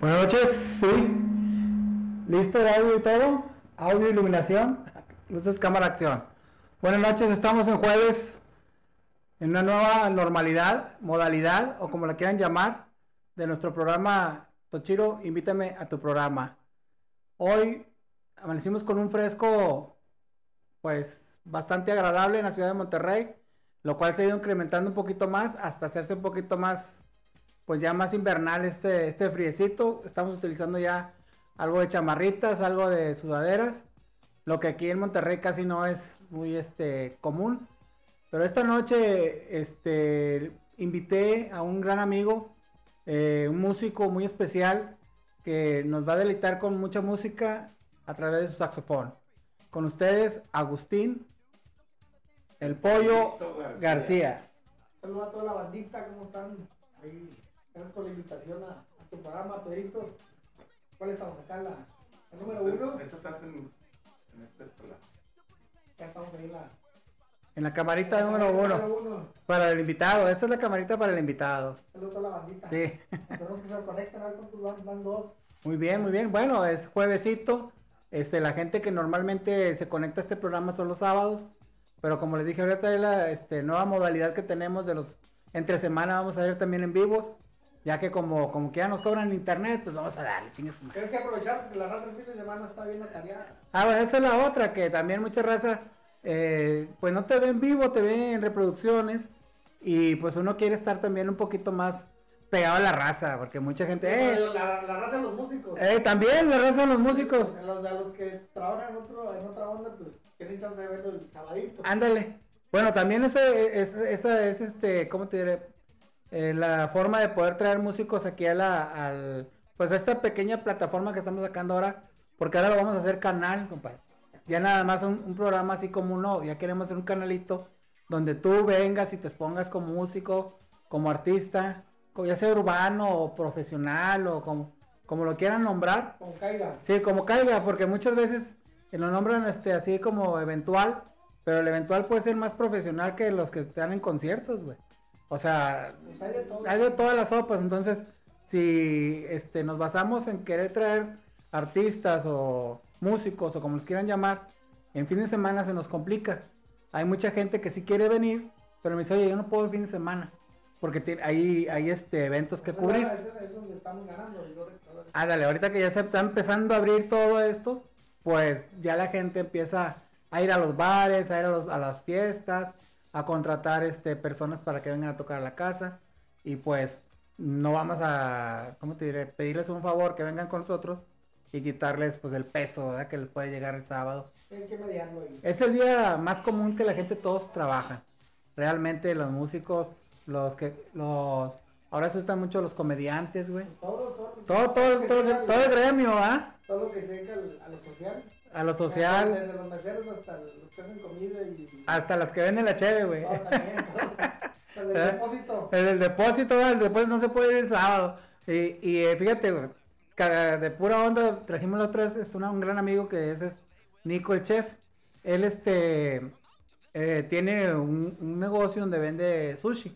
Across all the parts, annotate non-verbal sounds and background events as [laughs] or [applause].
Buenas noches, sí. ¿Listo el audio y todo? Audio, iluminación, luces, cámara, acción. Buenas noches, estamos en jueves en una nueva normalidad, modalidad o como la quieran llamar, de nuestro programa Tochiro, invítame a tu programa. Hoy amanecimos con un fresco, pues bastante agradable en la ciudad de Monterrey, lo cual se ha ido incrementando un poquito más hasta hacerse un poquito más, pues ya más invernal este, este friecito. Estamos utilizando ya algo de chamarritas, algo de sudaderas, lo que aquí en Monterrey casi no es muy este, común. Pero esta noche este, invité a un gran amigo, eh, un músico muy especial que nos va a deleitar con mucha música a través de su saxofón. Con ustedes, Agustín, el pollo García. Saludos a toda la bandita, ¿cómo están? Ahí, gracias por la invitación a, tu programa, Pedrito. ¿Cuál estamos acá? La, el número uno. Esa estás en, en esta escuela. Ya estamos ahí en la. En la camarita número uno. Para el invitado, esta es la camarita para el invitado. Saludos a la bandita. Sí. Tenemos que se conecten a ver cuántos van, van dos. Muy bien, muy bien. Bueno, es juevesito. Este, la gente que normalmente se conecta a este programa son los sábados. Pero como les dije, ahorita es la este, nueva modalidad que tenemos de los entre semana vamos a ver también en vivos. Ya que como, como que ya nos cobran internet, pues vamos a darle, chingues. Tienes que aprovechar porque la raza el fin de semana está bien atareada. Ah, bueno, esa es la otra, que también mucha raza, eh, pues no te ve en vivo, te ve en reproducciones. Y pues uno quiere estar también un poquito más pegado a la raza, porque mucha gente... Eh, la, la, raza de los músicos. Eh, también la raza de los músicos. Los, de los que trabajan en, otro, en otra onda, pues tienen chance de verlo el sabadito. Ándale. Bueno, también ese, es, esa es, este, ¿cómo te diré? Eh, la forma de poder traer músicos aquí a la, al, pues a esta pequeña plataforma que estamos sacando ahora, porque ahora lo vamos a hacer canal, compadre. Ya nada más un, un programa así como uno, ya queremos hacer un canalito donde tú vengas y te expongas como músico, como artista, ya sea urbano o profesional o como, como lo quieran nombrar. Como caiga. Sí, como caiga, porque muchas veces lo nombran este así como eventual, pero el eventual puede ser más profesional que los que están en conciertos, güey. O sea, pues hay, de todo. hay de todas las sopas, entonces si este nos basamos en querer traer artistas o músicos o como los quieran llamar, en fin de semana se nos complica. Hay mucha gente que sí quiere venir, pero me dice, oye, yo no puedo el fin de semana porque hay, hay este, eventos que cubrir. Es, donde estamos ganando. Ah, dale, ahorita que ya se está empezando a abrir todo esto, pues ya la gente empieza a ir a los bares, a ir a, las fiestas, a contratar este, personas para que vengan a tocar la casa. Y pues no vamos a, ¿cómo te diré? Pedirles un favor que vengan con nosotros y quitarles pues el peso que les puede llegar el sábado. Es el día más común que la gente todos trabajan. Realmente los músicos los que los ahora se están mucho los comediantes, güey. Todo, todo, todo, todo, el gremio, ¿ah? Todo lo que se dedica a lo social. A lo social. Desde los meseros hasta los que hacen comida y. Hasta las que venden la cheve, güey. [laughs] el del ¿Eh? depósito. El del depósito, el depósito no se puede ir el sábado. Y, y eh, fíjate, güey, de pura onda, trajimos otra vez, este, un gran amigo que es, es Nico el chef. Él este eh, tiene un, un negocio donde vende sushi.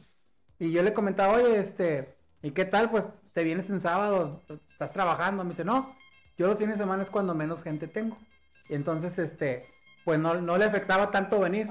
Y yo le comentaba, oye, este, ¿y qué tal? Pues te vienes en sábado, estás trabajando. Me dice, no, yo los fines de semana es cuando menos gente tengo. Y entonces, este, pues no, no le afectaba tanto venir.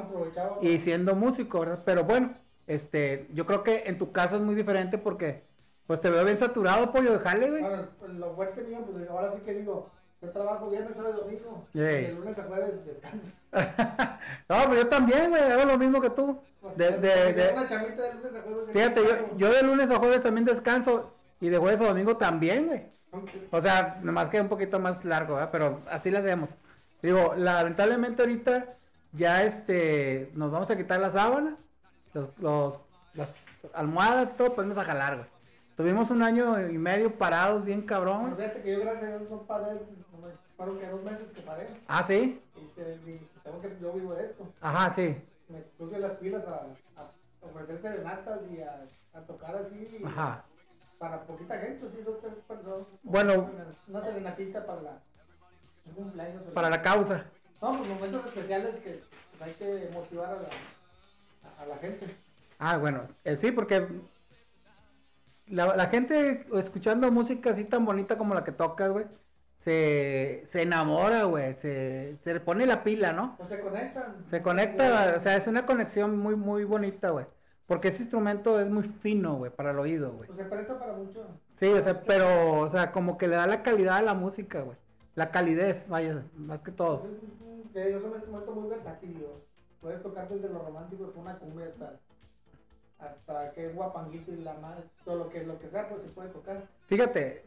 Y siendo músico, ¿verdad? Pero bueno, este, yo creo que en tu caso es muy diferente porque, pues te veo bien saturado, pollo de jale, güey. Pues, lo fuerte mío, pues ahora sí que digo, yo trabajo viernes, sábado y domingo. Y el lunes a jueves descanso. [laughs] no, pero yo también, güey, hago lo mismo que tú. Pues de, de, de, una chamita de lunes a jueves. Fíjate, yo, yo de lunes a jueves también descanso. Y de jueves a domingo también, güey. O sea, nomás que un poquito más largo, ¿verdad? Pero así lo hacemos. Digo, lamentablemente ahorita ya este nos vamos a quitar las sábanas, los, los, las almohadas, todo, pues vamos a jalar, güey. Tuvimos un año y medio parados, bien cabrón. Fíjate que yo gracias a Dios no paré, fueron que dos meses que paré. Ah, sí. Y, tengo que, yo vivo de esto. Ajá, sí. Me puse las pilas a, a ofrecer serenatas y a, a tocar así. Ajá. Para poquita gente, sí, dos, tres personas. Bueno. Una, serenatita para la, un cumpleaños. Para la causa. No, pues momentos especiales que pues, hay que motivar a la, a, la gente. Ah, bueno, eh, sí, porque la, la gente escuchando música así tan bonita como la que tocas, güey, se, se enamora, güey, se, se le pone la pila, ¿no? Pues se conectan. Se conecta, o sea, es una conexión muy, muy bonita, güey. Porque ese instrumento es muy fino, güey, para el oído, güey. Pues se presta para mucho. Sí, o sea, pero, o sea, como que le da la calidad a la música, güey. La calidez, vaya, más que todo. es, un- que es un instrumento muy versátil, digo. Puedes tocar desde lo romántico con una cumbia hasta, hasta que guapanguito y la más, todo lo que, lo que sea, pues se puede tocar. Fíjate,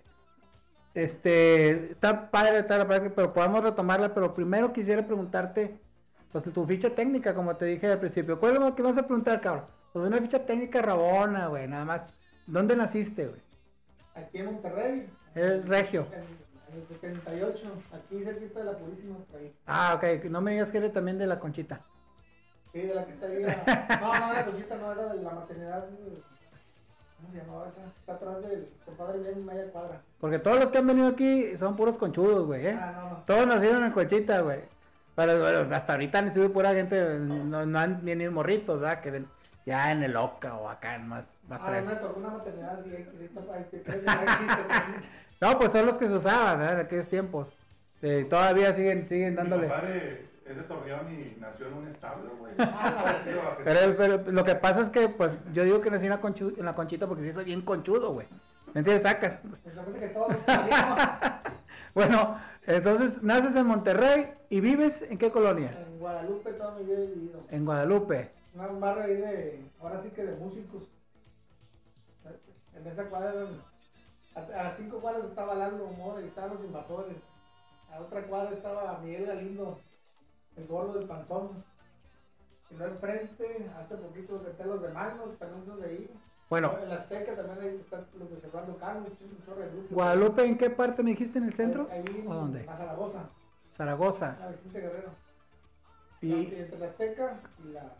este, está padre, está padre, pero podemos retomarla, pero primero quisiera preguntarte, pues tu ficha técnica, como te dije al principio. ¿Cuál es lo que vas a preguntar, cabrón? Pues una ficha técnica rabona, güey, nada más. ¿Dónde naciste, güey? Aquí en Monterrey. El regio. En, en el 78, aquí cerquita de la Purísima, ahí. Ah, ok, no me digas que eres también de la conchita. Sí, de la que está ahí. [laughs] la- No, no, la conchita no, era de la maternidad. ¿Cómo se llamaba esa? Está atrás del compadre bien media cuadra. Porque todos los que han venido aquí son puros conchudos, güey, ¿eh? Ah, no. Todos nacieron en Conchita, güey. Pero bueno, hasta ahorita han sido pura gente, no, no han venido morritos, ¿verdad? Que ven ya en el Oca o acá en más, más Ah, me tocó una maternidad existe, existe. No, pues son los que se usaban, ¿verdad? En aquellos tiempos. Eh, todavía siguen, siguen dándole. Mi compadre es de Torreón y nació en un establo, güey. Ah, Pero, pero lo que pasa es que, pues, yo digo que nací en la, conchu- en la conchita porque sí soy bien conchudo, güey. ¿Me entiendes? Sacas. Pues que todo. [laughs] Bueno, entonces naces en Monterrey y vives en qué colonia? En Guadalupe toda mi vida he vivido. En Guadalupe. Una- Un barrio ahí de, ahora sí que de músicos. En esa cuadra eran, a, a cinco cuadras estaba Lalo Mora y estaban los invasores. A otra cuadra estaba Miguel Galindo, el gordo del panzón. Y luego enfrente, hace poquito de los de Magno, que también son de ahí. Bueno, En Azteca también hay están los de Servando Carlos, un chorro de. Guadalupe, ¿en qué parte me dijiste? ¿En el centro? Ahí, ahí ¿O dónde? A Zaragoza, Zaragoza. a Vicente Guerrero. Y, Entre la Azteca y la,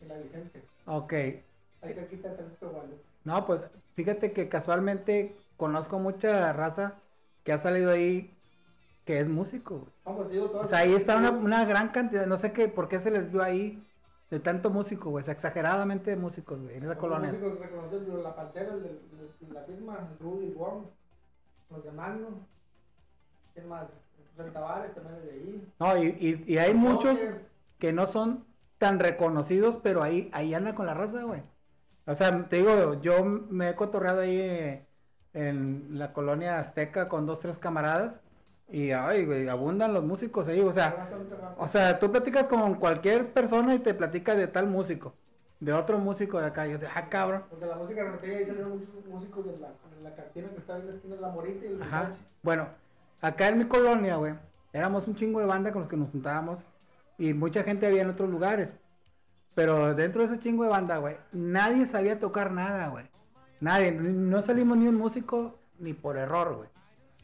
y la Vicente. ok. Ahí cerquita de Guadalupe. No, pues fíjate que casualmente conozco mucha raza que ha salido ahí que es músico. Vamos, digo, todas O sea, ahí está una, una gran cantidad, no sé qué, por qué se les dio ahí de tanto músico, güey, o sea, exageradamente de músicos, güey, en esa Los colonia. músicos reconocidos, la Pantera, el de, el de la firma, Rudy Wong, los de Magno, ¿quién más? José Tavares también es de ahí. No, y, y, y hay muchos Rogers, que no son tan reconocidos, pero ahí, ahí anda con la raza, güey. O sea, te digo, yo me he cotorreado ahí eh, en la colonia azteca con dos, tres camaradas y, ay, güey, abundan los músicos ahí, o sea, o sea, tú platicas con cualquier persona y te platica de tal músico, de otro músico de acá, y yo de, ah, cabrón. Porque la música norteña ahí salieron muchos músicos de la, de la cantina que está en la esquina de la Morita y el Ajá. Bueno, acá en mi colonia, güey, éramos un chingo de banda con los que nos juntábamos y mucha gente había en otros lugares. Pero dentro de ese chingo de banda, güey, nadie sabía tocar nada, güey. Nadie, no salimos ni un músico ni por error, güey.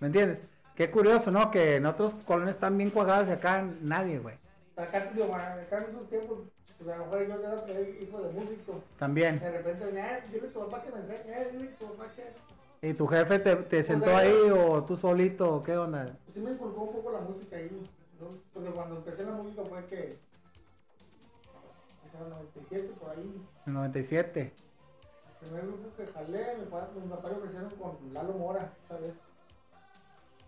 ¿Me entiendes? Qué curioso, ¿no? Que en otros colonias están bien cuadrados y acá nadie, güey. Acá, digo, acá en esos tiempos, pues a lo mejor yo era pues, hijo de músico. También. De repente venía, dile a tu papá que me enseñe, eh, dile a tu papá que... ¿Y tu jefe te, te sentó sea, ahí o tú solito o qué onda? Pues sí me inculcó un poco la música ahí. ¿no? Pues cuando empecé la música fue que. O sea, 97 por ahí. En 97. Primer grupo que jalé, mi papá, mis papás lo ofrecieron con Lalo Mora, ¿sabes?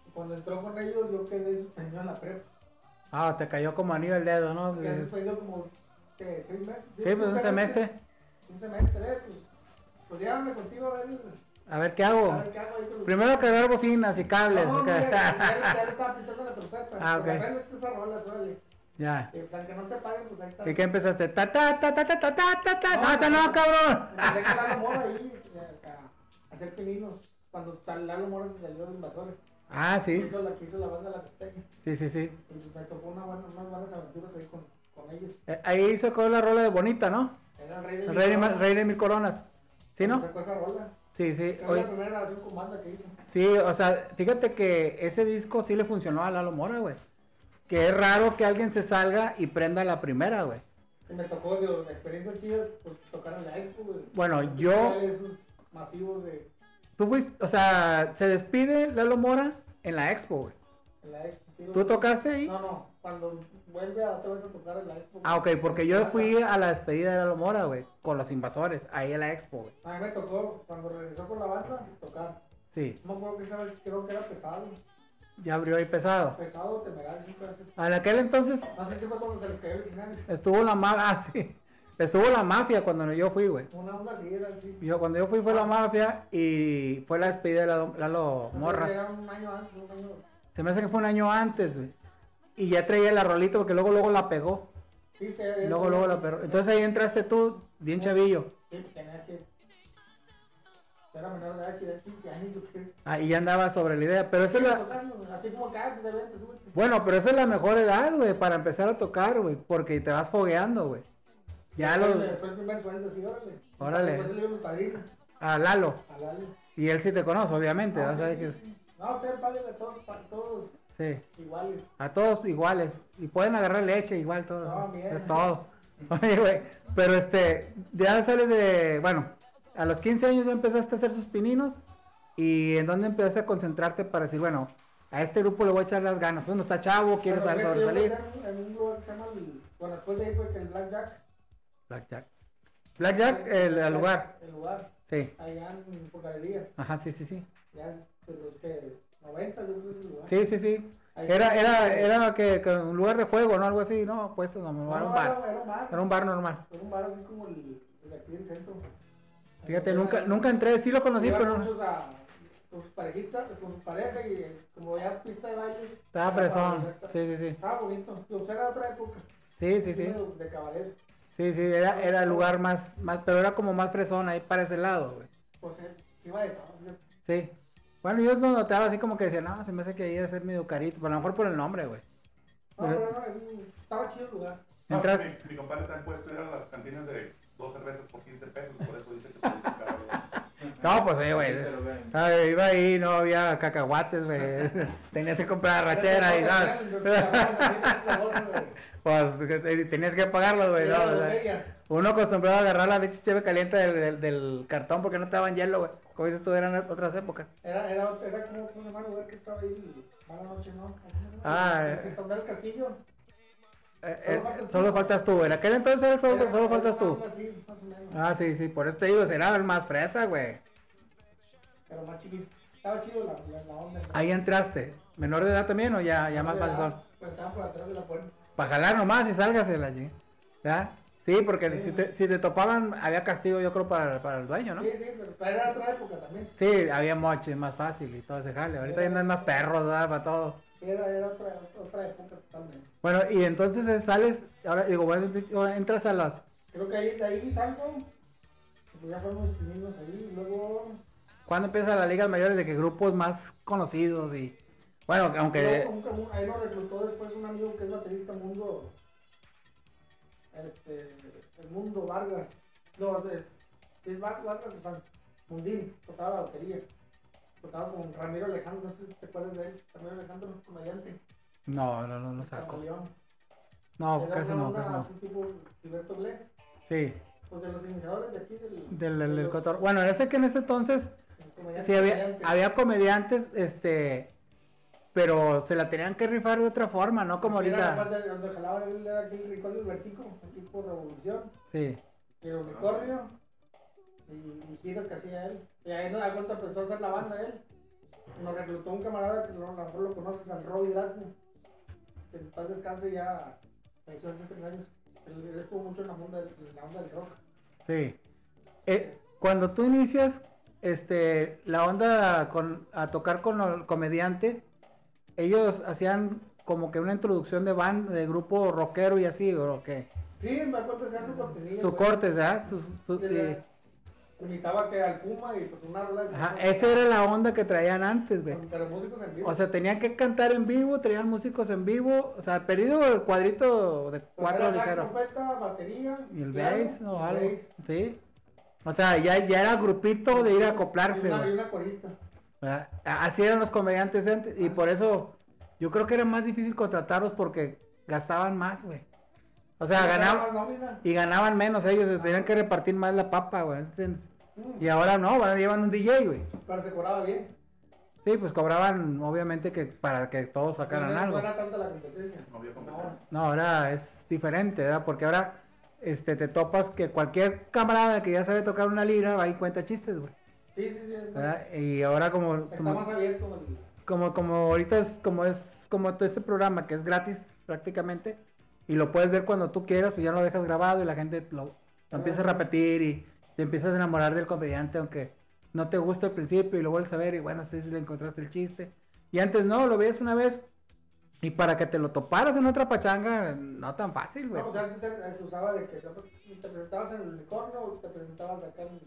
Y cuando entró con ellos, yo quedé suspendido en la prepa. Ah, te cayó como anillo el dedo, ¿no? Quedé suspendido como, ¿qué? ¿Seis meses? Sí, pues un semestre. Un semestre, pues. Pues llévame contigo a ver. A ver qué hago. A ver qué hago ahí con los- Primero cargar bocinas y cables. No, ya, ya, le [laughs] estaba pintando la trompeta. Ah, Pues ok. apréndete esa rola, suele. Ya. Y pues aunque no te paguen, pues ahí está. ¿Y qué empezaste? Ta ta ta ta ta ta ta ta ta. No, esa no, cabrón. Me dejé Lalo Mora ahí a, hacer pininos. Cuando Lalo Mora se salió de Invasores. Ah, Que sí. hizo la, que hizo la banda La Costeña. Sí, sí, sí. Y pues me tocó una buena, unas buenas aventuras ahí con, con ellos. Eh, ahí sacó la rola de Bonita, ¿no? Era el rey de El rey de, rey de mil coronas. ¿Sí, no? Sacó esa rola. Sí, sí. Fue la primera grabación con banda que hizo. Sí, o sea, fíjate que ese disco sí le funcionó a Lalo Mora, güey. Que es raro que alguien se salga y prenda la primera, güey. Me tocó, digo, experiencias chidas, pues tocar en la expo, güey. Bueno, yo- Esos masivos de. Tú fuiste, o sea, se despide Lalo Mora en la expo, güey. en la expo. sí, ¿Tú tocaste ahí? No, no. cuando vuelve a otra vez a tocar en la expo. Ah, ok, porque yo fui a la despedida de la Mora, güey, con los invasores, ahí en la expo, güey. A mí me tocó, cuando regresó con la banda, tocar. Sí, No me acuerdo que esa vez creo que era pesado. Ya abrió ahí pesado. Pesado, temerario. En aquel entonces No sé si fue cuando se les cayó el escenario. estuvo la mafia, ah, sí, estuvo la mafia cuando yo fui, güey. Una onda así era así. Yo, cuando yo fui fue la mafia y fue la despedida de la, Lalo Morra. Era un año antes, un año. Se me hace que fue un año antes, güey. Y ya traía la rolita porque luego, luego la pegó. ¿Viste? Ya- Luego, luego la pegó. Entonces ahí entraste tú, bien chavillo. Sí, tenía que. Era menor de edad, tenía 15 años, yo creo. Ahí ya andaba sobre la idea. Pero esa es la... Así como acá, pues, de. Bueno, pero esa es la mejor edad, güey, para empezar a tocar, güey. Porque te vas fogueando, güey. Ya lo... Fue el primer sueldo, sí, órale. Órale. Después le dio mi padrino, A Lalo. a Lalo. Y él sí te conoce, obviamente. No, vas a sí, sí, que... No, usted págale a todos, todos Sí. iguales. A todos iguales. Y pueden agarrar leche igual, todo. No, bien. Es todo. [laughs] Oye, güey. Pero este, ya sales de. Bueno, a los 15 años ya empezaste a hacer sus pininos. ¿Y en dónde empezaste a concentrarte para decir, bueno, a este grupo le voy a echar las ganas? Uno está chavo, quiere salir, En un lugar que se llama el. Bueno, después de ahí fue que el Blackjack. Blackjack. Blackjack, el, el lugar. El lugar. Sí. Allá en Porcaderías. Ajá, sí, sí, sí. Ya de los que. 90, yo creo que lugar. Sí, sí, sí. Era, era, era que, que un lugar de juego, ¿no? Algo así, no, pues no, No, era un bar. Era un bar. Era un bar normal. Era un bar así como el, el de aquí del centro. Fíjate, nunca, nunca entré, sí lo conocí, pero no. muchos a, con sus parejitas, con su pareja y eh, como ya pista de baile. Estaba para- Sí, sí, sí. Estaba bonito. Pues era de otra época. Sí, sí, sí. De, caballero. Sí, sí, era, era el lugar más, más, pero era como más fresón ahí para ese lado, güey. Pues eh, sí iba de todo. Sí. Bueno, yo lo notaba así como que decía, no, se me hace que ahí debe ser medio carito, pero a lo mejor por el nombre, güey. No, Pero- pero no, eh, estaba chido el lugar. No, Entras- mi, mi compadre está puesto ir a las cantinas de dos cervezas por 15 pesos, por eso dice que se dice caro, [laughs] güey. No, pues güey. Lo ven. Ah, Iba ahí, no había cacahuates, güey. [laughs] Tenías que comprar rachera y tal. [laughs] Pues tenías que pagarlo, güey. ¿no? O sea, uno acostumbrado a agarrar la leche cheve caliente del, del, del cartón porque no te daban hielo, güey. Como dices tú, eran otras épocas. Era, era, era como, ¿cómo se llama el lugar que estaba ahí? Mala noche, ¿no? Ah, El que está el castillo. Eh, Solo eh, faltas tú. solo faltas tú. En aquel entonces solo, Era- solo faltas tú. así. Ah, sí, sí, por eso te digo, será el más fresa, güey. Pero más chiquito. Estaba chido la, la, la onda. Ahí entraste. ¿Menor de edad también o ya, ya más panzón? Pues estaban por atrás de la puerta. Para jalar nomás y sálgase la allí. ¿Ya? Sí, porque Sí. Si, te, si te topaban, había castigo, yo creo, para, para el dueño, ¿no? Sí, sí, pero, era otra época también. Sí, había moches más fácil y todo ese jale. Ahorita ya andan más perros, ¿verdad? Para todo. Era, era otra, otra época totalmente. Bueno, y entonces eh, sales, ahora digo, bueno, entras a las. Creo que ahí, de ahí salgo. Ya fuimos pininos ahí. y Luego. ¿Cuándo empieza la ligas mayores de que grupos más conocidos y. Bueno, aunque. un- ahí nos reclutó después un amigo que es baterista Mundo. Este. El Mundo Vargas. No, es. Es Var- Vargas de San Mundín. Tocaba la batería. Tocaba con Ramiro Alejandro. No sé si te acuerdas de él. Ramiro Alejandro, comediante. No, no, no, no saco. No, Era casi una no, casi no. así tipo Gilberto Bless. Sí, Pues de los iniciadores de aquí del. del, de del, del los- cotor- Bueno, ese que en ese entonces sí había, comediantes. había comediantes, este. Pero se la tenían que rifar de otra forma, ¿no? Como Era ahorita. parte donde jalaba él era aquí el del Vertico, tipo Revolución, Sí. el Unicornio, y, y giras que hacía él. Y ahí nos da cuenta empezó a hacer la banda él. Nos reclutó un camarada que lo- a lo mejor lo conoces, al Roy Draco, que en paz descanse ya falleció hace tres años. Él, él estuvo mucho en la onda del, en la onda del rock. Sí. Eh, cuando tú inicias este, la onda con, a tocar con el comediante, ellos hacían como que una introducción de banda, de grupo rockero y así, o qué. Sí, me acuerdo que su contenido. Su corte, ¿verdad? Su- De eh, Imitaba que al Puma y pues una rola. ajá, esa era la onda que traían antes, güey. Con- Pero músicos en vivo. O sea, tenían que cantar en vivo, traían músicos en vivo, o sea, perdido el cuadrito de Pues cuatro era sax, ligeros. trompeta, batería. Y el bass, o algo. bass. Sí. O sea, ya, ya era grupito de ir a acoplarse, Y una, y güey. una corista. ¿verdad? Así eran los comediantes antes y por eso yo creo que era más difícil contratarlos porque gastaban más, güey. O sea, ganaban y ganaban menos ellos, tenían que repartir más la papa, güey. Mm, Y ahora no, ahora llevan un DJ, güey. Pero se cobraba bien. Sí, pues cobraban, obviamente, que para que todos sacaran no, algo. No era tanta la competencia. No había competencia. No, ahora es diferente, ¿verdad? Porque ahora este, te topas que cualquier camarada que ya sabe tocar una lira va y cuenta chistes, güey. Sí, sí, sí. Y ahora como, Está como, más abierto. el- como, como ahorita es como es como todo este programa que es gratis prácticamente y lo puedes ver cuando tú quieras, pues ya lo dejas grabado y la gente lo, lo empieza a repetir y te empiezas a enamorar del comediante aunque no te gusta al principio y lo vuelves a ver y bueno, si le encontraste el chiste. Y antes no, lo veías una vez y para que te lo toparas en otra pachanga, no tan fácil, güey. No, pues antes era- se usaba de que te presentabas en el unicornio o te presentabas acá en.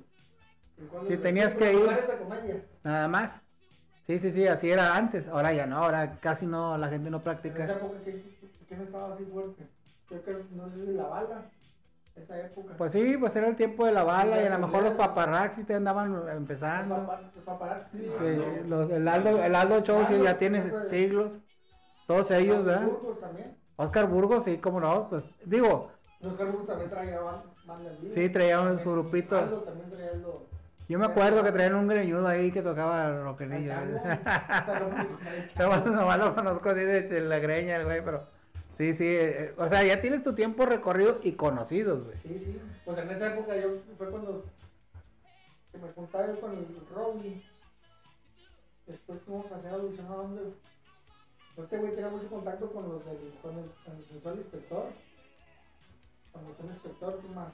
en cuál Sí, tenías en que ir. Nada más. Sí, sí, sí, así era antes. Ahora ya no, ahora casi no, la gente no En esa practica. época, ¿quién, quién estaba así fuerte? Yo creo, no sé si la bala. Esa época. Pues sí, pues era el tiempo de la bala y a lo mejor los paparazzi te andaban Los empezando. papa- los paparazzi. Sí, los- el Aldo, el Aldo Show sí, ya tiene siempre- siglos. Todos ellos, Los ¿verdad? Burgos también. Oscar Burgos, sí, cómo no. Pues digo, Los Burgos también traía ban- banda. Sí, traía un- su grupito. Aldo también traía lo. yo me acuerdo que traían un greñudo ahí que tocaba al rockerillo. chango. [laughs] O sea, lo- conozco así de, de la greña, el güey, pero sí, sí. eh, o sea, ya tienes tu tiempo recorrido y conocidos, güey. Sí, sí. Pues en esa época yo fue cuando que me juntaba yo con el Robbie. Después fuimos a hacer audición a donde. Este güey tenía mucho contacto con los del, con el, con el inspector. Con el inspector, ¿qué más?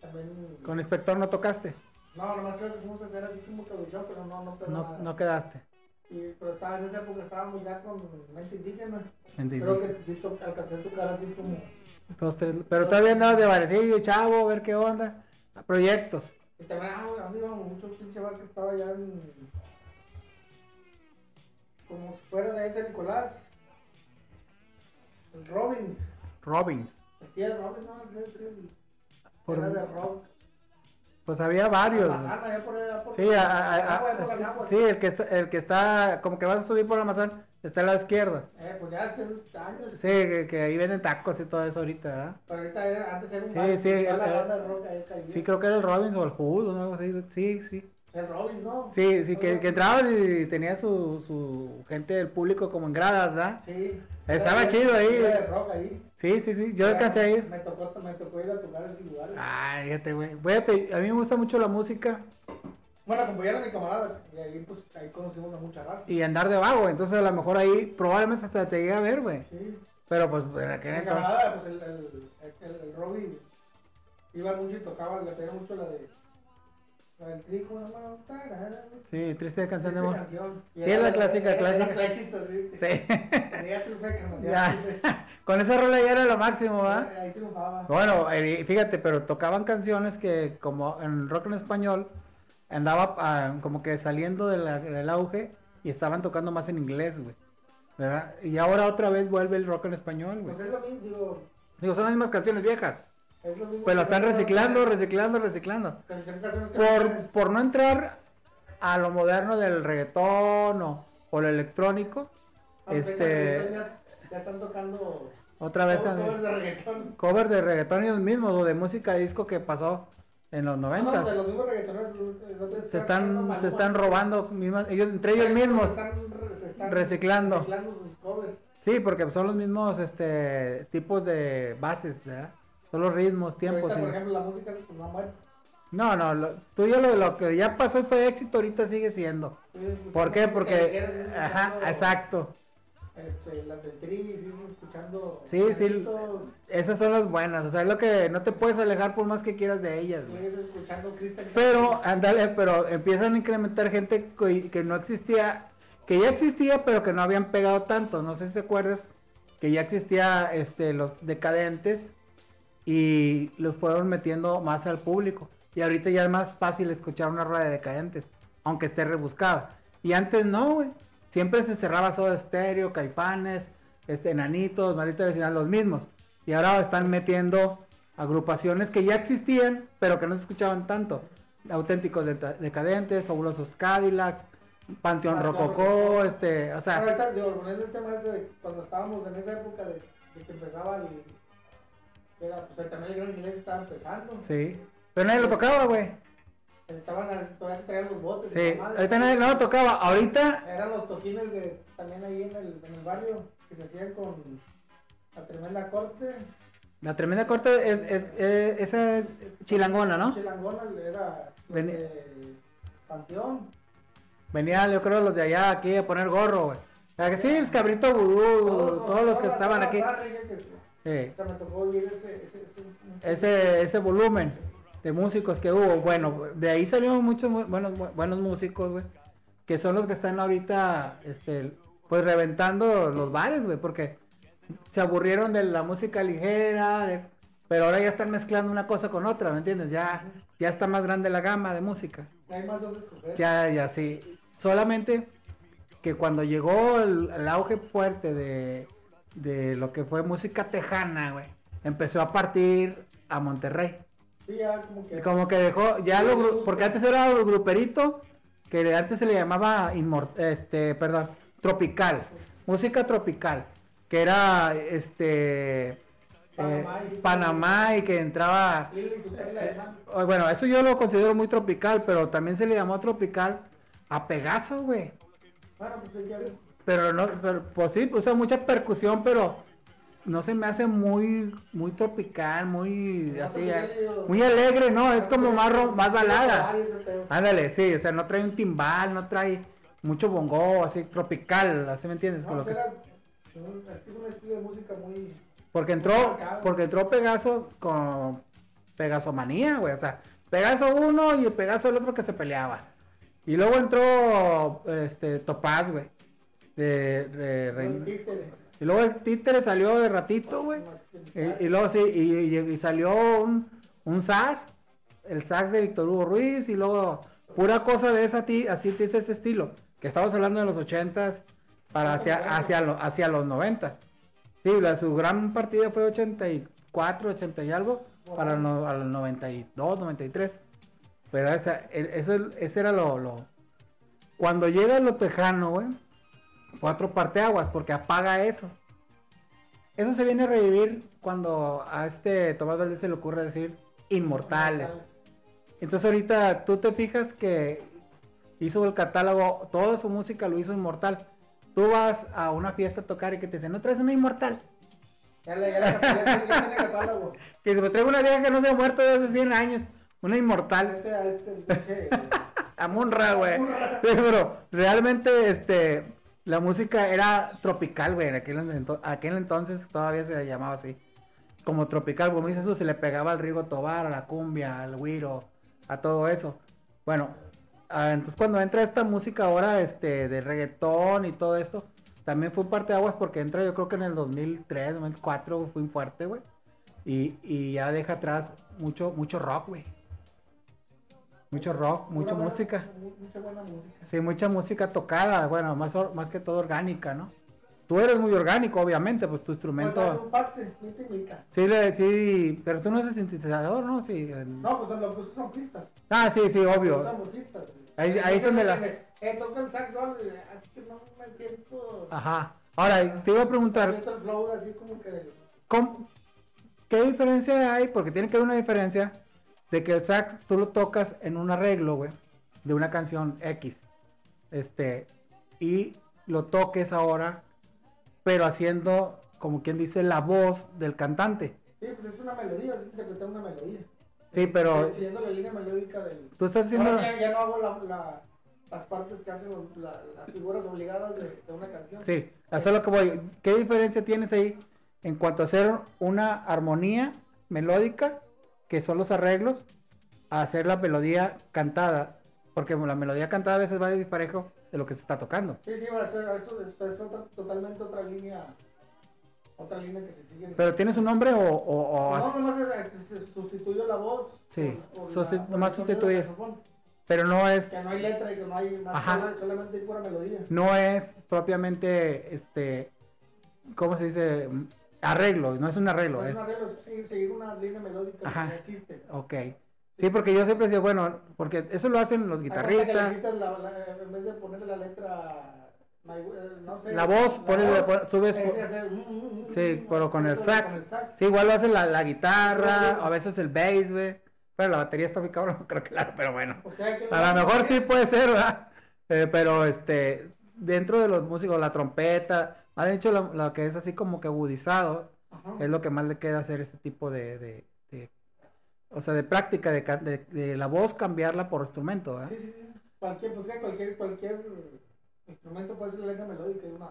También. Con inspector no tocaste, No, nomás creo que fuimos a hacer así como que audición, pero no, no, pero no, nada. no quedaste. Sí, pero estaba, en esa época estábamos ya con mente indígena. Entendí. Creo que sí alcancé a tocar así como. Pero todavía andabas de barecillo, chavo, a ver qué onda. Proyectos. Y también, ah, ¿a íbamos? Mucho pinche bar que estaba allá en. Como si fuera de ahí San Nicolás. El Robbins. Robbins. Sí, el Robbins, no, sí, sí. Por- Era de rock. Pues había varios. Almazán, allá por allá por- Sí, a- a- a- Agua, a- por sí, el que está, el que está, como que vas a subir por la manzana, está al lado izquierdo. Eh, pues ya hace años. Sí, que, que ahí venden tacos y todo eso ahorita, ¿verdad? Pero ahorita era, antes era un Sí, bar. sí, toda la banda de rock ahí caía. Sí, creo que era el Robbins o el Hood o algo así. Sí, sí. El Robbins, ¿no? Sí, sí, que, Algo que así. entrabas y tenía su, su gente del público como en gradas, ¿verdad? Sí. Estaba chido ahí. era de rock ahí. Sí, sí, sí. Yo alcancé a ir. Me tocó, me tocó ir a tocar esos lugares. Ay, fíjate, güey. Fíjate, a mí me gusta mucho la música Bueno, acompañaron a mi camarada. Y ahí, pues, ahí conocimos a mucha raza. y andar de vago. Entonces, a lo mejor ahí probablemente hasta te llegué a ver, güey. Sí. Pero pues en aquel Mi entonces. camarada, pues, el, el, el, el Robbie iba mucho y tocaba, le pedía mucho la de. Tarara, Sí, triste canción de amor. canción. Sí, es la clásica, era clásica. sí. Sí. Triunfé, ya. [laughs] Con esa rola ya era lo máximo, ¿verdad? Ahí triunfaba. Bueno, eh, fíjate, pero tocaban canciones que como en rock en español andaba ah, como que saliendo de la- del auge y estaban tocando más en inglés, güey. ¿Verdad? Y ahora otra vez vuelve el rock en español, güey. Pues es lo mismo, digo. Digo, son las mismas canciones viejas. Es lo mismo. Pues están reciclando, reciclando, reciclando. Por, no por no entrar a lo moderno del reggaetón o, o lo electrónico, Aunque este, Ya, ya están tocando. otra vez co- están- covers de reggaetón. cover de reggaetón ellos mismos o de música disco que pasó en los No, noventas. de los mismos reggaetoneros. los- los- se están se están robando mismas, ellos entre ellos Se mismos están, re- se están reciclando. reciclando sus covers. sí porque son los mismos este tipos de bases ¿verdad? Son los ritmos tiempos Ahorita, por ejemplo, la música pues, no muere. no no lo, tú ya lo, lo que ya pasó y fue éxito ahorita sigue siendo ¿por qué? porque ajá exacto Este, las del Tri, sigues escuchando. Sí, sí. Esas son las buenas o sea es lo que no te puedes alejar por más que quieras de ellas. Sigues escuchando Pero, ándale, pero empiezan a incrementar gente que, que no existía, que ya existía, pero que no habían pegado tanto. No sé si te acuerdas que ya existía este, los decadentes y los fueron metiendo más al público. Y ahorita ya es más fácil escuchar una rueda de decadentes, aunque esté rebuscada. Y antes no, güey. Siempre se cerraba Soda Estéreo, Caifanes, este, Enanitos, Maldita Vecindad, los mismos. Y ahora están metiendo agrupaciones que ya existían, pero que no se escuchaban tanto. Auténticos Deca- Decadentes, Fabulosos Cadillacs, Panteón Panteón Rococó, este, o sea, Ahorita, digo, al tema ese de cuando estábamos en esa época de, de que empezaba el. Era, pues también el gran silencio estaba empezando. sí. Pero nadie lo tocaba, güey. Estaban, todavía traían los botes. Sí, madre. ahorita nadie no lo tocaba. Ahorita, Eran los toquines de, también ahí en el, en el barrio que se hacían con la tremenda corte. la tremenda corte es, es, eh, esa es chilangona, ¿no? Chilangona era Vení- de Panteón. Venían, yo creo, los de allá aquí a poner gorro, güey. O sea, que sí, pues, Cabrito Vudú, todos los que estaban aquí. que- Sí. O sea, me tocó vivir ese, ese, ese, ese, volumen de músicos que hubo. Bueno, de ahí salieron muchos mu- buenos, buenos músicos, güey. Que son los que están ahorita, este, pues reventando los bares, güey, porque se aburrieron de la música ligera, de- pero ahora ya están mezclando una cosa con otra, ¿me entiendes? Ya, ya está más grande la gama de música. Hay más donde escoger. Ya, ya, sí. Solamente que cuando llegó el, el auge fuerte de, de lo que fue música tejana, güey, empezó a partir a Monterrey. Sí, ya como que. Y como que dejó, ya lo, gru- porque antes era el gruperito, que antes se le llamaba inmor- este, perdón, tropical, música tropical, que era este Panamá eh, y- Panamá y que entraba y eh, bueno, eso yo lo considero muy tropical, pero también se le llamó tropical a Pegaso, güey. Bueno, pues sí. Pero no, pero, pues sí, usa mucha percusión, pero no se me hace muy, muy tropical, muy así, eh, digo, muy alegre, ¿no? Es como más, ro- más balada. Ándale, sí, o sea, no trae un timbal, no trae mucho bongo, así tropical, así me entiendes. Con No, lo pues que- es que es un estilo de música muy. Porque entró, porque entró Pegaso con Pegasomanía, güey, o sea, Pegaso uno y el Pegaso el otro que se peleaba. Y luego entró este Topaz, güey. De, de. Y luego el títere salió de ratito, güey. Y, y luego sí, y, y- y salió un, un sax, el sax de Víctor Hugo Ruiz, y luego pura cosa de esa, así de este estilo. Que estamos hablando de los ochentas para hacia, hacia, lo- hacia los noventas. Sí, la, su gran partida fue 84, 80 y algo, para no- los 92, 93. Pero esa, el- eso, ese era lo, lo- Cuando llega lo tejano, güey, cuatro parteaguas, porque apaga eso. Eso se viene a revivir cuando a este Tomás Valdés se le ocurre decir inmortales. Entonces ahorita tú te fijas que hizo el catálogo, toda su música lo hizo inmortal. Tú vas a una fiesta a tocar y que te dicen, no traes una inmortal. Ya le ya le- ya tiene- ya tiene catálogo. Que se me trae una vieja que no se ha muerto desde hace 100 años. Una inmortal. Este a este, Munra, güey. Pero realmente, este, la música era tropical, güey. En aquel, aquel entonces todavía se llamaba así. Como tropical, como dices se le pegaba al Rigo Tobar, a la cumbia, al güiro, a todo eso. Bueno, ah, entonces cuando entra esta música ahora, este, de reggaetón y todo esto, también fue parte de aguas porque entra yo creo que en el 2003, 2004 fue un fuerte, güey. Y, y ya deja atrás mucho, mucho rock, güey. Mucho rock, mucha buena- música. mu- Mucha buena música. Sí, mucha música tocada, bueno, más, or- más que todo orgánica, ¿no? Tú eres muy orgánico, obviamente, pues tu Pues instrumento... parte, mítica. Sí, le, sí, pero tú no eres sintetizador, ¿no? Sí. el- No, pues los- pues son pistas. Ah, sí, sí, obvio. Pistas. Ahí- ahí son de la- Eh, toca el saxo, eh, así que no me siento. Ajá. Ahora, te iba a preguntar, flow así como que. del- ¿cómo- ¿qué diferencia hay? Porque tiene que haber una diferencia de que el sax tú lo tocas en un arreglo, güey, de una canción X. Este, y lo toques ahora, pero haciendo, como quien dice, la voz del cantante. Sí, pues es una melodía, es interpretar una melodía. Sí, pero Siguiendo la línea melódica del. tú estás haciendo... Ahora sí, ya no hago la, la- las partes que hacen la- las figuras obligadas de, de una canción. Sí, eso es lo que voy. ¿Qué diferencia tienes ahí en cuanto a hacer una armonía melódica, que son los arreglos, a hacer la melodía cantada? Porque la melodía cantada a veces va de disparejo de lo que se está tocando. Sí, sí, ahora eso, eso es, otra- totalmente otra línea. Otra línea que se sigue. ¿Pero tienes un nombre o...? o- o no, nomás se sustituyó la voz. Sí, susti- la- nomás saxofón. pero no es... Que no hay letra y que no hay sola- solamente hay pura melodía. No es propiamente, este... ¿Cómo se dice? Arreglo, no es un arreglo. No es es- un arreglo, es seguir, una línea melódica Ajá. que no existe. Ok. Sí, porque yo siempre decía, bueno, porque eso lo hacen los guitarristas. la- la- en vez de ponerle la letra. no sé, La voz, pones- pon- subes mm, mm, mm, Sí, mm, pero con el con sax. el sax. Sí, igual lo hace la, la guitarra, o a veces el bass, güey. Pero la batería está muy cabrón, no [laughs] creo que la, pero bueno. O sea que A lo mejor sí puede ser, ¿verdad? Eh, pero este, dentro de los músicos, la trompeta, han hecho lo, lo que es así como que agudizado, Ajá. es lo que más le queda hacer ese tipo de, de, de- o sea, de práctica, de, de, de la voz cambiarla por instrumento, ¿verdad? Sí, sí, sí. Cualquier, pues que cualquier, cualquier instrumento puede ser la línea melódica de una,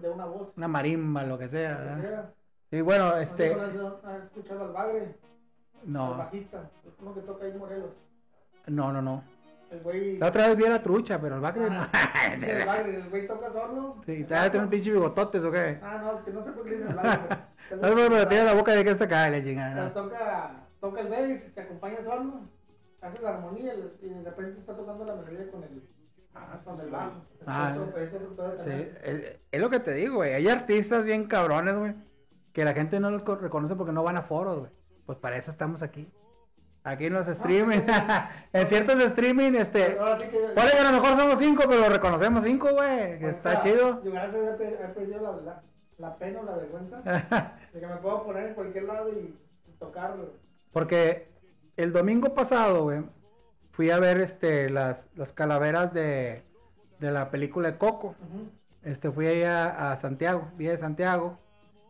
de, una voz. Una marimba, lo que lo sea, que ¿verdad? sea. Sí, bueno, No este, ¿Has escuchado al bagre? Al no, bajista. Uno que toca ahí Morelos. no, no, no. El güey. La otra vez vi a la trucha, pero el Bacre no. Sí, el bagre. El güey toca solo. Sí, ¿te vas a tener un pinche bigototes o qué? Ah, no, que no sé por qué le dicen el [laughs] bagre. pues. No, pero, pero tiene la boca de que está acá, la chingada. toca, toca el bass, se acompaña solo, hace la armonía y de repente está tocando la melodía con el, Ah, con el bajo. Es Ah, otro- es otro Sí, es, es lo que te digo, güey. Hay artistas bien cabrones, güey. Que la gente no los co- reconoce porque no van a foros, güey. Pues para eso estamos aquí. Aquí en los streaming. [laughs] en ciertos streaming, este. Ahora sí que. Puede que a lo mejor somos cinco, pero reconocemos cinco, güey. Que está chido. Yo gracias a he perdido la, la, la pena o la vergüenza [laughs] de que me puedo poner en cualquier lado y, y tocar. Porque el domingo pasado, güey, fui a ver este las, las calaveras de, de la película de Coco. Este, fui allá a Santiago, Villa de Santiago.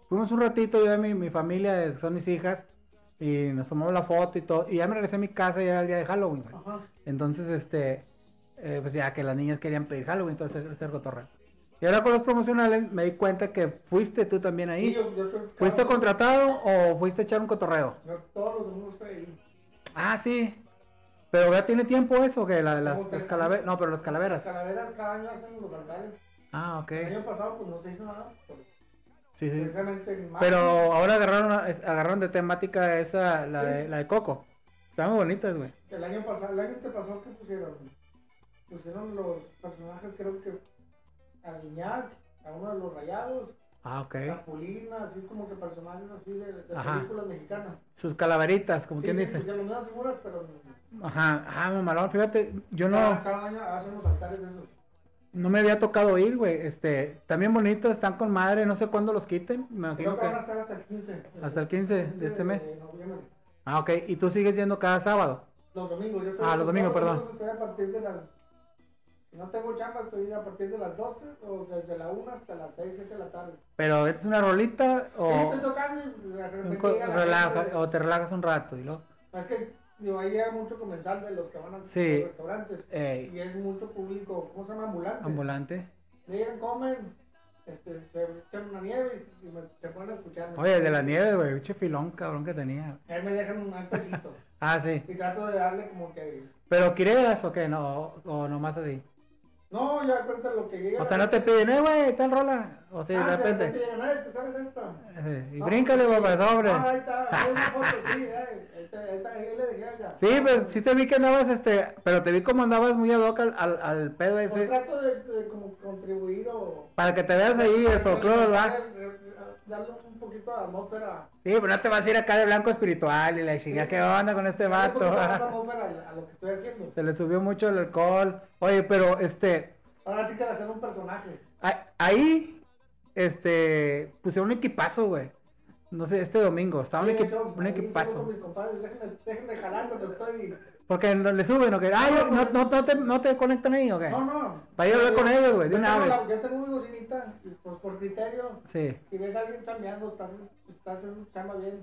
Fuimos un ratito, yo y mi, mi familia, son mis hijas, y nos tomamos la foto y todo. Y ya me regresé a mi casa y era el día de Halloween, güey. Ajá. Entonces, este, eh, pues ya que las niñas querían pedir Halloween, entonces hacer cotorreo. Y ahora con los promocionales me di cuenta que fuiste tú también Sí, ahí. yo, yo estoy- ¿Fuiste contratado o fuiste a echar un cotorreo? Yo todos los domingos estoy ahí. Ah, sí. Pero ya tiene tiempo eso, que la- las, las calaveras. No, pero las Las calaveras. calaveras cada año hacen los altares. Ah, ok. El año pasado pues no se hizo nada. pues, Sí, sí. precisamente en marzo. Pero ahora agarraron, agarraron de temática esa, la, de, la de Coco. Están muy bonitas, güey. El año pasado, el año que pasó que pusieron, pusieron los personajes creo que a Guiñac, a uno de los rayados, Ah, ok. Capulina, así como que personajes así de, de Ajá. películas mexicanas. Sus calaveritas, como Sí, quien sí, dice. pusieron mismas figuras, pero Ajá, ah, mamalón, fíjate, yo no, cada, cada año hacen los altares esos. No me había tocado ir, güey. Este, también bonitos, están con madre, no sé cuándo los quiten. Me imagino Creo que van a estar hasta el 15. hasta el 15 de este mes. noviembre. Ah, ok. ¿Y tú sigues yendo cada sábado? Los domingos, yo estoy, Ah, los domingos, perdón. Estoy a partir de las. Si no tengo chamba, estoy a partir de las 12 o desde la 1 hasta las 6, 7 de la tarde. ¿Pero es una rolita Sí, o, estoy tocando y de repente co- llega la relaja- gente. o te relajas un rato? Y luego, Es que digo, ahí llega mucho comensal de los que van a Sí. los restaurantes. Ey. Y es mucho público, ¿cómo se llama? Ambulante. ambulante. Llegan, comen, este, se echan una nieve y, me- se ponen a escucharme. Oye, el de la nieve, güey, pinche filón, cabrón, que tenía. Ahí me dejan un pesito. [laughs] Ah, sí. y trato de darle como que. ¿Pero quieres o qué? No, o nomás así. No, ya cuenta lo que llega. O sea, no te piden, eh, güey, tal rola. O sí, ah, de repente. llegan, "Ay, ¿te sabes esto? Sí, Y No, bríncale, pues, güey, sí. sobre. Ah, ahí está, ahí foto, sí, eh, ahí está, ahí está, ahí le dejé allá. Sí, pues sí te vi que andabas, este, pero te vi como andabas muy ad hoc al, al, al pedo Pues ese. trato de, de como contribuir o. Para que te veas ahí el folclore, ¿verdad? Darle un poquito de atmósfera. Sí, pero no te vas a ir acá de blanco espiritual y la chinga, ¿qué onda con este vato? poquito más de atmósfera a, a lo que estoy haciendo. Se le subió mucho el alcohol. Oye, pero este, Ahora sí que hacer un personaje. ahí, este, pusieron un equipazo, güey. No sé, este domingo, estaba un, Sí, equi- hecho, un equipazo. Con mis compadres, déjenme, déjenme jalar cuando estoy. Porque no le suben, ¿o? Ah, No, no, pues- no, no te, no te conectan ahí, ¿o qué? No, no. Para ir a hablar con ellos, güey, de una vez. Yo tengo mi bocinita y pues por criterio. Sí. Si ves a alguien chambeando, estás, estás haciendo chamba bien,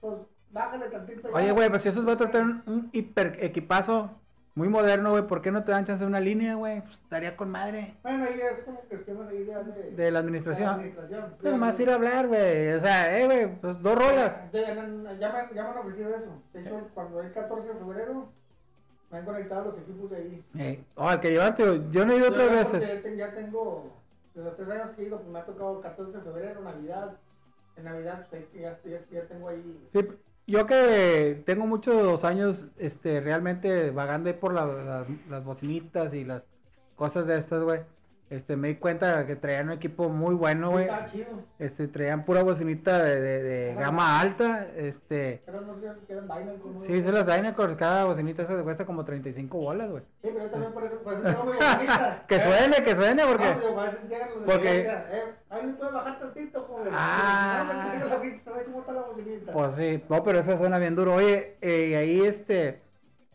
pues bájale tantito. ya. Oye, güey, pues si esos vatos traen un hiper equipazo muy moderno, güey, ¿por qué no te dan chance de una línea, güey? Pues estaría con madre. Bueno, ahí es como cuestiones ahí de, de, De la administración. de la administración. Nomás ir a hablar, güey. O sea, eh, güey, pues dos rolas. Ya me, ya me han ofrecido eso. De hecho, cuando el 14 de febrero, me han conectado los equipos de ahí. Eh, oh, que llevaste, yo no he ido otras veces. ya ten- ya tengo, desde los tres años que he ido, pues me ha tocado 14 de febrero, Navidad. En Navidad, pues ya, ya, ya tengo ahí. Sí, yo que tengo muchos años, este, realmente vagando ahí por la- la- las bocinitas y las cosas de estas, güey. Este, me di cuenta que traían un equipo muy bueno, güey. Este, traían pura bocinita de, de- de gama alta. Este, Pero no sé que eran Dynaco, ¿no? sí, son las Dynacore, cada bocinita esa cuesta como 35 bolas, güey. Sí, pero yo también por eso, por eso tengo mi bocinita. Que Eh, suene, que suene, No, porque. digo, a los porque- eh, ahí me puede bajar tantito, joven. Ah. No, cómo está la bocinita. Pues sí, no, pero esa suena bien duro. Oye, eh, y ahí este,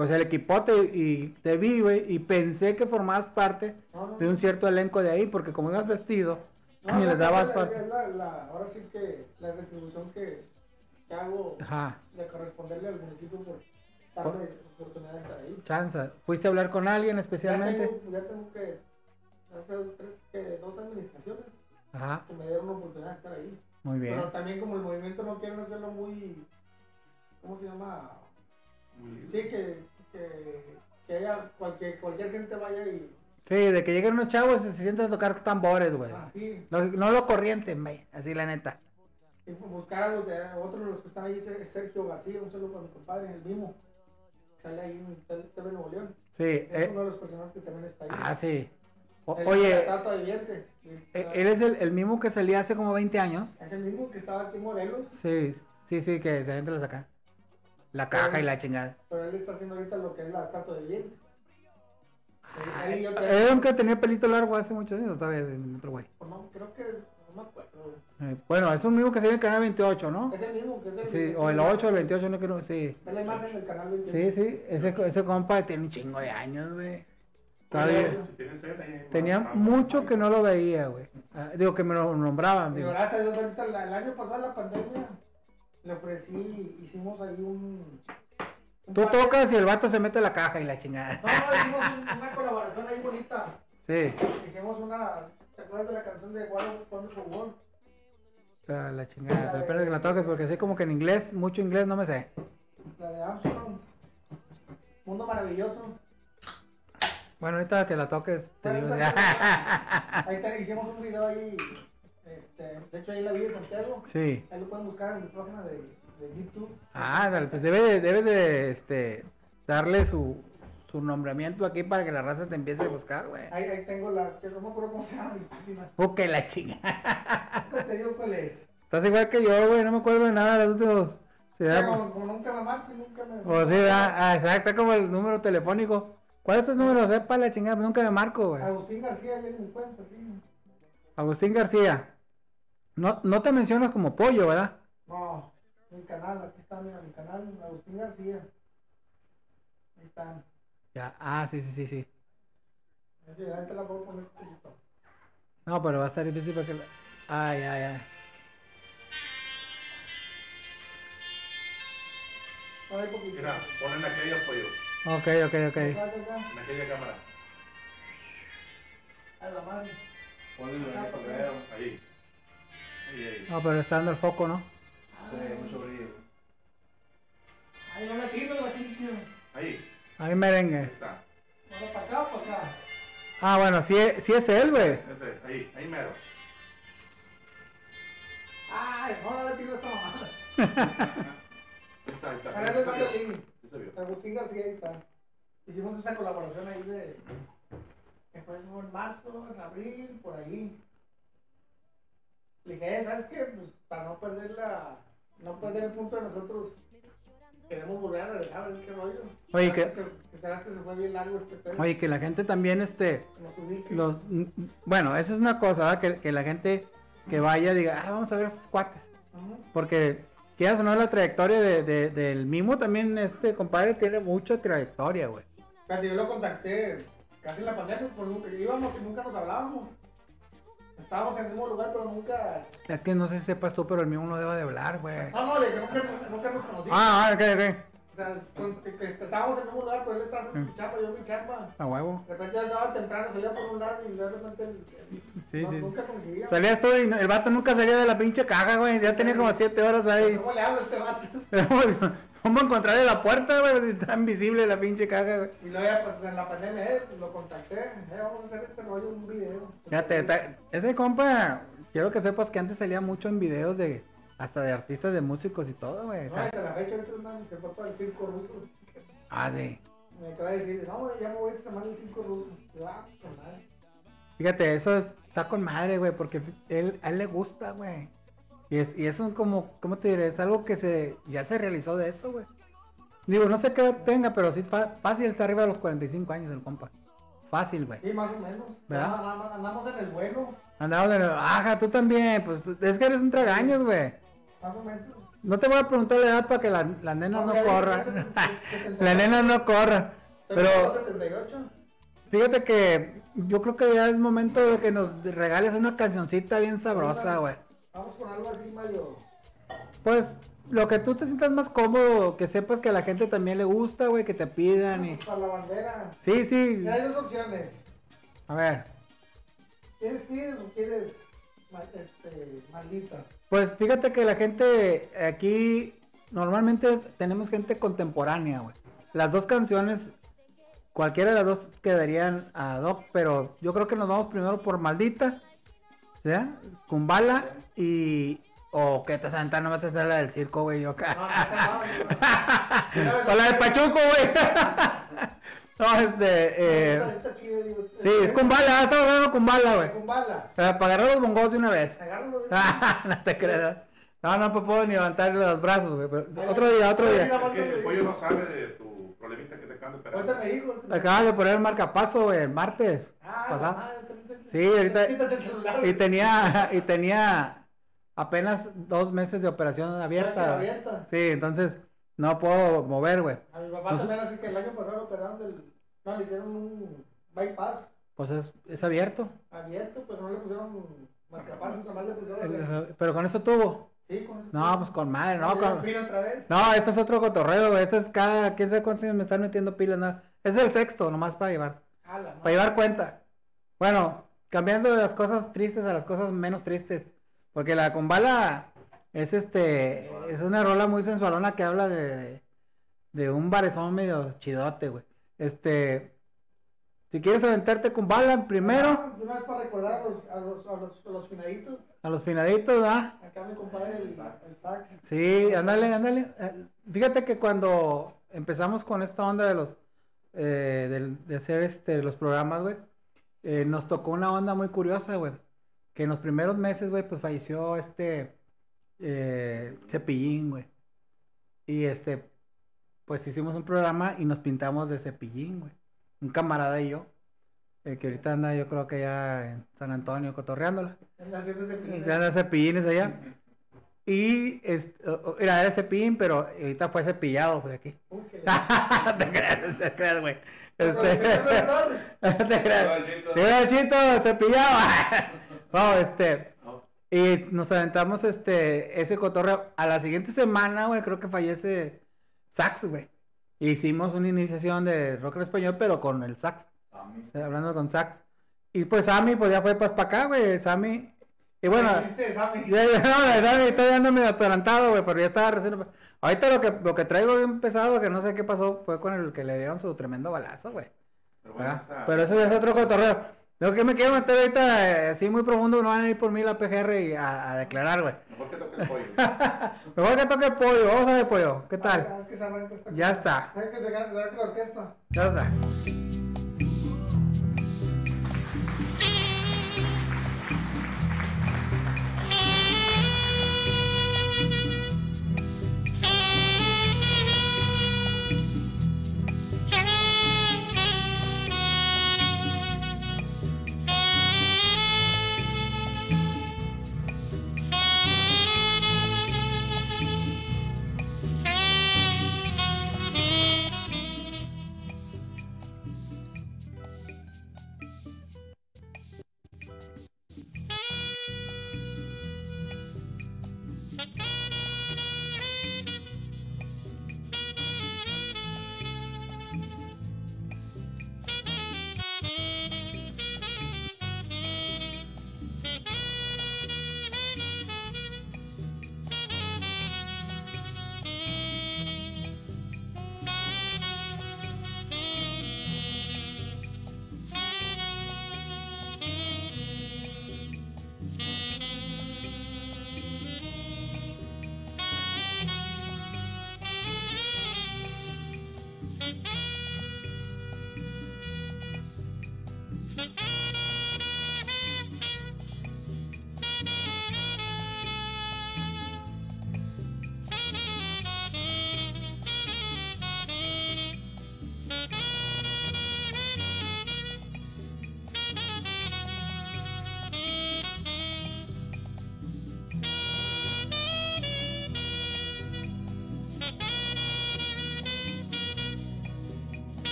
pues el equipote y te vi, güey, y pensé que formabas parte No, no, de un cierto elenco de ahí, porque como ibas vestido, no, y la- les dabas la- parte. la- la- ahora sí que la retribución que, que hago Ajá, de corresponderle al municipio por darme oportunidad de estar ahí. chanza. ¿Fuiste a hablar con alguien especialmente? Ya tengo, ya tengo que, hace tres, que dos administraciones Ajá, que me dieron oportunidad de estar ahí. muy bien. Pero también como el movimiento no quieren hacerlo muy, ¿cómo se llama? Sí, que, que, que haya cualquier, cualquier gente vaya y Sí, de que lleguen unos chavos y se sienten a tocar tambores, güey. así, No, no lo corriente, güey, así la neta. y buscar a los de, otros los que están ahí, es Sergio García, un saludo para mi compadre, el mismo, sale ahí en TV Nuevo León, Sí, es eh, uno de los personajes que también está ahí. ah, sí. O- oye, viviente, eh, él es el, el mismo que salía hace como 20 años. es el mismo que estaba aquí en Morelos, Sí, sí, sí, que esa gente lo saca. La caja y la chingada. pero él está haciendo ahorita lo que es la estatua él y yo Era tenemos- un que tenía pelito largo hace muchos años, todavía es otro güey. no, creo que, no me acuerdo, güey. Eh, bueno, es un mismo que sale en el canal 28, ¿no? Es el mismo que es el Sí, o el 8 o el 28, no creo, sí. Es la imagen del canal 21. Sí, sí, ese, ese compa tiene un chingo de años, güey. Todavía. Ahí- Tenía mucho que no lo veía, güey. Ah, digo, que me lo nombraban, Digo, digo. gracias a Dios, ahorita el año pasado, la pandemia, le ofrecí, hicimos ahí un. un Tú par de- tocas y el vato se mete a la caja y la chingada. No, no, hicimos un- una colaboración ahí bonita. Sí, Hicimos una. ¿Te acuerdas de la canción de Guaro Wonderful World? a la chingada. Pero espero que la toques porque sé como que en inglés, mucho inglés no me sé. La de Armstrong. Mundo maravilloso. Bueno, ahorita que la toques, te Bueno, digo. esa- Ahí [laughs] te- hicimos un video ahí. Este, de hecho, ahí la vi de Santiago. Sí. Ahí lo pueden buscar en mi página de, de YouTube. Ah, dale, pues debe de, debe de este, darle su, su nombramiento aquí para que la raza te empiece a buscar, güey. Ahí, ahí tengo la. que no me acuerdo cómo se llama mi página. Ok, la chingada. Te digo cuál es. Estás igual que yo, güey, no me acuerdo de nada de los últimos. Sí, como, como nunca me marco y nunca me. O sí, ah, ah, exacto, como el número telefónico. ¿Cuál es tu número? Sepa la chingada, pues nunca me marco, güey. Agustín García viene en mi cuenta, sí. Agustín García. No, no te mencionas como pollo, ¿verdad? No, mi canal, aquí está, mira, mi canal, Agustín García. Ahí están. Ya, ah, sí, sí, sí, sí. Ahí te la puedo poner un poquito. No, pero va a estar difícil porque... la- Ay, ay, ay. Mira, ponen aquella pollo, Ok, ok, ok. En aquella cámara. A la madre. Ponle ahí para que vean. Ahí. Ahí, ahí. No, pero está dando el foco, ¿no? Sí, mucho brillo. Ahí no la tiro, la tiro. Ahí, Ahí ahí merengue. está. Ahora para acá o para acá. Ah, bueno, sí, es- sí es él, güey. Ese es, ahí, ahí mero. Ay, no, no la tiro esta mamada. Ahí está, ahí está. Ahora Ahí le. Sí se vio. Agustín García, ahí está. Hicimos esa colaboración ahí de. que fue en marzo, en abril, por ahí. Le dije, "Eh, ¿sabes qué? Pues para no perder la. no perder el punto de nosotros. Queremos volver a regresar a ver qué rollo. Oye, que- se- que será que se fue bien largo este pedo. Oye, que la gente también, este... Los, bueno, esa es una cosa, ¿verdad? Que, que la gente que vaya diga, ah, vamos a ver a cuates. Porque, quieras o no, la trayectoria de, de- del Mimo también, este compadre tiene mucha trayectoria, güey. Yo lo contacté casi en la pandemia, por nunca, íbamos y nunca nos hablábamos. Estábamos en el mismo lugar, pero nunca. Es que no sé si sepas tú, pero el Mimo no debe de hablar, güey. No, no, de que nunca, nunca nos conocimos. Ah, ah, ok, ok. O sea, que, que estábamos en el mismo lugar, pero él estaba Mm. su chamba, yo mi chamba. A huevo. De repente andaba temprano, salía por un lado y de repente el, el- Sí, no- sí. nunca coincidíamos. Salías tú y el vato nunca salía de la pinche caja, güey. Ya tenía como siete horas ahí. ¿Cómo le hablo a este vato? [laughs] ¿Cómo encontrarle la puerta, güey? Si está invisible la pinche caja, güey. Y luego ya, pues en la pandemia, eh, pues, lo contacté, eh, vamos a hacer este rollo, un video. Fíjate, ta- ese compa, quiero que sepas que antes salía mucho en videos de hasta de artistas de músicos y todo, güey. No, hasta la fecha, ahorita andan- se fue para el circo ruso. ah, sí. Me acaba de decir, no, ya me voy esta semana al circo ruso. Yo, ah, pues madre. Fíjate, eso es- está con madre, güey, porque él, a él le gusta, güey. Y, es, y eso es como, ¿cómo te diré? Es algo que se ya se realizó de eso, güey. Digo, no sé qué tenga, pero sí fácil está arriba de los 45 años el compa. Fácil, güey. Sí, más o menos. Andamos en el vuelo, Andamos de ajá, tú también, pues es que eres un tragaños, güey. más o menos. No te voy a preguntar la edad para que la- las nenas no setenta- Las nenas no corran. Pero... Pero 78. fíjate que yo creo que ya es momento de que nos regales una cancioncita bien sabrosa, güey. Vamos con algo así, Mario. Pues lo que tú te sientas más cómodo, que sepas que a la gente también le gusta, güey, que te pidan y... Para la bandera. Sí, sí. Ya hay dos opciones. A ver, ¿Quieres pides o quieres este, maldita? pues fíjate que la gente aquí normalmente tenemos gente contemporánea, güey. Las dos canciones, cualquiera de las dos quedarían a Doc, pero yo creo que nos vamos primero por Maldita, ¿ya? Kumbala y... O que te santa, no me te hacer la del circo, güey, yo acá. [laughs] O la de Pachuco, güey. [laughs] no, este... Eh... Sí, es Kumbala, estamos hablando con bala, güey. Con bala. Para agarrar los bongos de [laughs] una vez. No te creas. No, no pues, puedo ni levantar los brazos, güey. pero Otro día, otro día. Es que el pollo no sabe de tu problemita que te de. Acabas de poner el marcapaso, güey, el martes. Ah, pasado. Sí, ahorita- Quítate el celular. Y tenía, y tenía apenas dos meses de operación abierta. Abierta. Sí, entonces no puedo mover, güey. A mi papá Nos- también así que el año pasado operaron del... No, le hicieron un bypass Pues es, es abierto. abierto, pero no le pusieron marcapasos, nomás le pusieron... El- pero con eso tuvo. Sí, con eso. No, pues con madre, no, con... Pila otra vez. No, este es otro cotorreo, güey. Este es cada, quién sabe cuántos años me están metiendo pilas, nada. Es el sexto, nomás para llevar. Para llevar cuenta. Bueno, cambiando de las cosas tristes a las cosas menos tristes. Porque la Kumbala es este. Es una rola muy sensualona que habla de. De un barezón medio chidote, güey. Este. Si quieres aventarte Kumbala primero, Ah, de Una vez para recordar a los, a los, a los, a los finaditos. a los finaditos, ¿ah? Acá mi compadre, el, el sax. Sí, ándale, ándale. Eh, Fíjate que cuando empezamos con esta onda de los eh, del- de hacer este los programas, güey, eh, nos tocó una onda muy curiosa, güey. Que en los primeros meses, güey, pues falleció este eh, Cepillín, güey. Y este, pues hicimos un programa y nos pintamos de Cepillín, güey. Un camarada y yo. eh, que ahorita anda, yo creo que ya en San Antonio cotorreándola. Anda haciendo pin. Se anda cepillines allá. Y este, o- era de cepillín, pero ahorita fue cepillado de aquí. Uy, [laughs] te creas, te creas, güey. Este, [laughs] te creas. Sí, era chito, cepillado. [laughs] no, este. Y nos aventamos este, ese cotorreo. A la siguiente semana, güey, creo que fallece sax, güey. Hicimos una iniciación de rock en español, pero con el sax. O sea, hablando con sax. Y pues Sammy, pues ya fue para acá, güey. Sammy. Y bueno. dijiste, Sammy. [laughs] Ya, ya, no, verdad, estoy medio atarantado, güey, pero ya estaba recién. Ahorita lo que, lo que traigo bien pesado, que no sé qué pasó, fue con el que le dieron su tremendo balazo, güey. Pero bueno, Pero eso ya es otro cotorreo. Lo que me quiero meter ahorita, eh, así muy profundo, no van a ir por mí la PGR y a, a declarar, güey. Mejor que toque el pollo. [laughs] Mejor que toque el pollo, vamos a ver pollo, ¿qué Ah, tal? que se arranque esta Ya cosa. está, Hay que sacar la orquesta. ya está.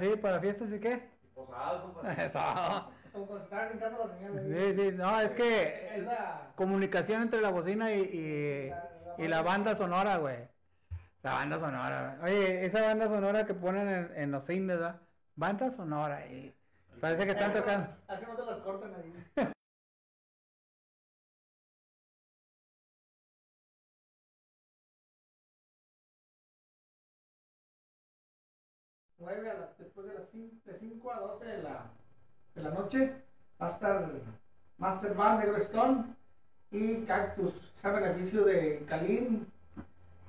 Sí, para fiestas y qué. Posadas, compadre. [laughs] Como cuando se estaba brincando la señal. Sí, sí, no, es que Es la- comunicación entre la bocina y, y, y la banda sonora, güey. La banda sonora. güey. Oye, esa banda sonora que ponen en, en los cines, ¿verdad? Banda sonora. Y parece que están tocando. Así no te las cortan ahí. [laughs] Nueve a las, de las 5 de 5 a 12 de la, de la noche va a estar Master Band Negro Stone y Cactus. Es a beneficio de Kalim,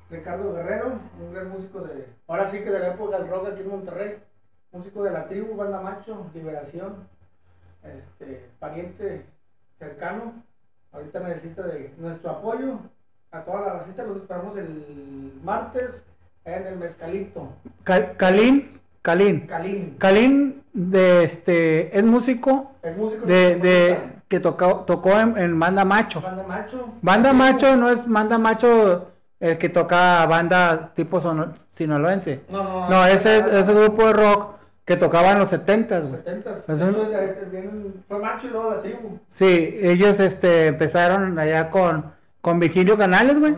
Ricardo Guerrero, un gran músico de, ahora sí que de la época del rock aquí en Monterrey, músico de la tribu, banda macho, liberación, este, pariente cercano, ahorita necesita de nuestro apoyo, a toda la racita, los esperamos el martes en el Mezcalito, Cal- Kalin, Kalin. Kalin de este es músico es músico de, de que tocó, tocó en, en banda macho. banda macho, Banda macho no es banda macho el que toca banda tipo sinaloense. no, no, No, ese es ese grupo de rock que tocaba en los 70 güey. 70 Es un- fue macho y luego la tribu, Sí, ellos este empezaron allá con con Virgilio Canales, güey.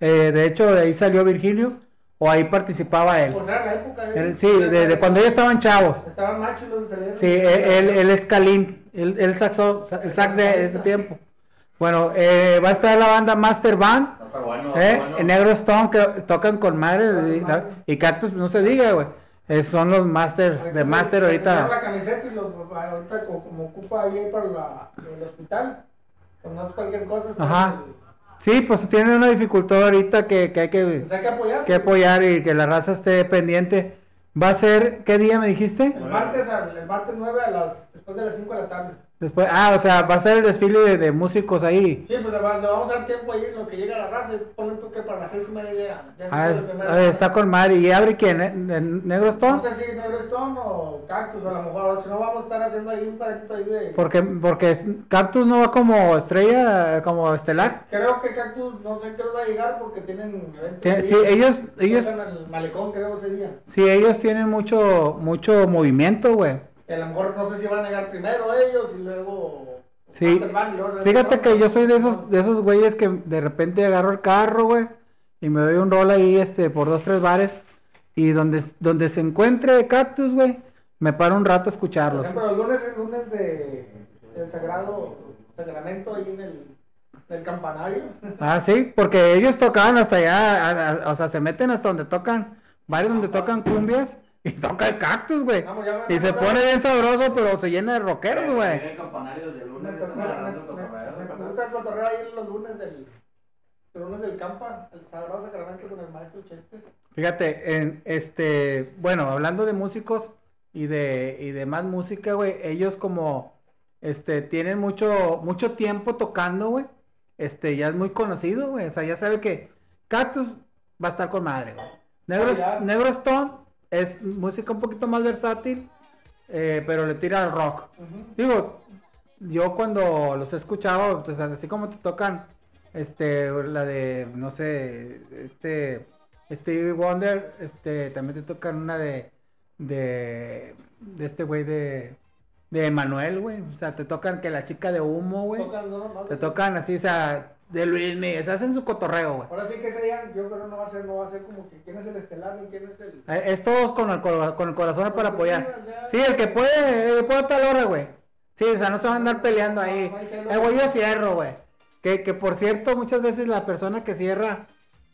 Eh, de hecho, de ahí salió Virgilio o ahí participaba él. pues era la época de Él- sí, de, de cuando ellos estaban chavos. estaban machos y luego salieron Sí, él, él, él es Kalin, él, él saxó, el sax de ese tiempo. Bueno, eh, va a estar la banda Master Band, No, pero bueno, ¿eh? bueno. En Negro Stone que tocan con madre y, madre. y Cactus, no se diga, güey. Eh, son los masters de Master se ahorita. la camiseta y lo, ahorita como, como ocupa ahí para la, el hospital, pues no es cualquier cosa. Ajá. el- Sí, pues tiene una dificultad ahorita que, que hay que, pues hay que apoyar. que apoyar y que la raza esté pendiente. Va a ser, ¿qué día me dijiste? El martes, el martes 9 a las, después de las 5 de la tarde. Después, ah, o sea, va a ser el desfile de, de músicos ahí. Sí, pues le va- le vamos a dar tiempo ahí en lo que llega la raza. Ponen tú que para las 6 y media ya. ya Ah, es- ah, está con madre. ¿Y abre quién? ¿En Negro No Stone? sé si Negro Stone o Cactus, o a lo mejor, si no vamos a estar haciendo ahí un pedacito ahí de. Porque, porque Cactus no va como estrella, como estelar. Creo que Cactus, no sé qué les va a llegar porque tienen eventos. Sí, ellos, ellos, Tocan el malecón, creo, ese día. sí, ellos tienen mucho, mucho movimiento, güey. A lo mejor no sé si van a llegar primero ellos y luego. Sí. Y luego Fíjate que yo soy de esos, de esos güeyes que de repente agarro el carro, güey, y me doy un rol ahí, este, por dos, tres bares, y donde, donde se encuentre Cactus, güey, me paro un rato a Por escucharlos. ejemplo, los lunes es lunes de, del Sagrado Sacramento ahí en el, del campanario. Ah, sí, porque ellos tocaban hasta allá, a- a- o sea, se meten hasta donde tocan, bares donde tocan cumbias, y toca el Cactus, güey. Vamos, ya Y se pone bien sabroso, pero se llena de rockeros, güey. Tiene campanarios de Me, lunes, me- están me- agarrando el me- cotorreo. me- me gusta el cotorreo ahí los lunes del, los lunes del campa, el Sagrado Sacramento con el maestro Chester. Fíjate, en este, bueno, hablando de músicos y de, y de más música, güey, ellos como, este, tienen mucho, mucho tiempo tocando, güey, este, ya es muy conocido, güey, o sea, ya sabe que Cactus va a estar con madre, güey. Negro, Ah. Negro Stone es música un poquito más versátil, eh, pero le tira al rock. Digo, yo cuando los he escuchado, pues así como te tocan, este, la de, no sé, este, Stevie Wonder, este, también te tocan una de, de, de este güey de, de Emanuel, güey, o sea, te tocan que la chica de humo, güey, Tocan, no, no, te tocan así, o sea, de Luis Miguel, se hacen su cotorreo, güey. Ahora sí que ese día yo creo no va a ser, no va a ser como que quién es el estelar ni quién es el. Eh, Es todos con el, con el corazón para Pues sí, apoyar. ya- Sí, el que puede, eh, puede a tal hora, güey. Sí, o sea, no se van a andar peleando ahí. No. Eh, güey, yo cierro, güey. Que, que por cierto, muchas veces la persona que cierra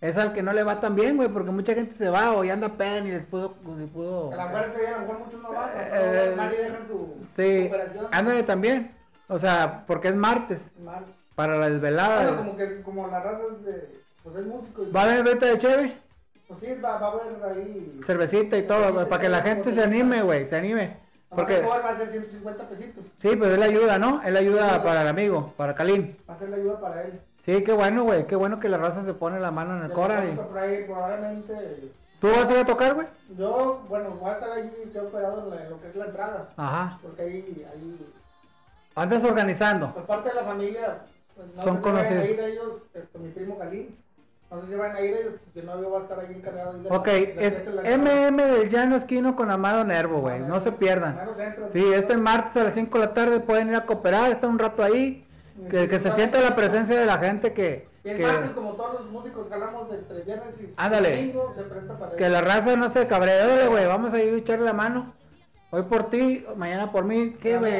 es al que no le va tan bien, güey, porque mucha gente se va o ya anda peda y les pudo, ni pudo. A mejor ese día a lo mejor muchos no van, Eh, pero Mari dejan su Sí, su operación. ándale también. O sea, porque es martes, Mal. Para la desvelada. Bueno, como que como la raza es de. Pues es músico. Y, Va a haber venta de cheve, Pues sí, va, va a haber ahí. cervecita y todo, Cervecita, para que la gente se anime, güey, se anime. Porque va a ser 150 pesitos. sí, pues él ayuda, ¿no? Él ayuda para el amigo, para Kalin. Va a ser la ayuda para él. Sí, qué bueno, güey. Qué bueno que la raza se pone la mano en el cora. Y... Probablemente. ¿Tú vas a ir a tocar, güey? Yo, bueno, voy a estar ahí, yo la- en lo que es la entrada. Ajá. Porque ahí, ahí Andas organizando. pues parte de la familia, pues, no Son sé si a conocidos. ir ellos, este, mi primo Galín, No sé si van a ir ellos, porque no yo voy a estar ahí encargado. de Ok, la es MM del Llano Esquino con Amado Nervo, güey. No se pierdan. Centro. Sí, este martes a las 5 de la tarde pueden ir a cooperar, estar un rato ahí. Que, que se sienta la presencia de la gente que, Y el que, martes, como todos los músicos jalamos de entre viernes y Ándale. domingo, se presta para que la raza no se cabree, güey, vamos a ir a echarle la mano. Hoy por ti, mañana por mí. ¿Qué, güey?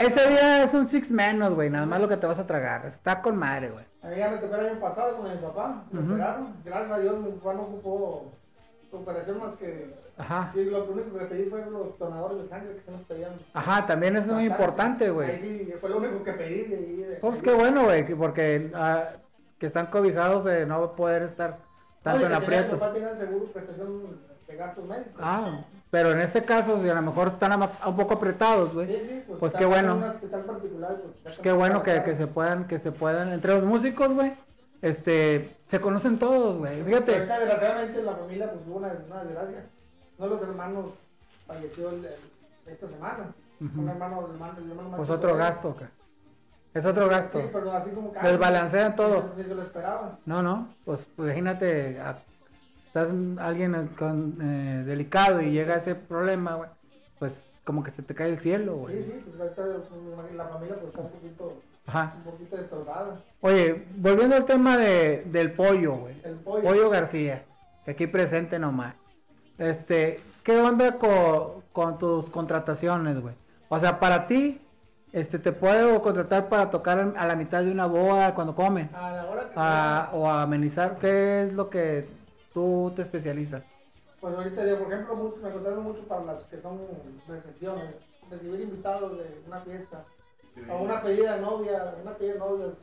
Ese día es un six menos, güey, nada más lo que te vas a tragar. Está con madre, güey. A mí ya me tocó el año pasado con mi papá. Me Ujú. operaron. Gracias a Dios mi papá no ocupó operación más que. Ajá. Sí, lo único que pedí fue los donadores de sangre que se nos pedían. Ajá, también es muy importante, Ahí güey. sí, fue lo único que pedí de ahí. de- Pues qué bueno, güey, que- porque ah, que están cobijados de no poder estar tanto No, en tenía- Mi aprietos. papá tenía seguro prestación de gastos médicos. Ah, pero en este caso, si a lo mejor están un poco apretados, Sí, güey. sí, pues, Pues está qué bueno. Pues, ya Qué bueno que, que se puedan, que se puedan, entre los músicos, güey, este, se conocen todos, güey. Fíjate, ahorita, desgraciadamente, la familia pues hubo una, una desgracia. Uno de los hermanos falleció el- el- esta semana. Ujú. Un hermano, el hermano, el hermano pues otro gasto, acá. Es otro gasto. Sí, pero así como que. Desbalancean todo. Ni, ni se lo esperaban. No, no, pues, pues, imagínate, a- estás alguien con, eh, delicado y llega ese problema, güey, pues como que se te cae el cielo, güey. Sí, sí, pues ahorita la familia pues está un poquito, Ajá. un poquito destrozada. Oye, volviendo al tema de, del pollo, güey. El pollo. Pollo García, que aquí presente nomás. Este, ¿qué onda co- con, tus contrataciones, güey? O sea, para ti, este, te puedo contratar para tocar a la mitad de una boda cuando comen. A la hora que. A- o a amenizar, ¿qué es lo que tú te especializas? Pues ahorita, yo, por ejemplo, me contaron mucho para las que son recepciones. Recibir invitados de una fiesta. O una pedida de novia, una pedida de novios.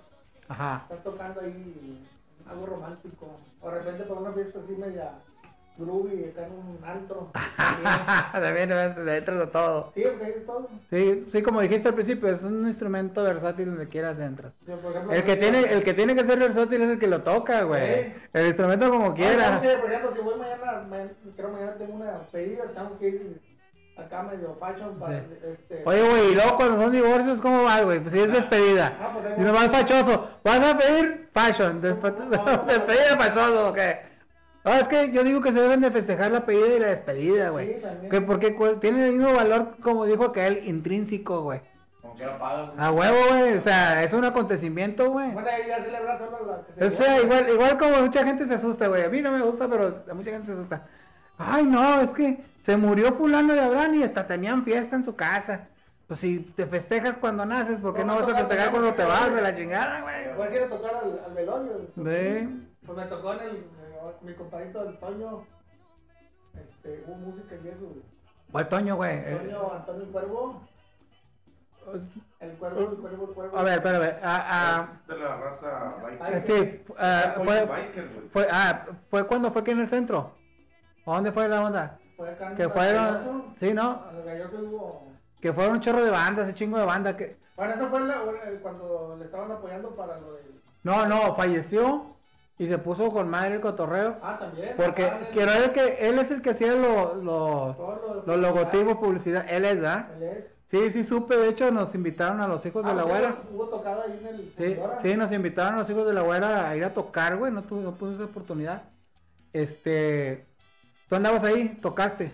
Ajá. Están tocando ahí algo romántico. O de repente para una fiesta así media groovy, acá en un antro. [laughs] También dentro de todo. sí, pues hay de todo. Sí, sí, como dijiste al principio, es un instrumento versátil donde quieras entras. Yo, por ejemplo, El que tiene, el que tiene que ser versátil es el que lo toca, güey. El instrumento como quiera. Por ejemplo, si voy mañana, ma- creo mañana tengo una pedida, tengo que ir acá medio fashion para Sí. este. Oye, güey, y luego cuando son divorcios, ¿cómo va, güey? Pues si es despedida. Ah, pues Y no vas fachoso. ¿Vas a pedir fashion? Despe- No, no, no. despedida fachoso, ¿o qué? No, es que yo digo que se deben de festejar la pedida y la despedida, güey. Sí, también. que porque tiene el mismo valor, como dijo aquel, intrínseco, güey. Como que pagas. A huevo, güey. O sea, es un acontecimiento, güey. Bueno, ahí ya celebra solo la que se O sea, igual, igual como mucha gente se asusta, güey. A mí no me gusta, pero a mucha gente se asusta. Ay, no, es que se murió fulano de Abraham y hasta tenían fiesta en su casa. Pues si te festejas cuando naces, ¿por qué no, No, vas a festejar cuando te vas de la chingada, güey? Voy a ir a tocar al, al velorio. De- Pues me tocó en el, mi compadrito del Toño, este, hubo música y eso. ¿Cuál Toño, güey? Eh, Antonio, Antonio Cuervo, el Cuervo, el Cuervo, el Cuervo. A ver, espera, a ver. Ah, ah, Es de la raza biker. Ay, sí, ah, fue, biker, güey. fue, ah, ¿fue cuando fue aquí en el centro? ¿O dónde fue la onda? Fue acá en Que el fueron, Galloso. sí, ¿no? Hubo... Que fueron un chorro de bandas, ese chingo de banda que... Bueno, eso fue la- cuando le estaban apoyando para lo del... No, no, falleció y se puso con madre el cotorreo. Ah, también. Porque ah, quiero ver que él es el que hacía lo- lo- lo- los logotipos, publicidad. Él es, ¿verdad? Él es. Sí, sí, supe. De hecho, nos invitaron a los hijos de Ah, la güera. Hubo tocada ahí en el... Sí, sí, nos invitaron a los hijos de la güera a ir a tocar, güey. No tuve, no pude esa oportunidad. Este. ¿Tú andabas ahí? ¿Tocaste?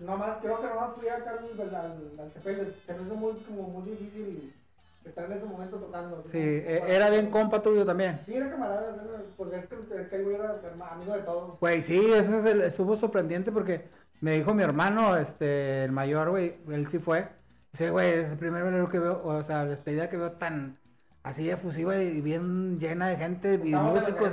Nomás, creo que nomás fui acá al, al, al. Se me hizo muy, como muy difícil estar en ese momento tocando. Sí, e- era bien compa tuyo también. Sí, era camarada, pues es que, el era amigo de todos. Güey, sí, eso es el- estuvo sorprendente porque me dijo mi hermano, este, el mayor, güey, él sí fue. Dice, güey, es el primer velero que veo, o sea, despedida que veo tan así efusiva y bien llena de gente y músicos.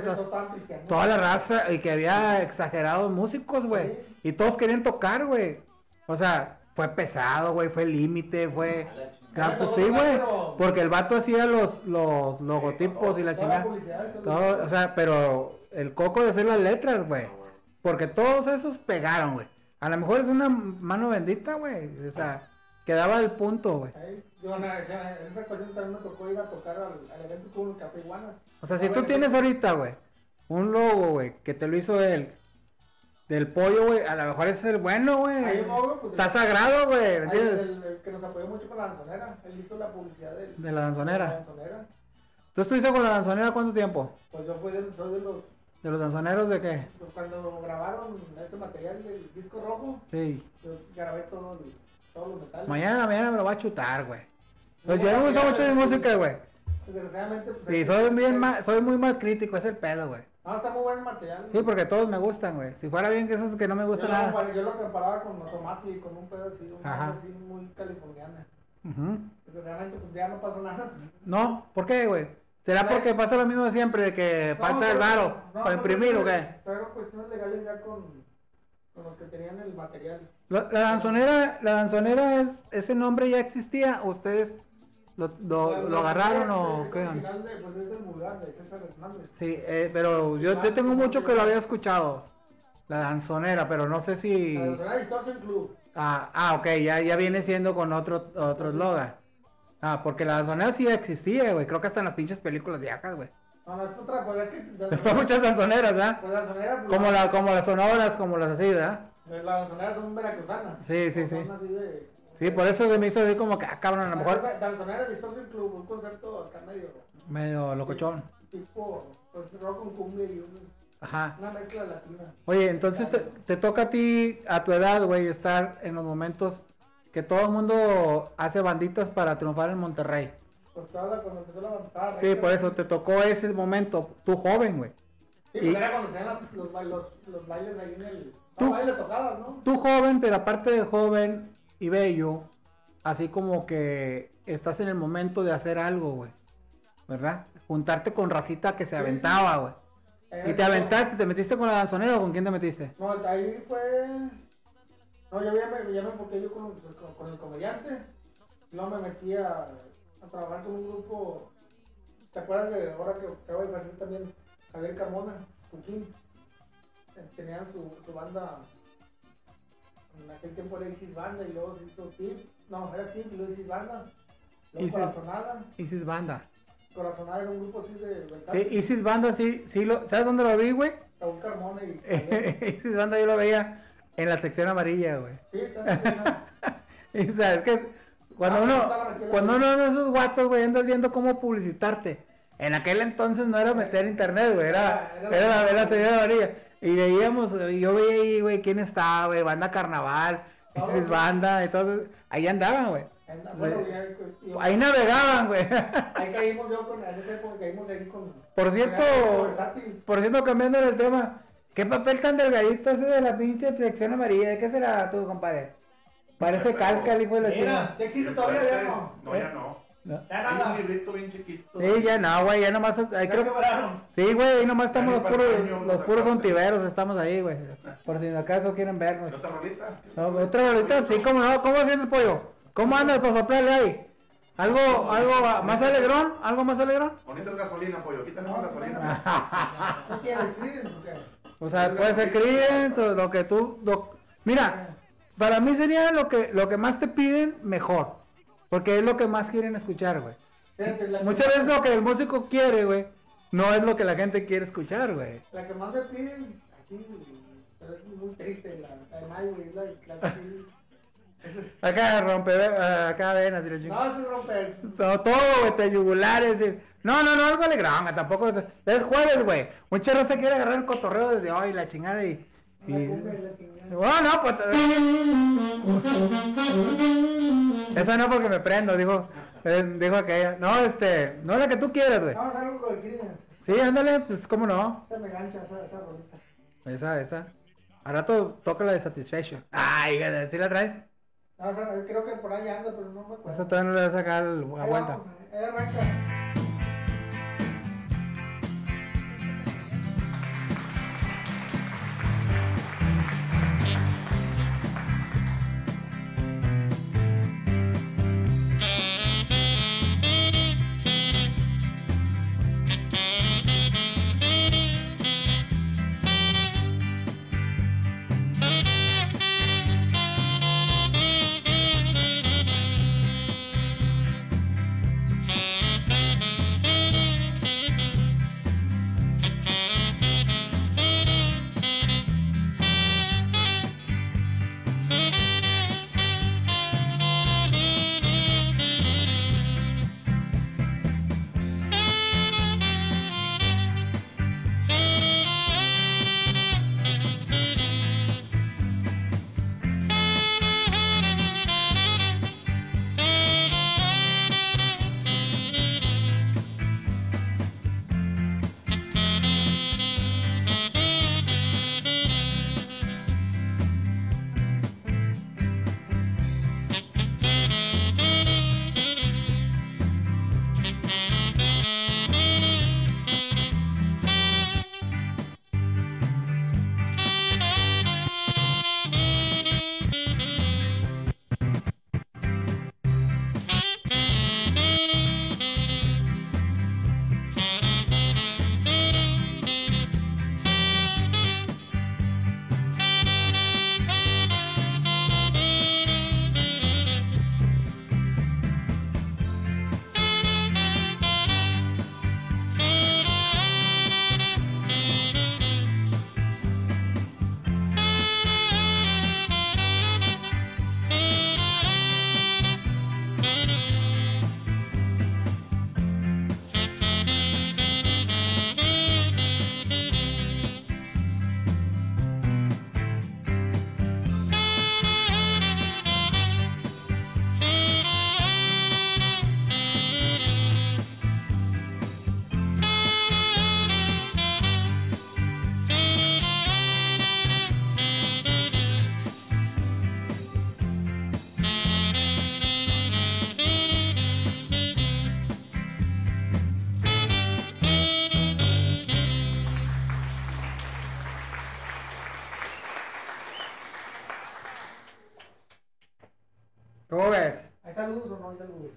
Toda la raza y que había exagerados músicos, güey. Sí. Y todos querían tocar, güey. O sea, fue pesado, güey, fue límite, fue... Claro, pues sí, güey. Porque el vato hacía los, los logotipos y la la chingada. y todo Todo, o sea, pero el coco de hacer las letras, güey. Porque todos esos pegaron, güey. A lo mejor es una mano bendita, güey. O sea, quedaba el punto, güey. En esa en esa ocasión también me tocó ir a tocar al, al evento con el Café Iguanas. O sea, si Ah, tú tienes ahorita, güey, un logo, güey, que te lo hizo él, del pollo, güey, a lo mejor ese es el bueno, güey. Pues, Está el- sagrado, güey, ¿me Ahí, entiendes? el, el que nos apoyó mucho con la danzonera. Él hizo la publicidad del- De la danzonera. de la danzonera. ¿Tú estuviste con la danzonera cuánto tiempo? Pues yo fui de, soy de los. ¿De los danzoneros de qué? Cuando grabaron ese material del disco rojo, Sí. yo grabé todo el- todos los metales. Mañana, mañana me lo va a chutar, güey. Pues yo me gusta mucho de música, güey. Desgraciadamente, pues. Sí, soy bien mal, soy muy mal crítico, es el pedo, güey. No, está muy buen material. Sí, porque todos me gustan, güey. Si fuera bien que esos que no me gustan nada. yo lo comparaba con Osomatli, con un pedo así, un pedo así muy californiana. Ujú. Desgraciadamente, pues ya no pasó nada. No, ¿por qué, güey? ¿Será porque pasa lo mismo de siempre, de que No, falta el pero- varo no, para pero imprimir o qué? Fueron cuestiones legales ya con, con los que tenían el material. La, la danzonera, la danzonera es, ese nombre ya existía, ¿o ustedes lo, lo- La- lo la- agarraron o qué? de, pues es del de César Hernández. Sí, eh, pero yo, yo tengo mucho que lo había escuchado, la danzonera, pero no sé si... La Distortion Club. Ah, ah, ok, ya, ya viene siendo con otro otro eslogan. Ah, porque la danzonera sí existía, güey, creo que hasta en las pinches películas viejas, güey. No, no es otra, pero es que. [laughs] Son muchas danzoneras, ¿verdad? Pues la sonera, pues, Como, la, como las sonoras, como las así, ¿verdad? Pues las soneras son veracruzanas. Sí, sí, Son sí. así de. Sí, por eso se me hizo así como que, ah, cabrón, a lo mejor La sonera Distortion Club, un concepto acá medio. medio locochón. Tipo, pues rock con cumbia y un- Ajá. una mezcla latina. Oye, entonces te, te toca a ti, a tu edad, güey, estar en los momentos que todo el mundo hace banditas para triunfar en Monterrey. Pues cuando empezó la banda. Sí, por eso te tocó ese momento, tú joven, güey. Sí, y- pues era cuando se los, los, los bailes ahí en el. Tú- No, baile tocadas, ¿no? Tú joven, pero aparte de joven y bello, así como que estás en el momento de hacer algo, güey. ¿Verdad? Juntarte con racita que se Sí, aventaba, güey. Eh, Y te aventaste, te metiste con la danzonera o con quién te metiste? No, ahí fue. No, yo ya me, ya me enfoqué yo con, con, con el comediante. Luego me metí a, a trabajar con un grupo. ¿Te acuerdas de ahora que acaba de pasar también Javier Carmona, Cuquín? Eh, Tenían su, su banda. En aquel tiempo era Isis Banda y luego se hizo Tip. No, era Tip y luego Isis Banda. Luego Isis. Corazonada. Isis Banda. Corazonada era un grupo así de Sí. Isis Banda, sí, sí lo, ¿sabes dónde lo vi, güey? Raúl Carmona y. [laughs] Isis Banda yo lo veía en la sección amarilla, güey. Sí, está. [laughs] Y sabes que cuando Ah, uno, cuando uno de esos guatos, güey, andas viendo cómo publicitarte. En aquel entonces no era meter internet, güey, era, Era- era era la, la- la señora amarilla. Y veíamos, yo veía ahí, güey, quién estaba, güey, banda carnaval, Isis sí. Banda, entonces, ahí andaban, güey. Anda, Bueno, ya, pues, Ahí navegaban, güey. Ahí [laughs] caímos yo con, en época caímos ahí con. Por cierto, con por cierto, cambiando el tema, ¿qué papel tan delgadito ese de la pinche sección amarilla? ¿De qué será tú, compadre? Parece calca el hijo de la Mira, ya existe todavía, ya no. No, ya no. No. Ya Hay nada. un librito bien chiquito. Sí, ya no, güey, ya nomás, ahí Ya creo, sí, güey, ahí nomás estamos los puros, los puros te ontiveros, estamos ahí, güey, por si acaso quieren vernos. ¿Y otra rolita? No, otra ahorita, sí, cómo no, ¿cómo sientes el pollo? ¿Cómo andas para soplarle ahí? ¿Algo, algo más alegrón? ¿Algo más alegrón? Bonita es gasolina, pollo. Quítale más No, gasolina. ¿Qué quieres, Creedence o qué? O sea, puede ser Creedence o lo que tú... lo- Mira, para mí sería lo que, lo que más te piden, mejor. Porque es lo que más quieren escuchar, güey. Muchas veces lo que el músico quiere, güey, no es lo que la gente quiere escuchar, güey. La que más me piden, así, pero es muy triste, la, la de Mayo, es la, Acá rompe, acá venas y No, eso es romper. No, todo, güey, te yugulares. y- No, no, no, algo alegrón, güey, tampoco. es- Es jueves, güey. Mucha raza quiere agarrar el cotorreo desde hoy, la chingada y. y... No, pues. Esa no porque me prendo, dijo. eh, dijo aquella. No, este, no la que tú quieras, güey. Vamos a algo con el Creedence. Sí, ándale, pues cómo no. Esa me gancha, esa, esa rolita. Esa, esa. Al rato toca la de Satisfaction. Ay, ¿sí la traes? No, o sea, creo que por ahí anda, pero no me acuerdo. Esa todavía no le voy a sacar aguanta. vamos, arranca.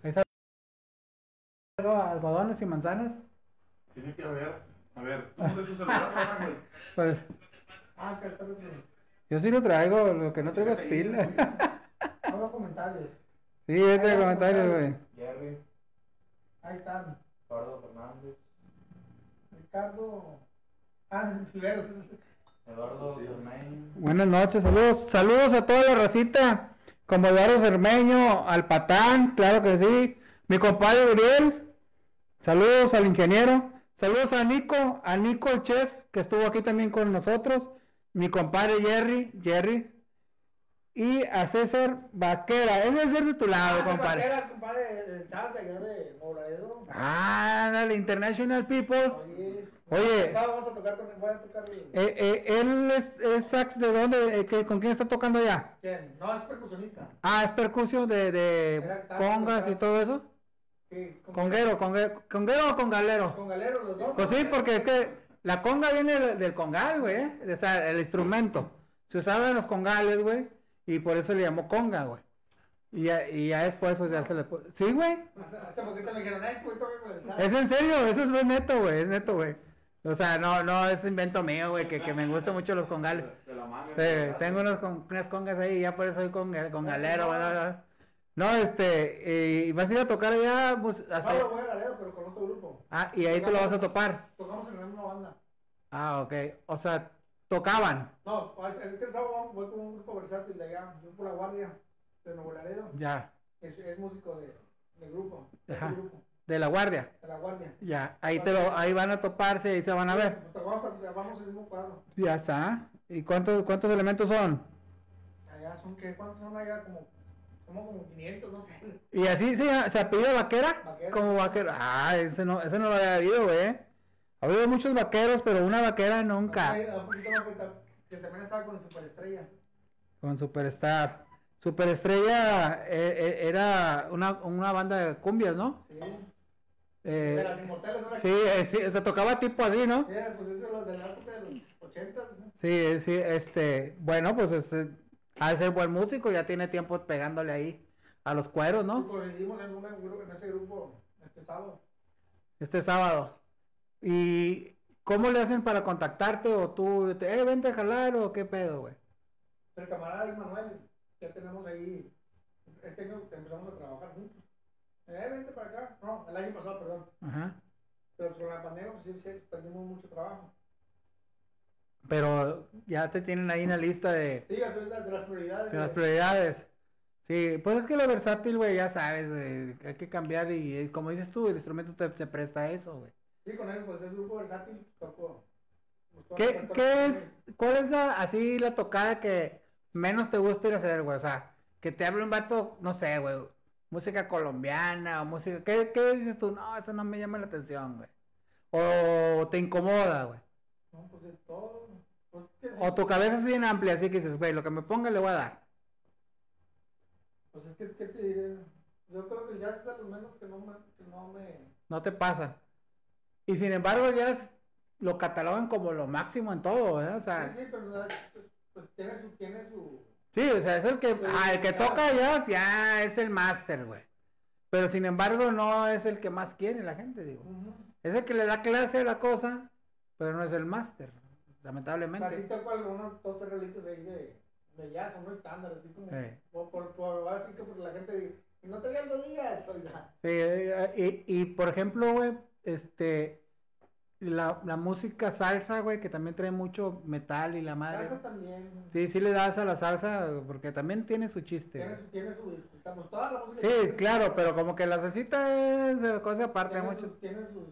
Hay? Algo, Algodones y manzanas. Tiene que haber. A ver, tú no tu celular, [laughs] güey. Pues Ah, que está yo sí lo traigo, lo que no traigo es pila. Hago [laughs] comentarios. Sí, este comentarios, güey. Jerry, Ahí están. Eduardo Fernández, Ricardo. Ah, [laughs] Riveros. Eduardo. Germain, Buenas noches, saludos, saludos a toda la racita, como Eduardo Cermeño, al Patán, claro que sí, mi compadre Uriel, saludos al ingeniero, saludos a Nico, a Nico el chef, que estuvo aquí también con nosotros, mi compadre Jerry, Jerry, y a César Vaquera, ese es el de tu lado, Ah, compadre. Era compadre del Chávez allá de Moradedo. Ah, dale, International People. Oye. Oye. Vamos a tocar con. Voy a tocar. el- Eh, eh, él es, es sax de dónde, Eh, ¿qué- ¿con quién está tocando ya? ¿Quién? No, es percusionista. Ah, es percusión de, de congas y todo eso. Sí. con- Conguero, congue- conguero o congalero. Con galero los dos. Pues sí, porque es que la conga viene del, del congal, güey, ¿eh? o sea, el instrumento. Se usaba en los congales, güey, y por eso le llamó conga, güey. Y ya, y ya después, pues ya se le... Sí, güey, Hace, poquito me dijeron, este es en serio, eso es neto, güey, es neto, güey. O sea, no, no es invento mío, güey, que, que me gustan mucho los congales. [laughs] Eh, tengo unos con- unas congas ahí, ya por eso soy con, congalero, güey. No, este, y vas a ir a tocar allá, pues, hasta... Sábado voy a Laredo, pero con otro grupo. Ah, y ahí te lo vas a topar. Tocamos en la misma banda. Ah, ok. O sea, tocaban. No, es que el sábado voy con un grupo versátil de allá. Yo por la guardia de Nuevo Laredo. Ya. Es, es músico de, de grupo. de ese Ajá. grupo, De la guardia. de la guardia. Ya. Ahí te lo, ahí van a toparse y se van a ver. Pues el mismo cuadro. Ya está. ¿Y cuántos, cuántos elementos son? Allá son, ¿qué? ¿Cuántos son allá? Como, como, como 500, no sé. Y así se, se apellida vaquera. Vaquera. Como vaquero. Ah, ese no, ese no lo había habido, güey. Ha habido muchos vaqueros, pero una vaquera nunca. Hay Un poquito más que, que también estaba con Superestrella. Con Superstar. Superestrella eh, eh, era una, una banda de cumbias, ¿no? Sí. Eh, de las inmortales, ¿no? sí, sí, se tocaba tipo así, ¿no? Sí, pues eso es lo de la época de los 80. ¿no? Sí, sí, este, bueno, pues este, ha de ser buen músico, ya tiene tiempo pegándole ahí a los cueros, ¿no? coincidimos en, un grupo- en ese grupo este sábado. Este sábado. ¿Y cómo le hacen para contactarte o tú, te, eh, vente a jalar o qué pedo, güey? El camarada Manuel, ya tenemos ahí, este año empezamos a trabajar juntos. Eh, vente para acá. No, el año pasado, perdón. Ajá. Pero con la pandemia, pues sí, sí, perdimos mucho trabajo. Pero ya te tienen ahí una lista de, Sí, la- de las prioridades. de las de- prioridades. Sí, pues es que lo versátil, güey, ya sabes, eh, hay que cambiar y eh, como dices tú, el instrumento te, presta a eso, güey. Sí, con él, pues es grupo versátil, pues, toco ¿Qué, qué es, cuál es la, así la tocada que menos te gusta ir a hacer, güey? O sea, que te hable un vato, no sé, güey, música colombiana o música, ¿qué, qué dices tú? No, eso no me llama la atención, güey. O te incomoda, güey. No, pues de todo. Pues, es que sí, O tu cabeza es bien amplia, así que dices, güey, lo que me ponga le voy a dar. Pues es que, ¿qué te diré? Yo creo que ya es de los menos que no me. Que no me... No te pasa. Y sin embargo, ya es- lo catalogan como lo máximo en todo, sea, Sí, sí, pero pues, tiene su. Tiene su Sí, o sea, es el que, Sí, ah, el que toca jazz ya es el máster, güey. Pero sin embargo no es el que más quiere la gente, digo. Ujú. Es el que le da clase a la cosa, pero no es el máster, O sea, lamentablemente. así tal cual, unos dos, tres relitos ahí de, de jazz, uno estándar, así como. Eh. Por, por, por, así que por la gente dice, no te días, oiga. Sí, eh, y, y, por ejemplo, güey, este, la, la música salsa, güey, que también trae mucho metal y la madre. Salsa también. Sí, sí le das a la salsa, porque también tiene su chiste. Tiene su, tiene su dificultad. Pues toda la música. Sí, tiene- claro, pero como que la salsita es cosa aparte, tiene mucho. sus- Tiene sus,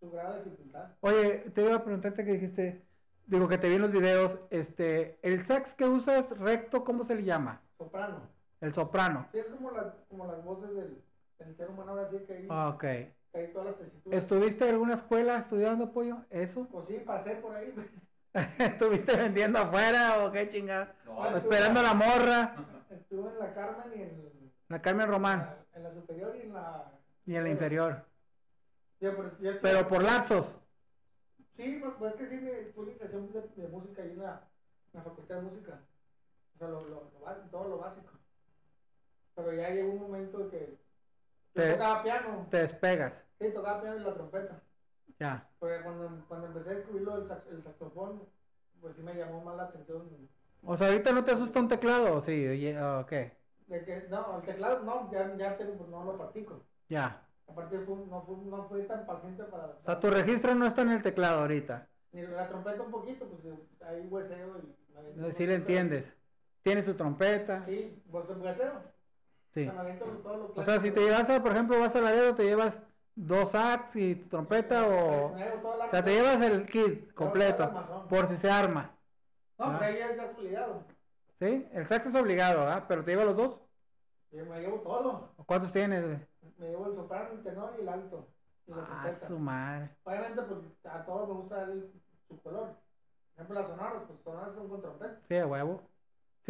su grado de dificultad. Oye, te iba a preguntarte que dijiste, digo que te vi en los videos, este, el sax que usas recto, ¿cómo se le llama? Soprano. El soprano. Sí, es como, la, como las voces del, del ser humano, ahora sí que ahí, Ah, Ok. Que hay todas las tesituras. ¿Estuviste en alguna escuela estudiando pollo? ¿Eso? Pues sí, pasé por ahí. [laughs] ¿Estuviste vendiendo afuera o qué chingada? No, Esperando a la morra, Estuve en la Carmen y en, la Carmen Román, en la superior y en la. y en la inferior. Ya, pero, ya estuve- Pero por lapsos. Sí, pues, pues es que sí, me fue iniciación de, de música ahí en la, en la facultad de música. O sea, lo, lo, lo ba- todo lo básico. Pero ya llegó un momento que Te- tocaba piano. Te despegas. Sí, tocaba piano y la trompeta. Ya. Porque cuando, cuando empecé a descubrir lo del sax- el saxofón, pues sí me llamó más la atención. O sea, ahorita no te asusta un teclado, ¿o sí, oye, o. De que, no, el teclado no, ya, ya tengo, no lo practico. Ya. Aparte fue, no, fue, no fui tan paciente para... O sea, tu registro no está en el teclado ahorita. Ni la trompeta un poquito, pues ahí hueseo y... Sí le entiendes. Tienes tu trompeta. Sí, pues hueseo. Sí. O sea, O si te llevas, a, por ejemplo, vas a Laredo, te llevas dos sax y tu trompeta o... Me llevo toda la- O sea, te llevas el kit completo por si se arma. No, pues Ah. ahí ya está obligado. ¿Sí? El sax es obligado, ¿ah? Pero te llevas los dos. Yo me llevo todo. ¿Cuántos tienes? güey? Me llevo el soprano, el tenor y el alto. Y Ah, su madre. Obviamente, pues a todos me gusta el, su color. Por ejemplo, las sonoras, pues sonoras son con trompeta. Sí, a huevo.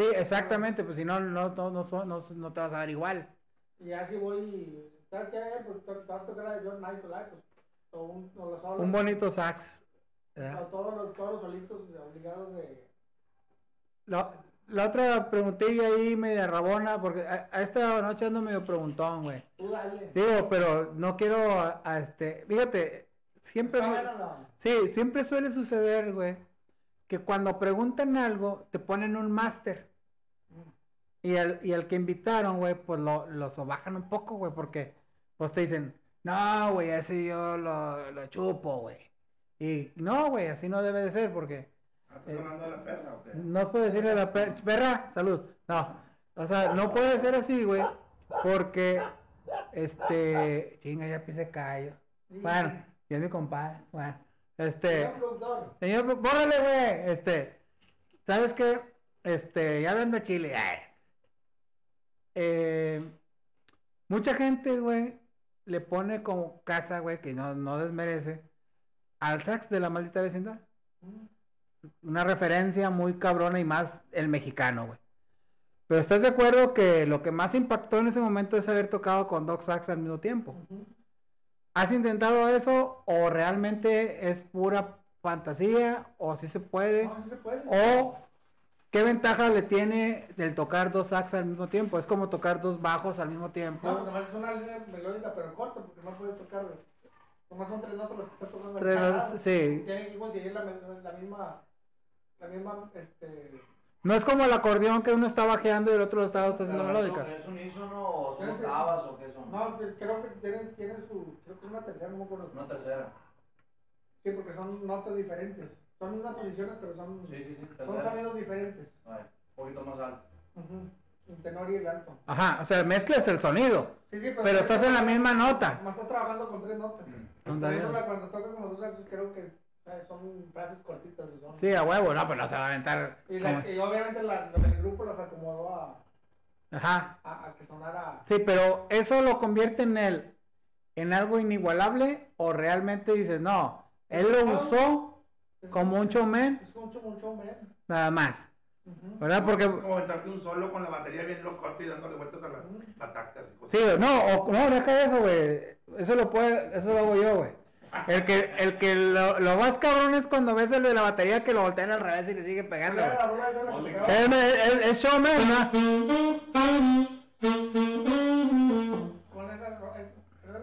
Sí, exactamente, pues si no, no, no, no, son- no, te vas a ver igual. Y así voy, ¿sabes qué? Pues te, vas a tocar de John Michael, ah, pues, o, un, o los solos. Un bonito sax. o ¿verdad? todos los, todos los solitos obligados de... La, la otra preguntilla ahí media rabona, porque a, a esta noche ando medio preguntón, güey. Tú dale. Digo, pero no quiero, a, a este, fíjate, siempre, sí, siempre suele suceder, güey, que cuando preguntan algo, te ponen un máster. Y el, y el que invitaron, güey, pues lo, lo sobajan un poco, güey, porque pues te dicen, no, güey, así yo lo, lo chupo, güey. Y no, güey, así no debe de ser, porque Ah, ¿Estás hablando de la perra o qué? no puedo decirle a la per- perra, salud. No, o sea, no puede ser así, güey, porque, este, chinga, ya pise callo. Bueno, y es mi compadre, bueno, este, Señor productor, señor, bórrale, güey, este, ¿sabes qué? Este, ya de Chile, ay. Eh, mucha gente, güey, le pone como casa, güey, que no, no desmerece, al sax de la maldita vecindad una referencia muy cabrona y más el mexicano, güey. Pero estás de acuerdo que lo que más impactó en ese momento es haber tocado con Doc Sax al mismo tiempo. ¿Has intentado eso o realmente es pura fantasía o si se puede? No, sí se puede. ¿O qué ventaja le tiene el tocar dos sax al mismo tiempo? Es como tocar dos bajos al mismo tiempo. No, nomás es una línea melódica, pero corta, porque no puedes tocar. Nomás son tres notas las que está tocando. Tres notas, sí. Tienen que conseguir la, la misma. La misma. Este. No es como el acordeón que uno está bajeando y el otro lo está, está haciendo melódica. ¿Es unísono o son octavas o qué son? No, creo que tienen, tienen su. Creo que es una tercera, no me acuerdo. Una tercera. Sí, porque son notas diferentes. Son mismas posiciones, pero son. Sí, sí, sí. Son sonidos diferentes. Vale, un poquito más alto. Ujú. El tenor y el alto. Ajá, o sea, mezclas el sonido. Sí, sí, Pero estás en la misma nota. Más estás trabajando con tres notas. Cuando toca con los dos saxos, creo que son frases cortitas. son- Sí, a huevo, no, pero no se va a aventar. Y, las- y obviamente la, el grupo las acomodó a, Ajá. a, a que sonara. Sí, pero eso lo convierte en él en algo inigualable o realmente dices, no, él lo usó es como un showman Es un showman. nada más. ¿verdad? Porque Es como aventarte un solo con la batería bien locote y dándole vueltas a las las tactas y cosas. sí, no, o, no, deja eso, güey. Eso lo puede, eso lo hago yo, güey. El que, el que lo, lo más cabrón es cuando ves el de la batería que lo voltean al revés y le sigue pegando. Es, es- es showman, ¿no?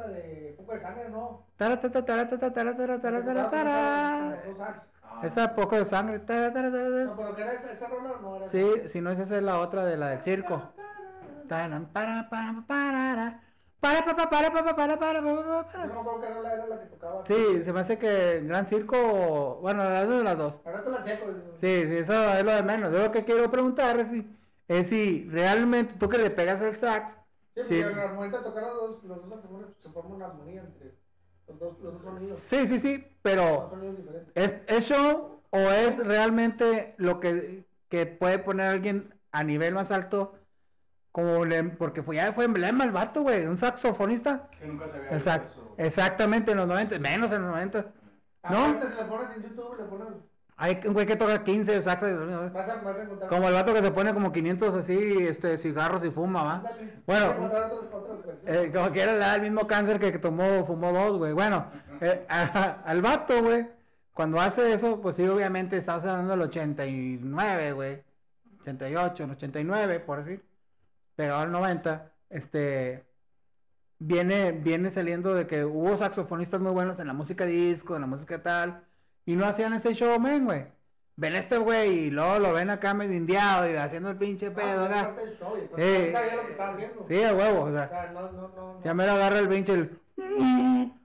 La de Poco de Sangre, ¿no? Taratata, taratata, taratata, taratata, Esa poco de sangre. No, pero que era esa, esa rola no era. Sí, si no es esa es la otra de la del circo. Para, para, para, para, para, para, para, para, para, no me qué rola era la que tocaba. Sí, se me hace que Gran Circo, bueno, dos de las dos. Ahora te la checo. Sí, eso es lo de menos. Yo lo que quiero preguntar es si, es si realmente tú que le pegas el sax, Sí, Sí. porque al momento de tocar los dos, los dos saxofones se forma una armonía entre los dos, los dos sonidos. sí, sí, sí, Son pero sonidos diferentes. ¿es, es show o es realmente lo que, que puede poner a alguien a nivel más alto? Como le- porque fue, ya fue emblema el vato, güey, un saxofonista. que nunca se había visto eso. Exactamente, en los 90, menos en los 90. ¿no? Aparte, si le pones en YouTube, le pones. Hay un güey que toca 15 saxos. Vas a, vas a encontrar. Como el vato que se pone como 500 así, este, cigarros y fuma, ¿va? Ándale. Bueno. Versiones. Eh, como que era le da el mismo cáncer que, tomó, fumó dos, güey. Bueno, eh, [laughs] a- al vato, güey, cuando hace eso, pues sí, obviamente estamos hablando del 89, güey. 88, el 89, por decir. Pegado al 90. este, viene, viene saliendo de que hubo saxofonistas muy buenos en la música disco, en la música tal, y no hacían ese show, men, güey. Ven este güey y luego lo ven acá medio indiado y haciendo el pinche pedo, Ah, es acá. pues no sabía lo que estaba haciendo. Sí, a huevo, o O sea, sea, no, no, no. ya me lo agarra el pinche el...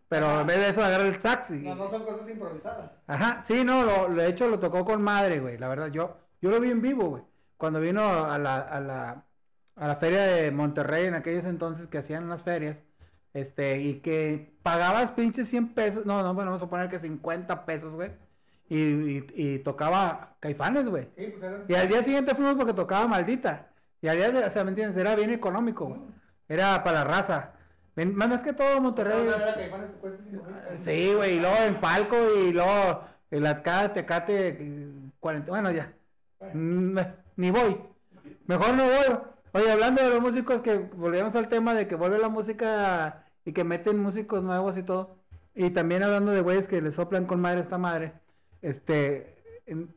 Pero en vez de eso agarra el sax y... No, no son cosas improvisadas. Ajá, sí, no, lo, lo- de hecho lo tocó con madre, güey, la verdad, yo, yo lo vi en vivo, güey, cuando vino a la, a la, a la feria de Monterrey en aquellos entonces que hacían las ferias, este, y que pagabas pinches 100 pesos, no, no, bueno, vamos a poner que 50 pesos, güey, y, y, y tocaba Caifanes, güey, Sí, pues eran. y al día siguiente fuimos porque tocaba Maldita, y al día, de, o sea, ¿me entiendes? Era bien económico, güey, era para la raza, más que todo Monterrey... No, no, Caifanes, pesos. Sí, güey, y luego en palco y luego el Atcada, Tecate, eh, 40, bueno, ya. Mm, Ni voy. Mejor no voy. Oye, hablando de los músicos, que volvemos al tema de que vuelve la música y que meten músicos nuevos y todo. Y también hablando de güeyes que le soplan con madre esta madre. Este,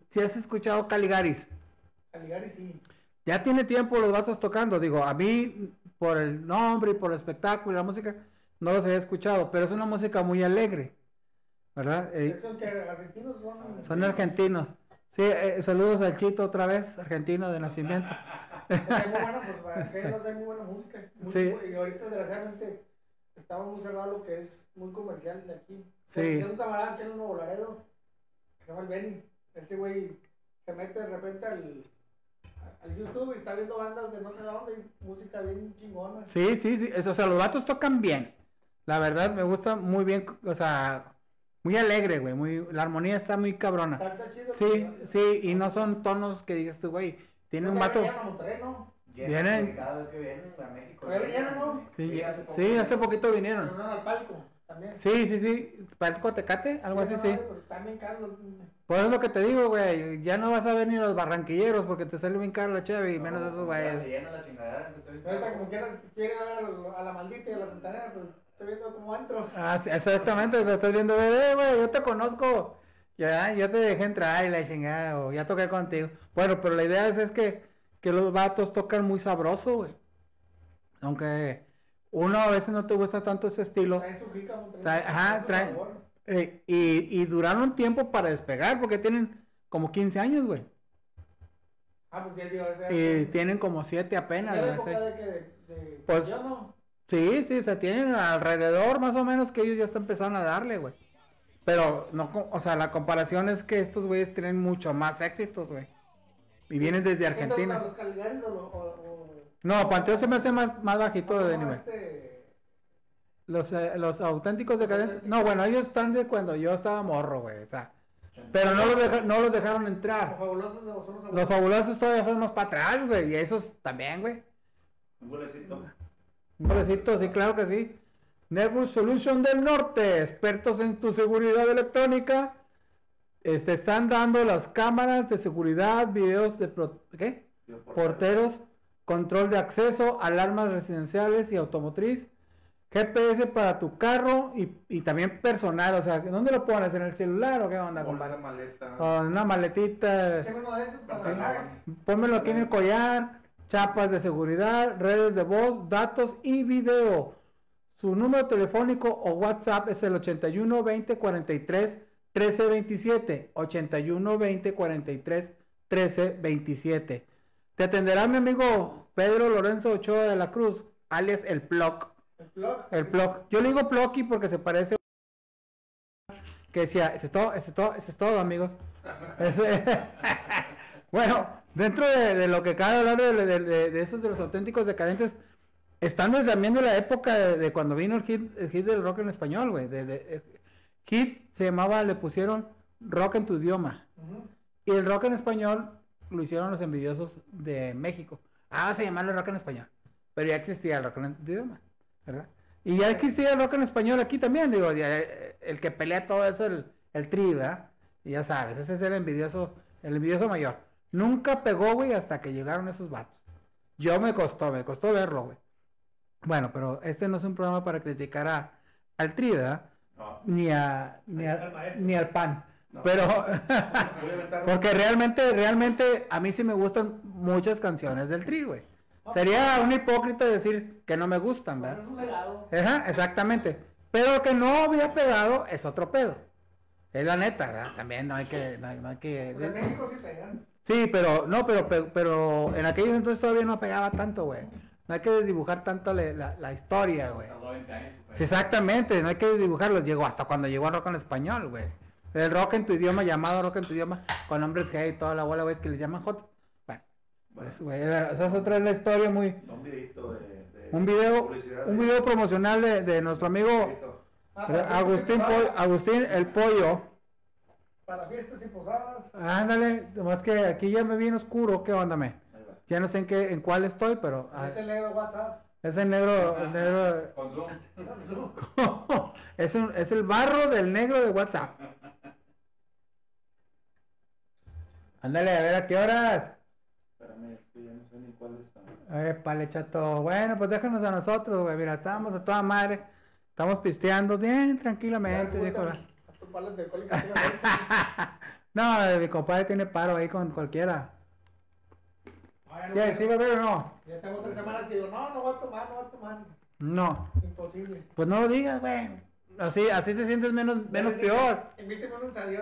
si has escuchado Caligaris, Caligari sí. ya tiene tiempo los vatos tocando. Digo, a mí, por el nombre y por el espectáculo y la música, no los había escuchado, pero es una música muy alegre, ¿verdad? Eh, Esos que argentinos son. son argentinos. Sí, eh, saludos al Chito otra vez, argentino de nacimiento. [laughs] Muy buena, pues para que no muy buena música. Muy- Sí. y ahorita desgraciadamente estamos muy cerrados lo que es muy comercial de aquí. Sí. Tengo un camarada aquí en Nuevo Laredo, que se llama el Benny. Ese güey se mete de repente al, al YouTube y está viendo bandas de no sé dónde y música bien chingona. Sí, sí, sí. es- o sea, los vatos tocan bien. La verdad, me gusta muy bien, o sea, muy alegre, güey. Muy, la armonía está muy cabrona. Está chido. Sí, sí, y no son tonos que digas tú, güey. Tiene un vato. a Monterrey, ¿no? Vienen- Cada vez que vienen a México. Pero vinieron, ¿no? Sí, poco sí, hace poquito vinieron. no al palco también. Sí, sí, sí. Palco Tecate, algo así, Esa sí. pues, También caro. Por eso es lo que te digo, güey. Ya no vas a ver ni los barranquilleros porque te sale bien caro la cheve y menos esos Se güeyes. llena la chingadera. Ahorita como quieran, quieren ver a la, maldita y a la santanera, pues estoy viendo cómo entro. Ah, sí, exactamente, te estás viendo, güey, yo te conozco. Ya, yo te dejé entrar y la chingada, o ya toqué contigo. Bueno, pero la idea es, es que, que los vatos tocan muy sabroso, güey. Aunque uno a veces no te gusta tanto ese estilo. Traen su jícamo, traen Trae- su- ajá, su trae- sabor. eh, y, y duraron un tiempo para despegar, porque tienen como 15 años, güey. Ah, pues ya digo, o sea, Y tienen como 7 apenas, época de que, de, de- Pues- yo no. Sí, sí, o sea, tienen alrededor más o menos que ellos ya están empezando a darle, güey. Pero, no, o sea, la comparación es que estos güeyes tienen mucho más éxitos, güey. Y vienen desde ¿Entonces, Argentina. para los Caligaris o, lo- o, o- No, Panteón se me hace más, más bajito ¿cómo de nivel. este? Los, eh, los auténticos decadentes. No, bueno, ellos están de cuando yo estaba morro, güey. O sea, pero no los, deja- no los dejaron Los entrar. fabulosos o son los Los fabulosos. fabulosos todavía son más para atrás, güey. Y esos también, güey. Un golecito. Un besito, sí, claro que sí. Network Solution del Norte, expertos en tu seguridad electrónica. Este, están dando las cámaras de seguridad, videos de pro- ¿qué? porteros, control de acceso, alarmas residenciales y automotriz, GPS para tu carro y, y también personal. O sea, ¿dónde lo pones? ¿En el celular o qué onda, compadre? maleta. O en una maletita. Uno de esos para. Pónmelo aquí en el collar, chapas de seguridad, redes de voz, datos y video. Su número telefónico o WhatsApp es el 81 20 43 13 27. 81 20 43 13 27. Te atenderá mi amigo Pedro Lorenzo Ochoa de la Cruz, alias el Ploc. El blog. El Ploc. Yo le digo Plocky porque se parece que decía, ese es todo, ese es todo, ese es todo, amigos. [laughs] Bueno, dentro de, de lo que cabe hablar de, de- de- esos de los auténticos decadentes, están desde también de la época de, cuando vino el hit, el hit del rock en español, güey. De, de- eh, hit se llamaba, le pusieron rock en tu idioma. Y el rock en español lo hicieron los envidiosos de México. Ah, se llamaba el rock en español. Pero ya existía el rock en tu idioma, ¿verdad? Y ya existía el rock en español aquí también, digo, ya, eh, el que pelea todo eso, el, el tri, ¿verdad? Y ya sabes, ese es el envidioso, el envidioso mayor. Nunca pegó, güey, hasta que llegaron esos vatos. Yo me costó, me costó verlo, güey. Bueno, pero este no es un programa para criticar a, al tri, ¿verdad? No. Ni a, ni, a- ni al pan. No. Pero, [laughs] porque realmente, realmente, a mí sí me gustan muchas canciones del tri, güey. Sería un hipócrita decir que no me gustan, Pues ¿verdad? es un legado. Ajá, exactamente. Pero que no había pegado es otro pedo. Es la neta, ¿verdad? También no hay que... No hay, no hay que Pues en México sí pegan. Sí, pero no, pero, pero, pero en aquellos entonces todavía no pegaba tanto, güey. No hay que dibujar tanto la, la- la historia, güey. Tardó 20 años, pues. Sí, exactamente, no hay que dibujarlo. Llegó hasta cuando llegó el rock en español, güey. El rock en tu idioma, llamado rock en tu idioma, con hombres gay y toda la bola, güey, que le llaman hot. Bueno, pues, güey, esa es otra la historia muy... Un videito de, de Un video, un de- video promocional de, de nuestro amigo Ah, Agustín, Pol-. Agustín el Pollo. Para fiestas y posadas. Ándale, nomás que aquí ya me viene oscuro, ¿qué onda, me? Ya no sé en qué, en cuál estoy, pero ah, Es el negro WhatsApp. es el negro, el negro, Con Zoom. [laughs] es, un- es el barro del negro de WhatsApp. Ándale, a ver a qué horas. Espérame, es que ya no sé ni cuál está. Épale, chato. Bueno, pues déjanos a nosotros, güey. Mira, estamos a toda madre. Estamos pisteando bien tranquilamente, dijo. la- A tu palas de alcohólicos. [laughs] No, mi compadre tiene paro ahí con cualquiera. ¿Qué? ¿Sí va a ver o no? Ya tengo tres semanas que digo, no, no voy a tomar, no voy a tomar. No. Imposible. Pues no lo digas, güey. Así, así te sientes menos, menos Ya peor. Invíteme un [laughs] ensayo.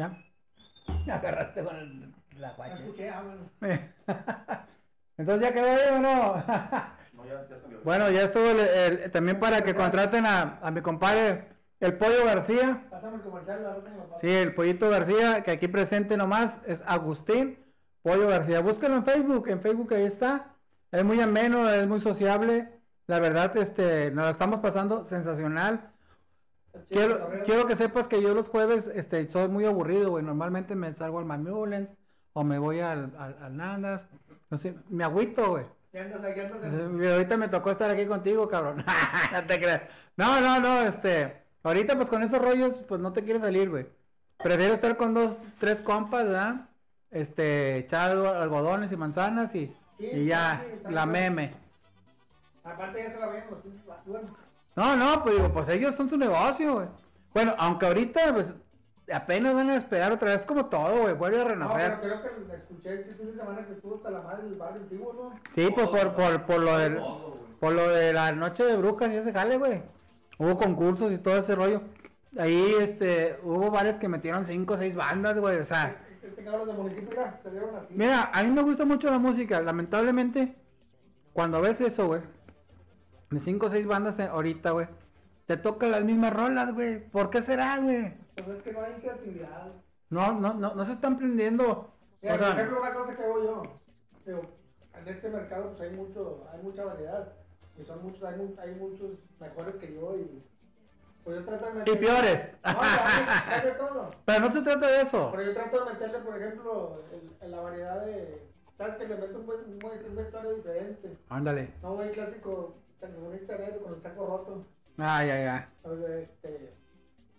¿Ya? Me agarraste con el, la No guache. escuché, ah, bueno. [laughs] Entonces ya quedó ahí o no. [laughs] No, ya, ya salió. bueno, ya estuvo el- el- también para que contraten a, a mi compadre, el Pollo García. Pásame el comercial, la. Sí, el Pollito García, que aquí presente nomás, es Agustín Pollo García. Búscalo en Facebook, en Facebook ahí está. Es muy ameno, es muy sociable. La verdad, este, nos la estamos pasando sensacional. Quiero, quiero que sepas que yo los jueves este, soy muy aburrido, güey. Normalmente me salgo al Mamulens o me voy al, al, al Nandas. No sé, me agüito, güey. Ya andas aquí, andas en... Sí, Ahorita me tocó estar aquí contigo, cabrón. [laughs] no te creas. No, no, no, este. Ahorita, pues con esos rollos, pues no te quieres salir, güey. Prefiero estar con dos, tres compas, ¿verdad? Este, echar algo- algodones y manzanas y, Sí, y ya, sí, la meme. Aparte ya se la pinches basura. No, no, pues digo, pues ellos son su negocio, güey. Bueno, aunque ahorita, pues, apenas van a esperar otra vez como todo, güey. Vuelve a No, renacer. pero creo que escuché el fin de semana que estuvo hasta la madre del bar antiguo, ¿no? Sí, pues por, por, por lo del, por lo de la noche de brujas y ese jale, güey. Hubo concursos y todo ese rollo. Ahí, este, hubo varios que metieron cinco o seis bandas, güey. O sea, Este cabrón de municipio, mira, salieron así. mira, a mí me gusta mucho la música. Lamentablemente, cuando ves eso, güey, de cinco o seis bandas eh, ahorita, güey, te tocan las mismas rolas, güey. ¿Por qué será, güey? Pues es que no hay creatividad. No, no, no, no se están prendiendo. Mira, por ejemplo, una cosa que hago yo, digo, en este mercado pues hay mucho, hay mucha variedad. Y son muchos, hay, mu- hay muchos mejores que yo y pues yo trato de meter. y peores. No, hay, de todo. Pero no se trata de eso. Pero yo trato de meterle, por ejemplo, el- en la variedad de. ¿Sabes que le meto un, buen- un, buen- un vestuario diferente? Ándale. No voy el clásico saxofonista negro con el saco roto. Ah, ya, ya. Entonces, este,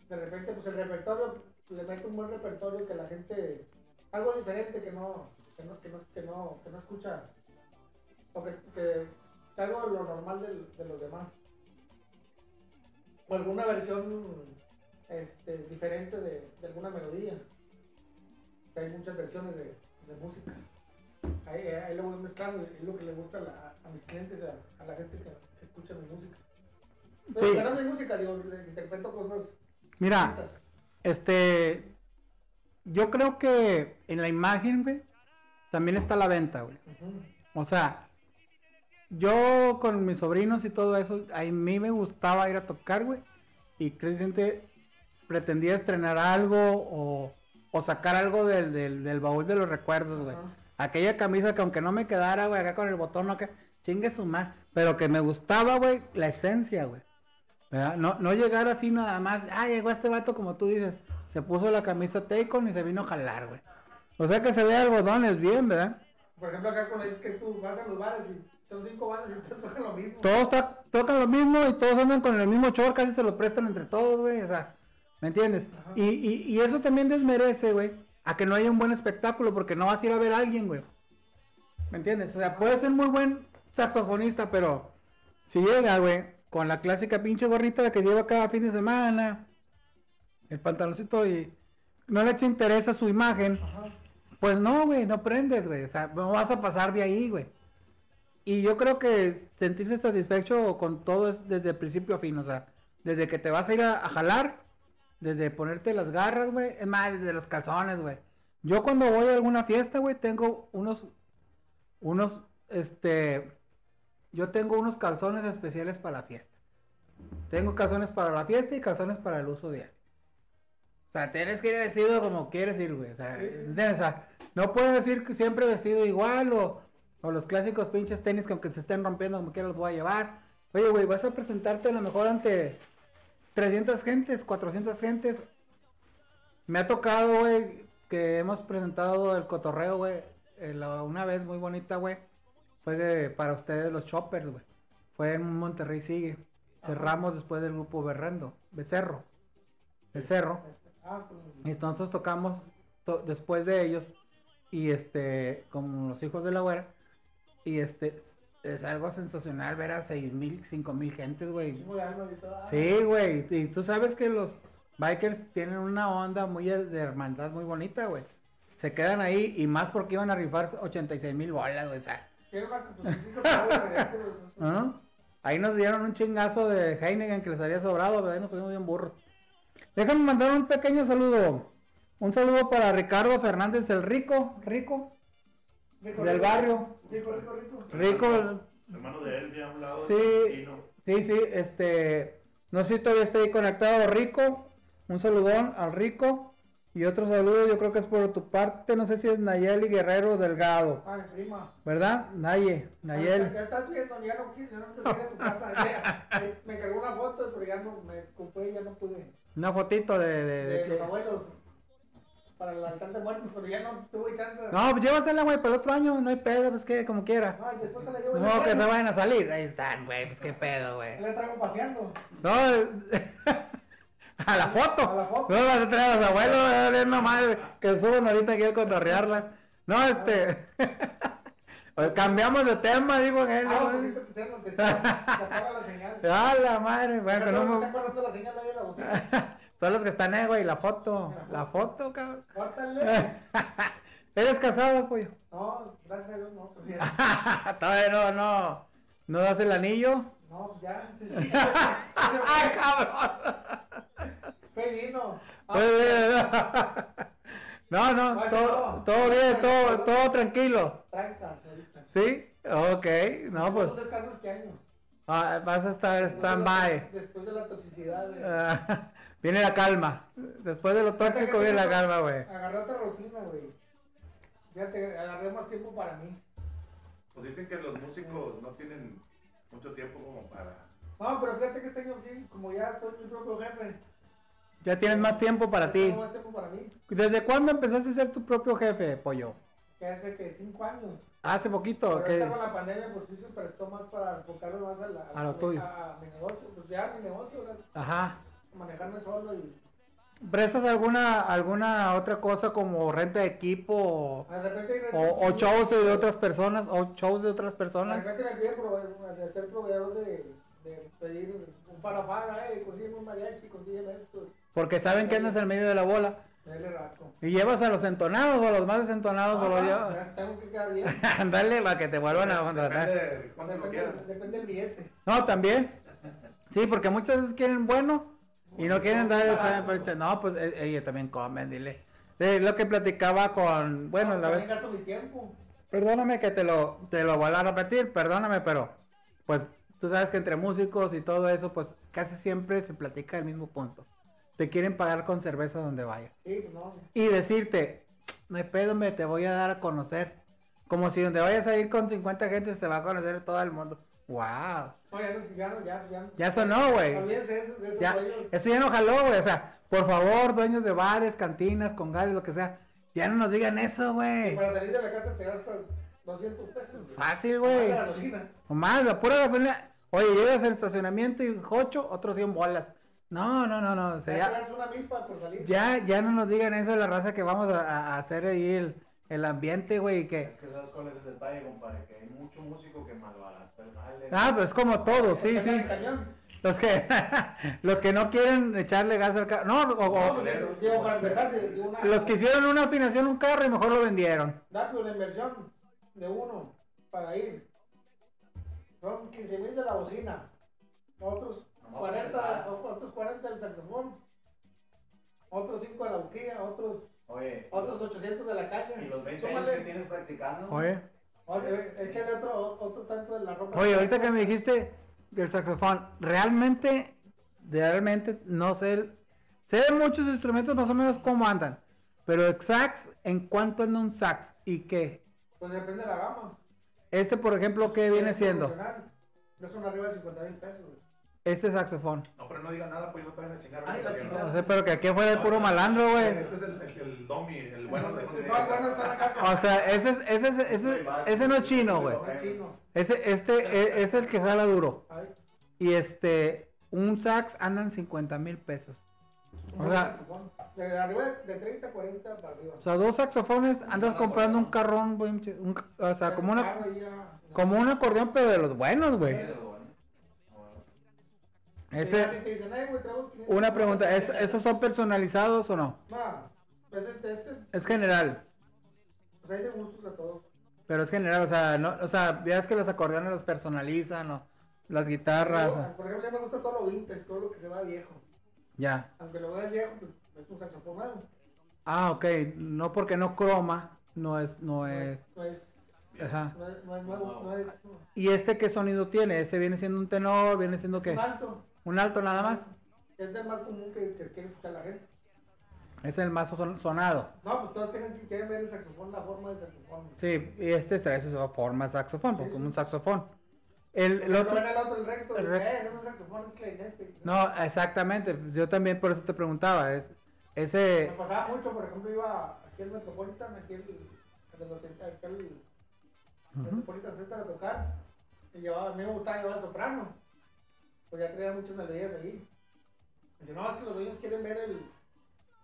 de repente, pues el repertorio, le meto un buen repertorio que la gente, algo diferente que no, que no, que no, que no, que no escucha, o que, que algo de lo normal del- de los demás. O alguna versión este, diferente de, de alguna melodía. Que hay muchas versiones de, de música. Ahí, ahí lo voy mezclando, es lo que le gusta a, la- a mis clientes, a, a la gente que, escucha mi música. Pero Sí. no de música, digo, le interpreto cosas. Mira, distintas. este. Yo creo que en la imagen, güey, también está la venta, güey. O sea, yo con mis sobrinos y todo eso, a mí me gustaba ir a tocar, güey. Y creciente pretendía estrenar algo o, o sacar algo del, del, del baúl de los recuerdos, güey. Aquella camisa que aunque no me quedara, güey, acá con el botón, no que chingue su madre. Pero que me gustaba, güey, la esencia, güey. No, no llegar así nada más. Ah, llegó este vato, como tú dices. Se puso la camisa Tacon y se vino a jalar, güey. O sea que se ve algodones bien, ¿verdad? Por ejemplo, acá cuando dices que tú vas a los bares y son cinco bandas y [laughs] todos tocan lo mismo. Todos tocan lo mismo y todos andan con el mismo short, casi se lo prestan entre todos, güey. O sea, ¿me entiendes? Y, y, y eso también desmerece, güey, a que no haya un buen espectáculo porque no vas a ir a ver a alguien, güey. ¿Me entiendes? O sea, puede ser muy buen saxofonista, pero si llega, güey, con la clásica pinche gorrita que lleva cada fin de semana, el pantaloncito y no le echa interés a su imagen, Ajá. pues no, güey, no prendes, güey. O sea, no vas a pasar de ahí, güey. Y yo creo que sentirse satisfecho con todo es desde el principio a fin, o sea, desde que te vas a ir a, a jalar, desde ponerte las garras, güey, es más, desde los calzones, güey. Yo cuando voy a alguna fiesta, güey, tengo unos, unos, este, yo tengo unos calzones especiales para la fiesta. Tengo calzones para la fiesta y calzones para el uso diario. O sea, tienes que ir vestido como quieres ir, güey. O sea, no puedes decir que siempre vestido igual o, o los clásicos pinches tenis que aunque se estén rompiendo como quiera los voy a llevar. Oye, güey, vas a presentarte a lo mejor ante 300 gentes, 400 gentes. Me ha tocado, güey, que hemos presentado el cotorreo, güey, eh, una vez muy bonita, güey. Fue de- para ustedes los choppers, güey. Fue en Monterrey Sigue. Cerramos después del grupo Berrendo, Becerro. Becerro. Ah, pues, Y entonces tocamos to- después de ellos y este como los hijos de la güera y este es algo sensacional ver a seis mil, cinco mil gentes, güey. Sí, güey. Y tú sabes que los bikers tienen una onda muy de hermandad muy bonita, güey. Se quedan ahí y más porque iban a rifar 86 mil bolas, güey. o sea, ¿no? [laughs] Ahí nos dieron un chingazo de Heineken que les había sobrado. Y nos pusimos bien burros. Déjame mandar un pequeño saludo. Un saludo para Ricardo Fernández el Rico, Rico, Rico, del rico. barrio. Rico, rico, rico. Rico, Hermano de él, de a un lado. Sí. Sí, sí, este, no sé si todavía está ahí conectado Rico. Un saludón al Rico. Y otro saludo, yo creo que es por tu parte, no sé si es Nayeli Guerrero Delgado, Ay, prima. ¿verdad? Naye, Ya, Nayeli. ya estás viendo, ya no quise, ya no quise ir a tu casa. [laughs] Me, me encargó una foto, pero ya no me ocupé y ya no pude. Una fotito de... de- de De los abuelos. Para el altar de muertos, pero ya no tuve chance. No, pues llévasela, güey, para el otro año, no hay pedo, pues que como quiera. No, y después te la llevo. No, que se traigo. vayan a salir. Ahí están, güey, pues qué pedo, güey. La traigo paseando. No, [laughs] a la foto. A la foto. No vas a traer a los abuelos, a ver nomás que suban ahorita aquí a cotorrearla. No, este. [laughs] Cambiamos de tema, digo él. Ah, ¿no? te apaga la señal. [laughs] A la madre, bueno, que ¿Te no me- ¿Te acuerdas de la señal ahí de la bocina? Son los que están ahí, güey, la foto. La foto, cabrón. Córtale. [laughs] ¿Eres casado, pollo? No, gracias a Dios, no. Pues. [laughs] Todavía no, no. ¿No das el anillo? No, ya. [laughs] ¡Ay, cabrón! Fue vino. Ah. No, todo, no. todo bien, todo, todo tranquilo. Trancas ahorita. ¿Sí? Ok, no, pues. ¿Tú descansas qué año? Ah, vas a estar stand-by. Después de la toxicidad. Viene la calma. Después de lo tóxico viene la calma, güey. Agarré otra rutina, güey. Fíjate, agarré más tiempo para mí. Pues dicen que los músicos no tienen mucho tiempo como para... No, pero fíjate que este año sí, como ya soy mi propio jefe. Ya tienes más tiempo para ti. Tengo más tiempo para mí. ¿Desde cuándo empezaste a ser tu propio jefe, pollo? Que hace que cinco años. Hace poquito, Pero que con la pandemia, pues sí se prestó más para enfocarme más a, la, A lo tuyo. A, a mi negocio. Pues ya mi negocio, ¿verdad? Ajá. Manejarme solo y ¿Prestas alguna alguna otra cosa como renta de equipo o, de repente... o, o shows de otras personas o shows de otras De personas? repente me piden de ser proveedor de, de pedir un farafara, eh, consígueme un mariachi, consígueme esto. Porque saben que andas en medio de la bola. Dale rasco. Y llevas a los entonados o a los más desentonados o los Ah, llevas. tengo que quedar bien. [laughs] Ándale para que te vuelvan a contratar. Depende de Depende, depende del billete. No, también. Sí, porque muchas veces quieren bueno y no quieren dar el pues, No, pues eh, ellos también comen, dile. Lo que platicaba con, bueno, No, la vez, gasto mi tiempo. perdóname que te lo, te lo voy a repetir, perdóname, pero pues tú sabes que entre músicos y todo eso, pues casi siempre se platica el mismo punto. Te quieren pagar con cerveza donde vayas. Sí, pues no. Y decirte, no hay pedo, me te voy a dar a conocer. Como si donde vayas a ir con 50 gente te va a conocer todo el mundo. ¡Wow! No, ya no, ya no, ya, ya. Ya sonó, güey. Ya, eso ya no jaló, güey. O sea, por favor, dueños de bares, cantinas, congares, lo que sea, ya no nos digan eso, güey. para salir de la casa te gastas 200 pesos. güey. Fácil, Más güey. gasolina. O más, la pura gasolina. Oye, llegas al estacionamiento y jocho, otros 100 bolas. No, no, no, no. O sea, Ya ya, una por salir. ya, ya no nos digan eso de la raza que vamos a, a hacer ahí el, el ambiente, güey. Que... Es que sabes cuál es el detalle, compadre, que hay mucho músico que malbarata el. Ah, pues como todo, sí, sí. Los que, [laughs] los que no quieren echarle gas al carro. No, o- o- No, pues, digo, para empezar, de, de una, los que hicieron una afinación a un carro y mejor lo vendieron. Dame una inversión de uno para ir. Son 15 mil de la bocina. Otros Nomás 40, para otros 40 del saxofón. Otros 5 de la boquilla. Otros, Oye, otros 800 de la caña. y los 20 años que tienes practicando. Oye. Oye, échale otro, otro tanto de la ropa. Oye, ahorita que me dijiste del saxofón, realmente, realmente no sé, el- sé de muchos instrumentos más o menos cómo andan, pero el sax, ¿en cuánto anda un sax? ¿Y qué? Pues depende de la gama. Este, por ejemplo, ¿qué viene Es siendo? No son arriba de 50 mil pesos. Este saxofón. No, pero no digan nada, pues no te vayan a chingar. Ay, ahorita la chingada. No sé, pero que aquí fuera el puro malandro, güey. Este es el, el, el domi, el bueno de Este, no, bueno, está en la casa. O sea, ese, es- ese, es- ese, ese no es chino, güey. No es chino. Ese, este e- es el que jala duro. Ay. Y este, un sax andan 50 mil pesos. O sea, de arriba de 30 a 40 para arriba. O sea, dos saxofones, andas comprando un carrón, güey, un o sea, como una, como un acordeón, pero de los buenos, güey. 500 una pregunta, pesos". ¿est- ¿estos son personalizados o no? No, pues este, este, Es general, pues hay de gustos a todos. pero es general, o sea, no, o sea, ya es que los acordeones los personalizan, o las guitarras, Yo, o- por ejemplo, a mí me gusta todo lo vintage, todo lo que se va viejo. ya. Aunque lo veas viejo, pues es un saxofón nuevo. Ah, ok, no porque no croma, no es, no No es, es, no es, ajá. no es, no es nuevo, no es, ¿Y este qué sonido tiene? ¿Ese viene siendo un tenor, viene siendo es qué? un alto. ¿Un alto nada más? Es el más común que, que quiere escuchar la gente. Es el más son- sonado. No, pues todos quieren, quieren ver el saxofón, la forma del saxofón. Sí, y este trae su forma de saxofón, pues, Sí, como un saxofón. El, el otro... el otro, el recto, el recto. eh, no es saxofón, es clarinete. No, exactamente. Yo también por eso te preguntaba. Es, Me ese... pasaba mucho, por ejemplo, iba aquí al Metropolitan, aquí el, el de los, aquí el Ujú. Metropolitan Center a tocar, y llevaba, a mí me gustaba llevar el soprano, pues ya traía muchas melodías ahí. Dice, no, es que los dueños quieren ver el,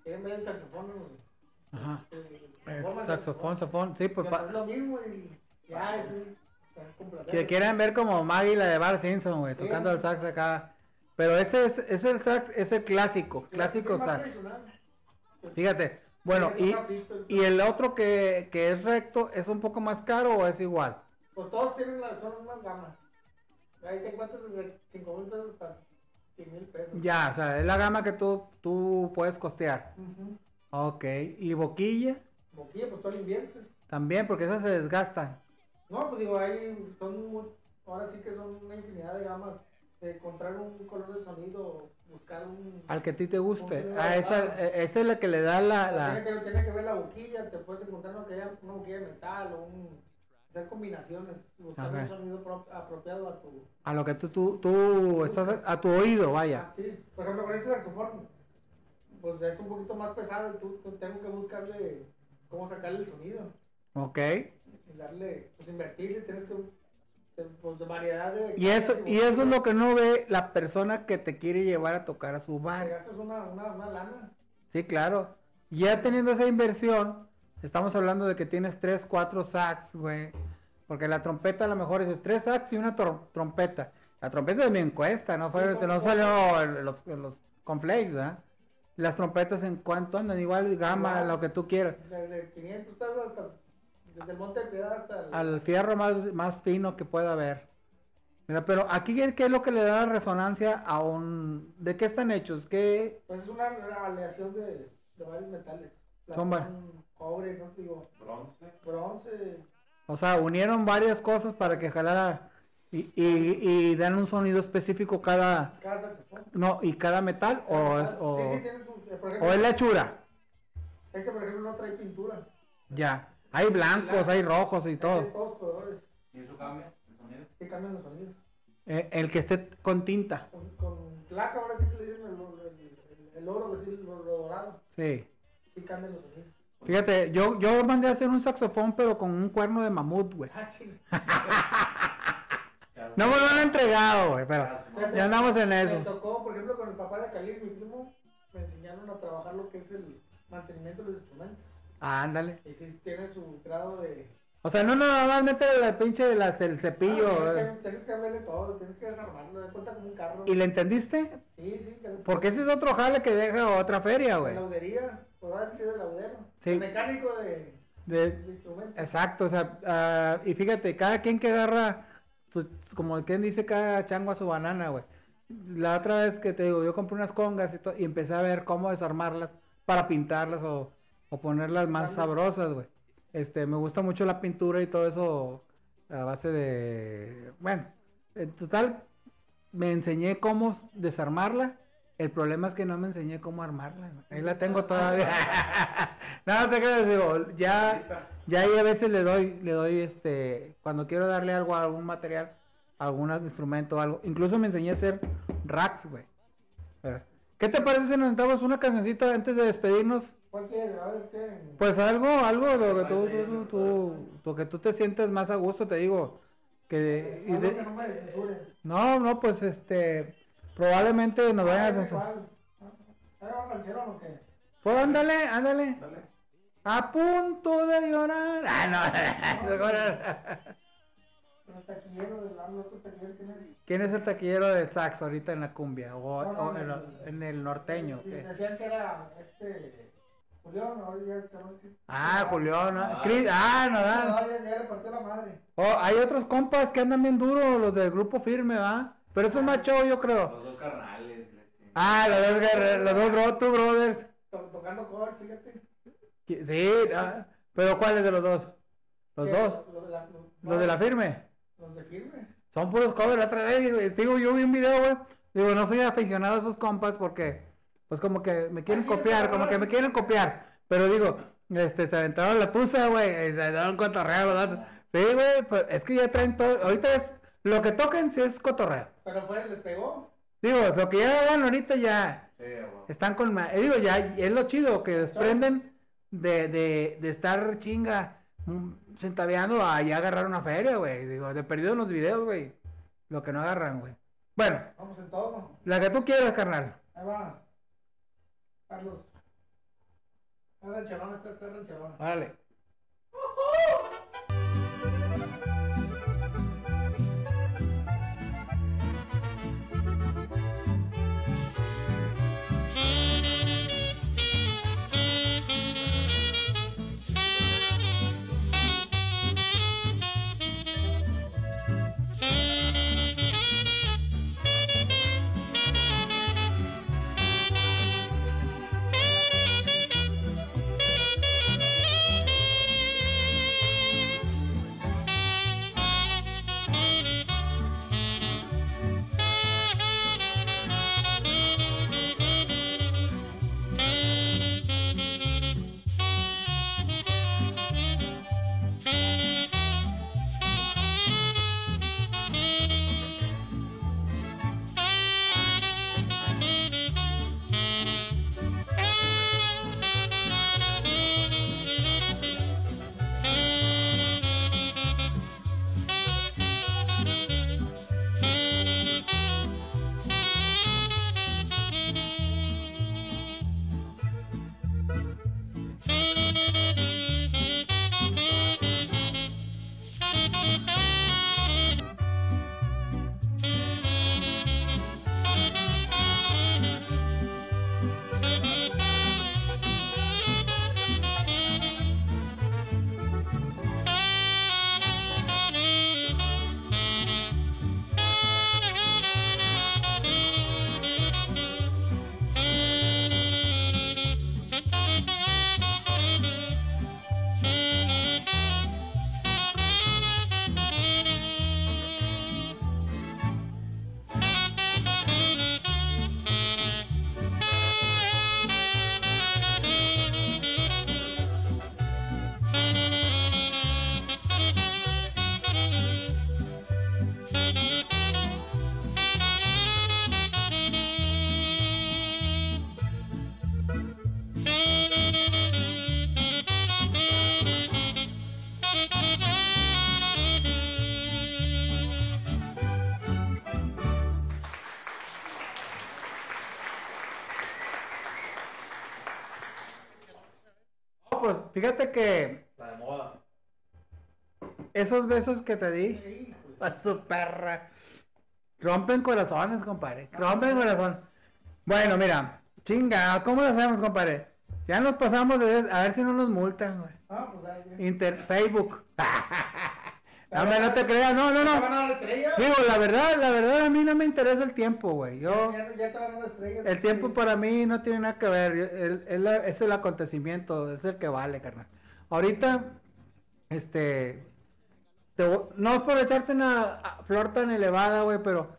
quieren ver el saxofón, el, Ajá. el- la saxofón, saxofón, sí, pues pa- es lo mismo y ya, que quieran ver como Maggie la de Bar Simpson, güey, Sí. tocando el sax acá. Pero este es, es el sax, es el clásico, clásico sax. Fíjate, bueno, y, y el otro que, que es recto, ¿es un poco más caro o es igual? Pues todos tienen las, son unas gamas. Ahí te encuentras desde 5 mil pesos hasta 100 mil pesos. Ya, o sea, es la gama que tú, tú puedes costear. Ujú. Ok, y boquilla Boquilla, pues tú le inviertes. también, porque esas se desgastan. No, pues digo, ahí son muy, ahora sí que son una infinidad de gamas. De encontrar un color de sonido, buscar un... Al que a ti te guste. Ah, esa, eh, esa es la que le da la... la- Tiene, que, tiene que ver la boquilla, te puedes encontrar una boquilla, una boquilla de metal o un... Hacer combinaciones, buscar Ajá. un sonido pro- apropiado a tu... a lo que tú, tú, tú estás a tu oído, vaya. Ah, sí. Por ejemplo, con este saxofón, pues es un poquito más pesado y tú, tú tengo que buscarle cómo sacarle el sonido. Ok. Y darle, pues invertirle, tienes que, pues de variedad de... Y eso, cajas y eso es lo que no ve la persona que te quiere llevar a tocar a su Te bar. gastas una, una, una lana. Sí, claro. Ya teniendo esa inversión, estamos hablando de que tienes tres, cuatro sax, güey. Porque la trompeta a lo mejor es tres sax y una tro- trompeta. La trompeta también cuesta, no fue, no salió los, los conflakes, ¿verdad? Las trompetas en cuanto andan, igual gama, Igual. lo que tú quieras. Desde 500 pesos hasta, desde el Monte de Piedad hasta el... Al fierro más, más fino que pueda haber. Mira, pero aquí, ¿qué es lo que le da resonancia a un... ¿De qué están hechos? ¿Qué, Pues es una aleación de, de varios metales. Platón, cobre, no digo, Bronce. bronce. O sea, unieron varias cosas para que jalara y, y, y dan un sonido específico cada Cada saxofón. no y cada metal o es o, Sí, sí, su... Por o ejemplo, es la hechura. este, por ejemplo, no trae pintura. Ya. Hay blancos, hay rojos y Hay todo. todos colores. ¿Y eso cambia el sonido? Sí cambian los sonidos. Eh, el que esté con tinta. Con, con placa, ahora sí que le dicen el, el, el, el oro, decir, lo, lo dorado. Sí. Sí cambian los sonidos. Fíjate, yo yo mandé a hacer un saxofón pero con un cuerno de mamut, güey. Ah. [laughs] No me lo han entregado, güey, pero Fíjate, ya andamos en Me eso. tocó, por ejemplo, con el papá de Khalil, mi primo, me enseñaron a trabajar lo que es el mantenimiento de los instrumentos. Ándale. Y sí tiene su grado de... O sea, no normalmente la pinche de las, el cepillo. Ah, tienes, que, tienes que verle todo, tienes que desarmarlo, de cuenta como un carro. ¿Y le entendiste? Sí, sí. que- Porque ese es otro jale que deja otra feria, güey. laudería, por ahora sí de laudero. Sí. El mecánico de, De- de instrumentos. exacto, o sea, ah, y fíjate, cada quien que agarra, su- como quien dice, cada chango a su banana, güey. La otra vez que te digo, yo compré unas congas y, y empecé a ver cómo desarmarlas para pintarlas o, o ponerlas más sabrosas, güey. Este, me gusta mucho la pintura y todo eso a base de, bueno, en total, me enseñé cómo desarmarla. El problema es que no me enseñé cómo armarla. Ahí la tengo [laughs] todavía. [laughs] no, te creas, digo, ya, ya ahí a veces le doy, le doy este, cuando quiero darle algo a algún material, algún instrumento algo. Incluso me enseñé a hacer racks, güey. ¿Qué te parece si nos sentamos una cancioncita antes de despedirnos? ¿Cuál quiere? A ver, ¿qué? Pues algo, algo lo que tú, tú, tú, tú- que tú te sientes más a gusto, te digo. Que, y de- no, no, pues este, probablemente nos vayan a censurar. ¿cuál? ¿Era un rancherón o qué? Pues ándale, ándale. Dale. A punto de llorar. Ah, no. [laughs] El taquillero del el otro taquillero, ¿quién es? ¿Quién es el taquillero del sax ahorita en la cumbia? ¿O, No, no, o en, no. lo- en el norteño? Y? Decían que era este. Julián, ahora ya ya no. Ah, Julián. ¿no? Ah. Cris- ah, no, ya, ya le partió la madre. Oh, hay otros compas que andan bien duros, los del grupo firme, ¿va? Pero eso es más show, yo creo. Los dos carnales. Ah, los dos, los dos bro, two brothers. To- tocando covers, fíjate. Sí, ah, pero ¿cuáles de los dos? Los dos. Los de la, Los de la firme. Los de firme. Son puros covers. La otra vez, digo, yo vi un video, güey. Digo, no soy aficionado a esos compas porque, pues como que me quieren Ah, copiar, como que me quieren copiar. Pero digo, este, se aventaron la tusa, güey, y se aventaron cotorreo, ¿verdad? Sí, güey, pues es que ya traen todo. Ahorita es, lo que toquen sí es cotorreo. Pero fue, les pegó. Digo, lo que ya hagan ahorita ya Sí, están con... ma- eh, digo, ya es lo chido, que desprenden de, de, de estar chinga mm, centaveando a ya agarrar una feria, güey. Digo, de perdido en los videos, güey. Lo que no agarran, güey. Bueno, Vamos en todo. la que tú quieras, carnal. Ahí va. Carlos. Está rancherón, está, está rancherón. Fíjate que La de moda. esos besos que te di, a su perra, rompen corazones, compadre. Rompen corazón. Bueno, mira, chinga, ¿cómo lo hacemos, compadre? Ya nos pasamos de a ver si no nos multan, güey. Ah, pues ahí. Inter Facebook. [laughs] no, hombre, no te creas, no, no, ¿Te van no. Digo, la verdad, la verdad a mí no me interesa el tiempo, güey. Yo, Ya, ya estrellas. el tiempo para mí no tiene nada que ver. El- el- es el acontecimiento, es el que vale, carnal. Ahorita, este, te no por echarte una a- flor tan elevada, güey, pero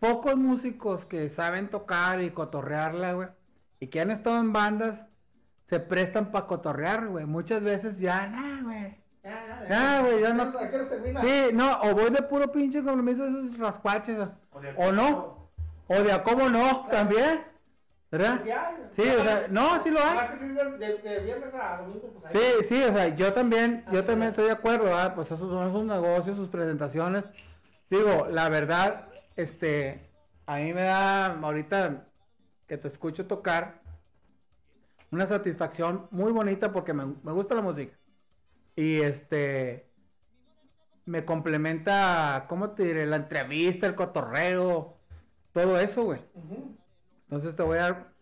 pocos músicos que saben tocar y cotorrearla, güey, y que han estado en bandas, se prestan para cotorrear, güey. Muchas veces ya, nah, güey. Ya, Ya, güey, ya no-. Sí, no, o voy de puro pinche compromiso de esos rascuaches, o, O de o no, o de a cómo no, también, ¿verdad? Pues ya, Sí, o sea, no, sí lo hay. Además que si es de, de viernes a domingo, pues Sí, ahí. sí, o sea, yo también, yo Ah, también ya. estoy de acuerdo, ah, pues esos son sus negocios, sus presentaciones. Digo, la verdad, este, a mí me da ahorita que te escucho tocar una satisfacción muy bonita porque me, me gusta la música. Y este, me complementa, ¿cómo te diré? La entrevista, el cotorreo, todo eso, güey. Entonces te voy a dar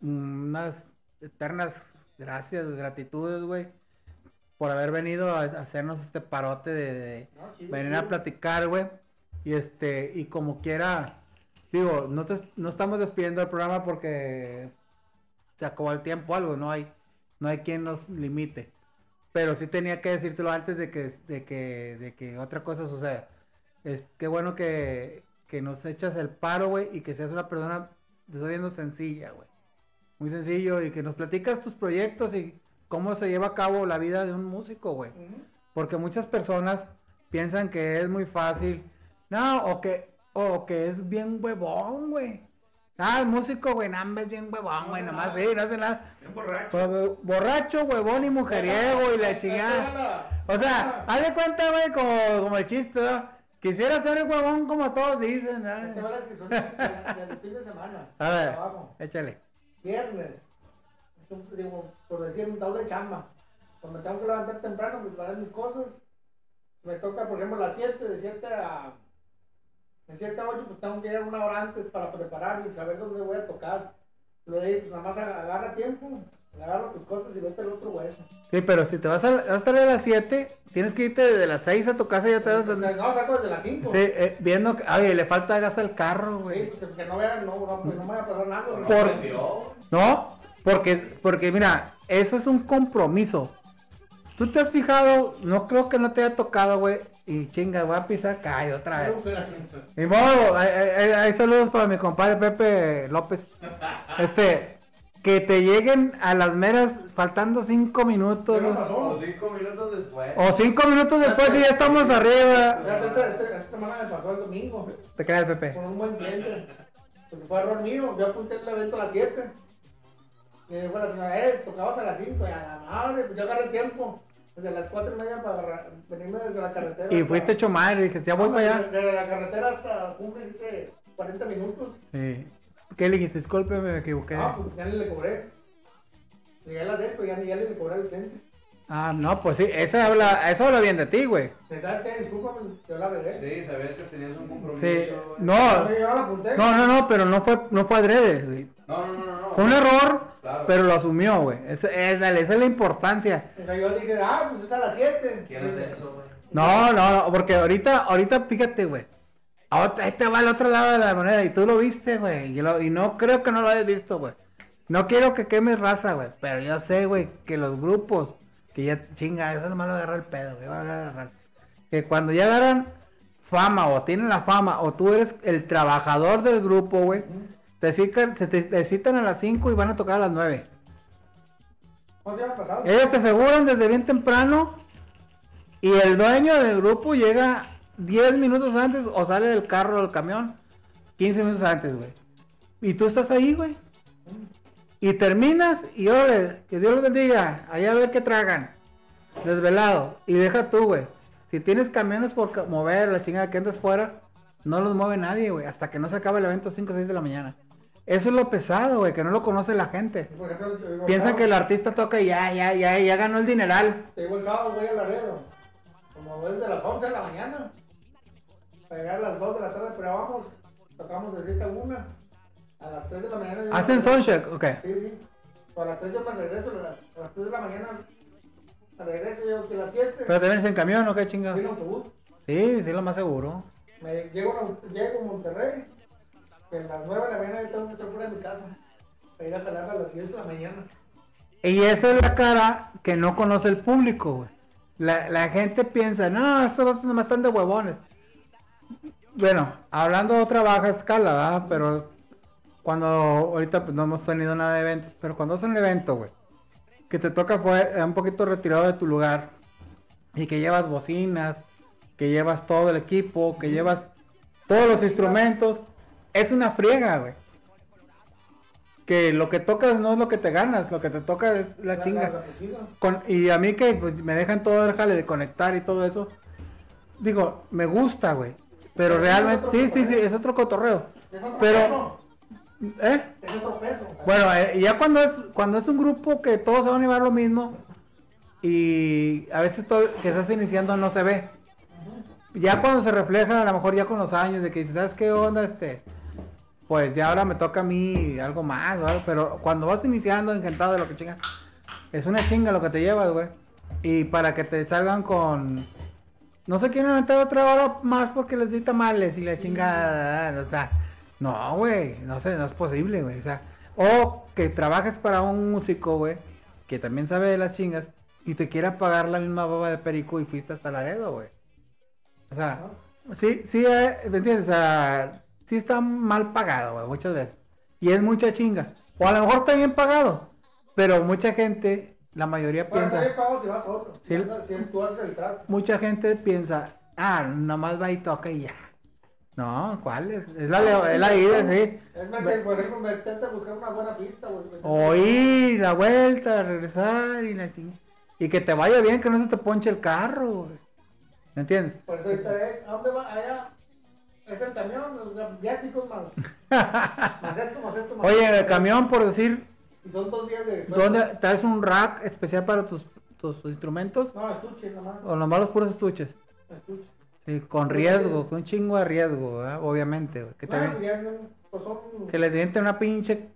unas eternas gracias, gratitudes, güey, por haber venido a hacernos este parote de, de No, chido, venir a platicar, güey. Y este, y como quiera, digo, no te, no estamos despidiendo el programa porque se acabó el tiempo algo, no hay, no hay quien nos limite. Pero sí tenía que decírtelo antes de que, de que, de que otra cosa suceda. Es qué bueno que, que nos echas el paro, güey, y que seas una persona, te estoy viendo sencilla, güey. Muy sencillo, y que nos platicas tus proyectos y cómo se lleva a cabo la vida de un músico, güey. Porque muchas personas piensan que es muy fácil. No, o que, o que es bien huevón, güey. Ah, el músico, güey, nada, es bien huevón, güey, No, nomás no. sí, no hace nada. Bien borracho. Pues, Borracho, huevón y mujeriego y la chingada. O sea, haz de cuenta, güey, como, como el chiste, ¿no? Quisiera ser el huevón como todos dicen, ¿no? va la descripción de- de- del fin de semana. [laughs] A ver, Trabajo. échale. Viernes. Digo, por decir un de chamba. Cuando me tengo que levantar temprano, preparar mis cosas. Me toca, por ejemplo, a las 7, de 7 a. De 7 a 8, pues tengo que ir una hora antes para preparar y saber dónde voy a tocar. Lo de ahí, pues nada más aga- agarra tiempo, agarra tus cosas y vete al otro hueso. Sí, pero si te vas a, vas a estar a las 7, tienes que irte desde las 6 a tu casa y ya te vas a... Entonces, no, saco desde las 5. Sí, eh, viendo que, oye, le falta gas al carro, Sí, güey. pues que no vean, no, no, pues, no me vaya a pasar nada. ¿no? Por- ¿No? Porque, porque mira, eso es un compromiso. Tú te has fijado, no creo que no te haya tocado, güey. Y chinga, voy a pisar calle otra vez. Ni modo, hay, hay- hay saludos para mi compadre Pepe López. Este, que te lleguen a las meras faltando cinco minutos. ¿Qué me ¿no? pasó? O cinco minutos después. O cinco minutos después y ya estamos arriba. Fíjate, Esta, esta- esta semana me pasó el domingo. Te creas, Pepe. con un buen cliente. Pues fue error mío, yo apunté el evento a las 7. Y me dijo la señora, eh, tocabas a las 5. Y a la madre, pues yo agarré tiempo. Desde las 4 y media para venirme desde la carretera. Y hasta- fuiste hecho madre, dije, ya voy No, para allá. Desde, la carretera hasta Cumbre hice 40 minutos. Sí. ¿Qué le dijiste? Disculpe, me equivoqué. Ah, pues ya ni le cobré. Llegué a las 6, pero ya ni ya le cobré al cliente. Ah, no, pues sí, eso habla, eso habla bien de ti, güey. ¿Me ¿Sabes qué? Discúlpame, yo la regué. Sí, sabías que tenías un compromiso. Sí, no, Yo la apunté. no, no, no, pero no fue, no fue adrede. No, no, no, no. Fue un error, Claro. pero lo asumió, güey. Esa, esa- esa es la importancia. O sea, yo dije, ah, pues es a las 7. ¿Quién es eso, güey? No, no, no, porque ahorita, ahorita, fíjate, güey. Ahora- Ahí te va al otro lado de la moneda y tú lo viste, güey. Y, lo- y no creo que no lo hayas visto, güey. No quiero que quemes raza, güey. Pero yo sé, güey, que los grupos, que ya chinga, eso es malo agarrar el pedo, güey. a. Que cuando ya agarran fama o tienen la fama o tú eres el trabajador del grupo, güey. Te citan, te, citan a las 5 y van a tocar a las 9. ¿Cómo se llama pasado? Ellos te aseguran desde bien temprano y el dueño del grupo llega 10 minutos antes o sale del carro o del camión 15 minutos antes, güey. Y tú estás ahí, güey. Y terminas y órale, que Dios los bendiga, allá a ver qué tragan. Desvelado. Y deja tú, güey. Si tienes camiones por mover, la chingada que andas fuera, no los mueve nadie, güey. Hasta que no se acabe el evento 5 o 6 de la mañana. Eso es lo pesado, güey, que no lo conoce la gente. Por ejemplo, digo, sábado, que el artista toca y ya, ya, ya, ya ganó el dineral. Te digo, el sábado voy a Laredo. Como desde las 11 de la mañana. Para llegar a las 2 de la tarde, pero vamos. Tocamos de 7 a 1. A las 3 de la mañana. yo ¿Hacen soundcheck? Ok. Sí, sí. A las 3 yo me regreso. A las, a las 3 de la mañana me regreso. Llego aquí a las 7. ¿Pero te vienes en camión o qué chingado? Fui en autobús. Sí, sí, lo más seguro. Me, llego, a llego a Monterrey. A las 9 de la mañana ya tengo que estar fuera de mi casa. Para ir a jalar a las 10 de la mañana. Y esa es la cara que no conoce el público, güey. La, la gente piensa, no, estos nomás están de huevones. Bueno, hablando de otra baja escala, ¿verdad? Pero cuando ahorita pues, no hemos tenido nada de eventos, pero cuando es un evento, güey, que te toca fue un poquito retirado de tu lugar y que llevas bocinas, que llevas todo el equipo, que llevas todos los instrumentos, es una friega, güey. Que lo que tocas no es lo que te ganas, lo que te toca es la chinga. La. Con- y a mí que pues, me dejan todo el jale de conectar y todo eso, digo, me gusta, güey. Pero realmente, sí, sí, sí, es otro cotorreo. Es otro Pero, peso. ¿eh? Es otro peso. Bueno, eh, ya cuando es cuando es un grupo que todos se van a llevar lo mismo y a veces todo que estás iniciando no se ve. Ya cuando se refleja, a lo mejor ya con los años, de que dices, ¿sabes qué onda? Este, pues ya ahora me toca a mí algo más, algo, pero cuando vas iniciando, encantado de lo que chinga, es una chinga lo que te llevas, güey. Y para que te salgan con. No se quieren meter otra hora más porque les di tamales y la chingada, o sea, no, güey, no sé, no es posible, güey, o sea, o que trabajes para un músico, güey, que también sabe de las chingas y te quiera pagar la misma baba de perico y fuiste hasta Laredo, güey. O sea, sí, sí, eh, ¿me entiendes? O sea, sí está mal pagado, güey, muchas veces. Y es mucha chinga. O a lo mejor está bien pagado, pero mucha gente, la mayoría Bueno, está piensa, bien pago si vas otro. Si, si tú haces el trato. mucha gente piensa, ah, nomás va y toca y ya. No, ¿cuál es? Es la, le- es la ida, sí. Es meter, por ejemplo, meterte a buscar una buena pista. güey. Oír, la vuelta, regresar y la chingada. Y que te vaya bien, que no se te ponche el carro, güey. ¿Me entiendes? Por eso ahorita, eh, ¿a dónde va? Allá. Es el camión, los viáticos más. [laughs] más esto, más esto, más Oye, el camión, por decir, Y son dos días de. ¿dónde traes un rack especial para tus, tus instrumentos? No, estuche nomás. O nomás los puros estuches. Estuche. Sí, con riesgo, con un chingo de riesgo, obviamente. Que, no, pues son. que le diente una pinche,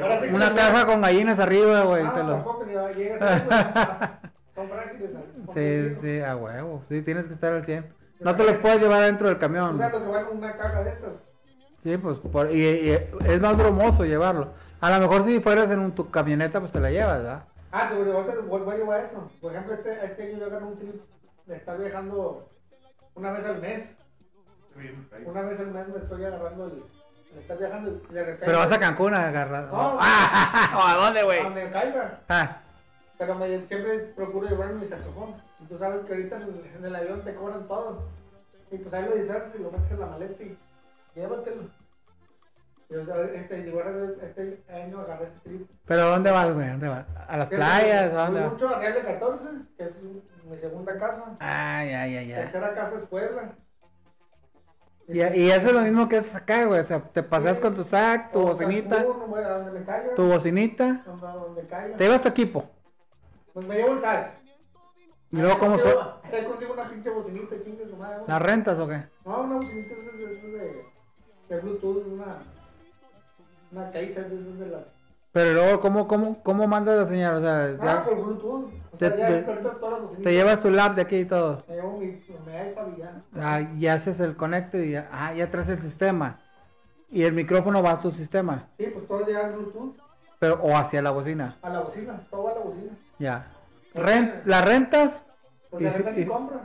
Ahora sí una caja con gallinas arriba, güey. Ah, te lo- llegas [laughs] Son frágiles. ¿no? Sí, sí, a huevo. Sí, tienes que estar al 100. No te los puedes llevar dentro del ¿Tú camión. sabes lo que vale una caja de estas? Sí, pues, por- y, y es más bromoso llevarlo. A lo mejor si fueras en un, tu camioneta, pues te la llevas, ¿verdad? Ah, te voy a voy a llevar eso. Por ejemplo, este, este año yo gané un trip de estar viajando una vez al mes. Una vez al mes me estoy agarrando el. estar viajando y de repente. Pero vas a Cancún a agarrar. No. [laughs] ¿A dónde, A güey? donde caiga. Ah, Pero me, siempre procuro llevarme mi saxofón. Y tú sabes que ahorita en el, en el avión te cobran todo. Y pues ahí lo disfrazas y lo metes en la maleta y llévatelo. Y o sea, este, digo, este año agarré este trip. pero ¿dónde vas, güey? ¿Dónde vas? ¿A las playas? ¿A dónde vas? mucho a Real de 14, que es mi segunda casa. Ay, ay, ay, ay. Tercera casa es Puebla. Y, y eso es lo mismo que es acá, güey. O sea, te paseas con tu sac, tu O bocinita, Cancún, voy a donde me caiga. tu bocinita. Donde, donde caiga. Te llevas tu equipo. Pues me llevo el sax. Y luego, ¿cómo fue? Ahí consigo una pinche bocinita, chingue su madre. ¿Las rentas o qué? No, una bocinita es de, es de, de Bluetooth, una, una Kaiser de esas de las. Pero luego, ¿cómo, cómo, cómo mandas la señal? O sea, Ah, ya por Bluetooth. O sea, Te- ya te- todas las bocinitas. te llevas tu lap de aquí y todo. Me llevo mi, mi iPad y ya. Ah, y haces el conecte y ya, ah, ya traes el sistema. Y el micrófono va a tu sistema. Sí, pues todo llega en Bluetooth Pero, o hacia la bocina. a la bocina, todo va a la bocina. Ya. Ren- las rentas Pues Y de repente y- compras.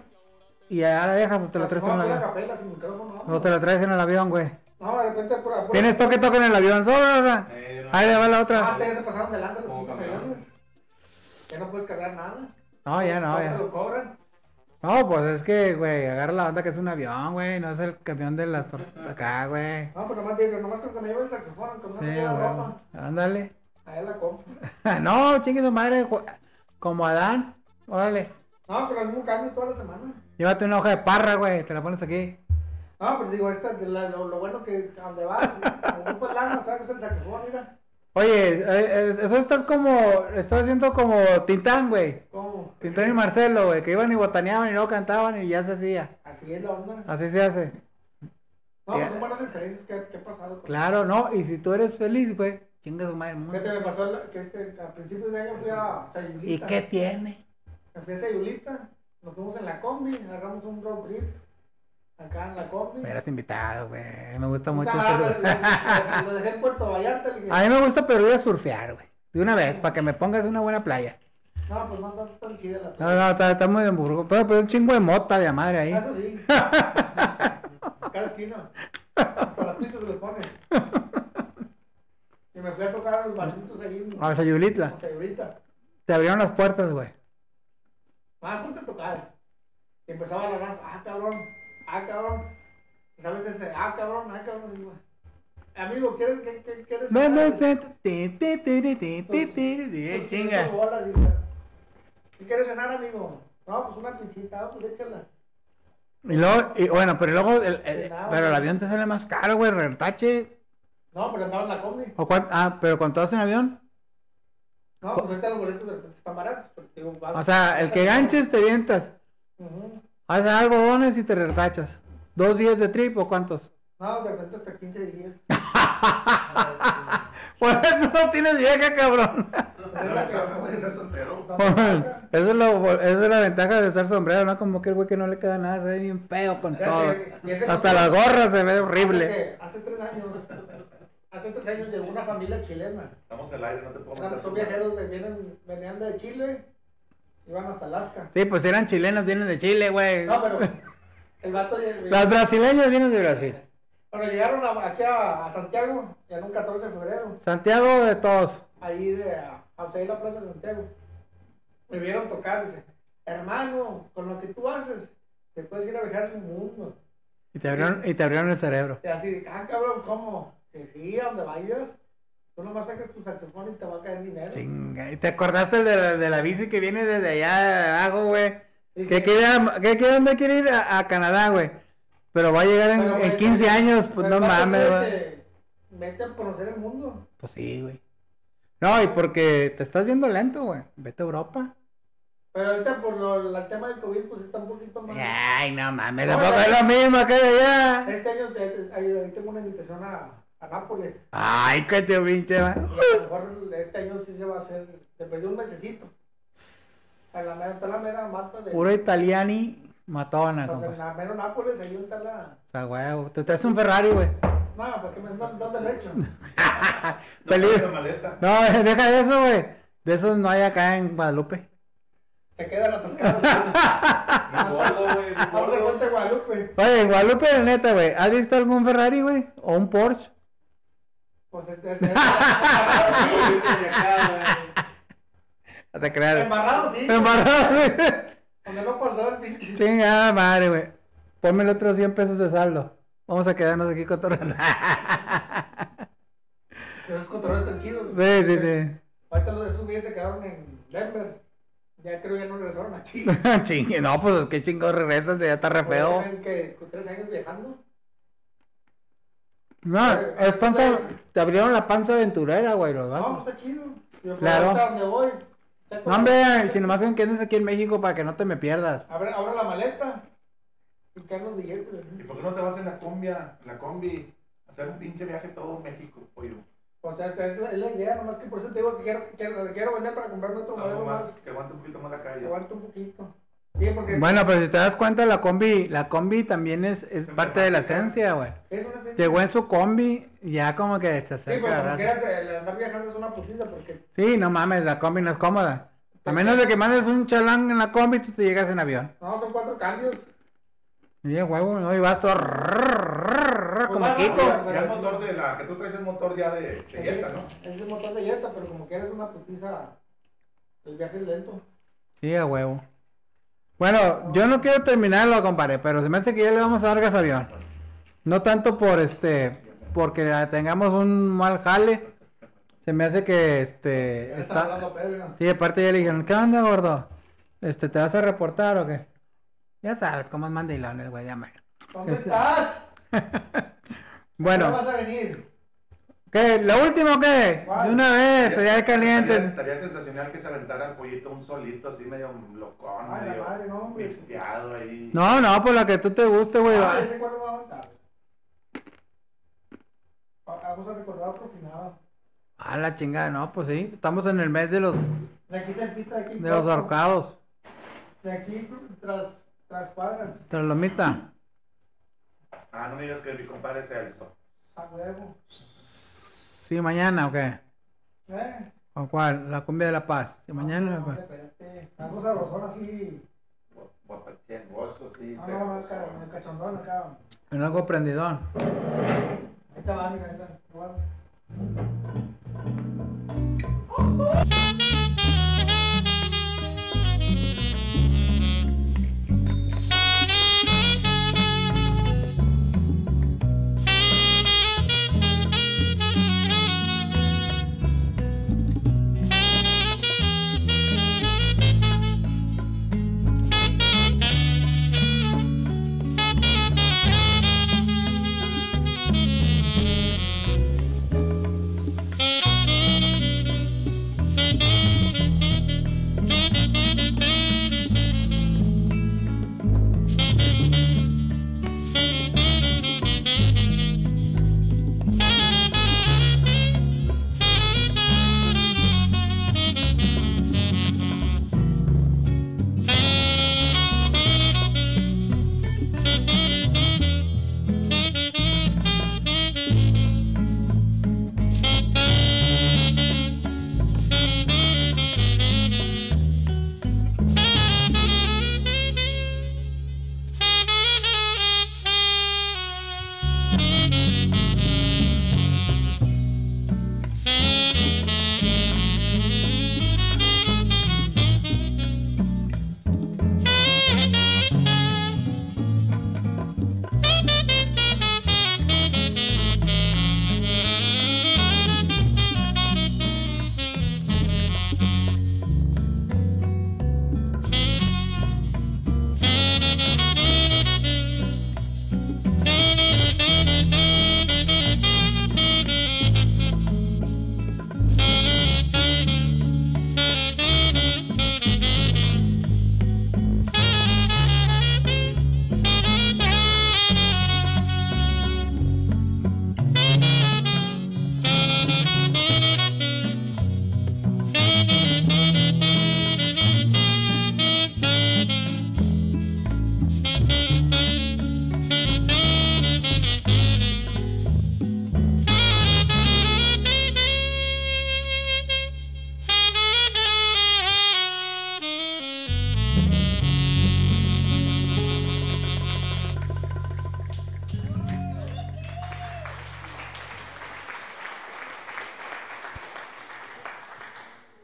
y ya la dejas o te la traes en el No, avión. capela sin micrófono. O te la traes en el avión, güey. No, de repente pura. pura- Tienes toque toque en el avión, sobra. Eh, no. Ahí le va la Ah, otra. te se pasaron de lanza los aviones. Ya no puedes cargar nada. No, ya no, te ya. lo cobran. No, pues es que, güey, agarra la onda que es un avión, güey. No es el camión de las acá, güey. No, pero nomás digo, nomás con que me lleve el saxofón, con Sí, güey. ropa. Ándale. Ahí la compro. [laughs] no, chingue su madre. Como Adán. Órale. No, pero el mismo cambio toda la semana. Llévate una hoja de parra, güey. Te la pones aquí. No, pero digo, esta, la- lo, lo bueno que a donde vas, el grupo de lana, sacas el saxofón, mira. Oye, eh, eh, eso estás como, estás haciendo como Tintán, güey. ¿Cómo? Tintán y Marcelo, güey, que iban y botaneaban y luego cantaban y ya se hacía. Así es la onda. Así se hace. No, pues son buenas experiencias que, que ha pasado. con- Claro, no, y si tú eres feliz, güey, chinga su madre mundo. Fíjate, me pasó que este, a principios de año fui a ¿Y Sayulita. qué tiene? Me fui a Sayulita, nos fuimos en la combi, agarramos un road trip acá en la combi. Me hubieras invitado, güey. Me gusta mucho camarada, le- [laughs] le- Lo dejé en Puerto Vallarta, le dije, A mí me gusta, pero ir a surfear, güey. De una vez, para que me pongas una buena playa. no, pues no está tan chida la No, playa. no, está, está muy en burgo. Pero, pero un chingo de mota de madre ahí. Eso sí. [laughs] Cada esquina. Hasta las pizzas se les pone. Y me fui a tocar a los barcitos ahí en A Sayulitla. en Sayulita. Te abrieron las puertas, güey. Ah, ponte a tocar. Y empezaba la raza, ah, cabrón, ah, cabrón. ¿Sabes ese? Ah, cabrón, ah, cabrón. Amigo, ¿quieres que qué, quieres? No, no, te te te te te pues, pues, chinga. Pues, bolas, ¿Qué quieres cenar, amigo? No, pues una pinchita, ah, pues échala. Y luego, y, bueno, pero luego, el, pero el avión te sale más caro, güey, rentache. No, pero andaba en la combi. ¿O ah, pero ¿cuánto hace en avión? No, pues ahorita los boletos de repente están baratos. Pero, digo, vas- o sea, el que ganches te vientas. Ujú. Haces algodones y te retachas. ¿Dos días de trip o cuántos? No, de repente hasta 15 días. [laughs] Por eso no tienes vieja, cabrón. Es la que- No puede ser soltero. Eso es, lo, eso es la ventaja de ser sombrero, ¿no? Como que el güey que no le queda nada, se ve bien feo con todo. Hasta las gorras se ve horrible. hace tres años, hace tres años llegó una familia chilena. Estamos al aire, no te puedo Eran- son viajeros que vienen, venían de Chile, iban hasta Alaska. Sí, pues eran chilenos, vienen de Chile, güey. No, pero el vato Las brasileñas vienen de Brasil. Bueno, llegaron a- aquí a, a Santiago, ya en un 14 de febrero, Santiago de todos. ahí de a, a la plaza de Santiago. Me vieron tocar, dice, hermano, con lo que tú haces, te puedes ir a viajar el mundo. Y te abrieron, y te abrieron el cerebro. Y así, ah, cabrón, ¿cómo? Sí, donde vayas, tú nomás sacas tu saxofón y te va a caer dinero. Chinga. ¿Y te acordaste de la, de la bici que viene desde allá abajo, güey? Sí, Que sí. quiere, que quiere, ¿dónde quiere ir? A, a Canadá, güey. Pero va a llegar en, Pero, en güey, 15 años, pues no mames, güey. Vete a conocer el mundo. Pues sí, güey. No, y porque te estás viendo lento, güey. Vete a Europa. Pero ahorita por lo, el tema del COVID, pues está un poquito más. Ay, no mames, tampoco es lo mismo que de allá. Este año ahí tengo una invitación a, a Nápoles. Ay, coche pinche, va. Y a lo mejor este año sí se va a hacer, te perdí un mesecito. A la mera, está la mera mata de. Puro italiani matona, pues en compa. la mera Nápoles, ahí está la. O sea, güey, te traes un Ferrari, güey. No, ¿por qué me ¿dónde, dónde lo he hecho? [laughs] No Peligro. maleta. No, [laughs] deja de eso, güey. De esos no hay acá en Guadalupe. Se quedan atascados. [laughs] Muy gordo, güey. muy Vamos a gordo. cuenta de Guadalupe. Oye, en Guadalupe, la neta, güey. ¿Has visto algún Ferrari, güey? ¿O un Porsche? Pues este. este embarrado sí. No te creas. Embarrado sí. Embarrado. Donde no pasó el pinche. Chingada madre, güey. Ponme el otro 100 pesos de saldo. Vamos a quedarnos aquí cotorreando. Esos están chidos. sí, sí, sí. Ahorita los de esos güeyes se quedaron en Denver. Ya creo que ya no regresaron a Chile. [laughs] Chingue, no, pues qué chingo regresas, ya está re feo. Que con tres años viajando. No, es panza, te abrieron la panza aventurera, güey, los No, vatos. pues está chido. Yo, Claro. ahorita donde voy. saco- No, hombre, si nomás que quedes aquí en México para que no te me pierdas. Abre, abro la maleta. Y los billetes. así. ¿Y por qué no te vas en la combi, en la combi, a hacer un pinche viaje todo México, pollo? O sea, esta es la, es la idea, nomás que por eso te digo que quiero, quiero, quiero vender para comprarme otro Algo modelo más, más. que aguante un poquito más la Que calle. aguante un poquito. Sí, porque Bueno, pero si te das cuenta, la combi, la combi también es, es parte de la esencia, güey. es una serie. Llegó en su combi y ya como que se Sí, acerca pero la como raza. quieras, el andar viajando es una putiza porque Sí, no mames, la combi no es cómoda. A menos de que mandes un chalán en la combi, tú te llegas en avión. no, son cuatro cambios. Y ya, huevo, no, y vas todo como Pues, Kiko. bueno, Ya el motor de la, que tú traes el motor ya de, de Jetta, ¿no? Es un motor de Jetta, pero como quieras una putiza, el viaje es lento. Sí, a huevo. Bueno, yo no quiero terminarlo, compadre, pero se me hace que ya le vamos a dar gas avión. No tanto por este, porque tengamos un mal jale. Se me hace que este Ya está. Sí, aparte ya le dijeron, ¿qué onda, gordo? Este, ¿te vas a reportar o qué? Ya sabes cómo es mandilón el güey de América. ¿Dónde Este- estás? ¿Cuándo [laughs] Bueno, vas a venir? ¿Qué? ¿La última o qué? ¿Cuál? De una vez, ya Estaría- de calientes. Estaría sensacional que se aventara el pollito un solito, así medio locón, Ay, la medio madre, no, mixteado ahí. No, no, por la que tú te guste, güey. Ah, ese cuál me va a aventar. Va- Vamos a recordar otro finado. Ah, la chingada, no, pues sí. Estamos en el mes de los, De aquí cerquita, de aquí. de los ahorcados. De aquí tras, tras cuadras. Tralomita. Ah, no me digas que mi compadre sea esto. A huevo. Sí, mañana, ¿o qué? ¿Eh? ¿O cuál? La cumbia de la paz. Sí, mañana. No, pues. espérate. Algo sabrosón así. Guapachengoso, sí. No, no, no, acá, el cachondón acá. En algo prendidón. Ahí te va, mira, ahí está.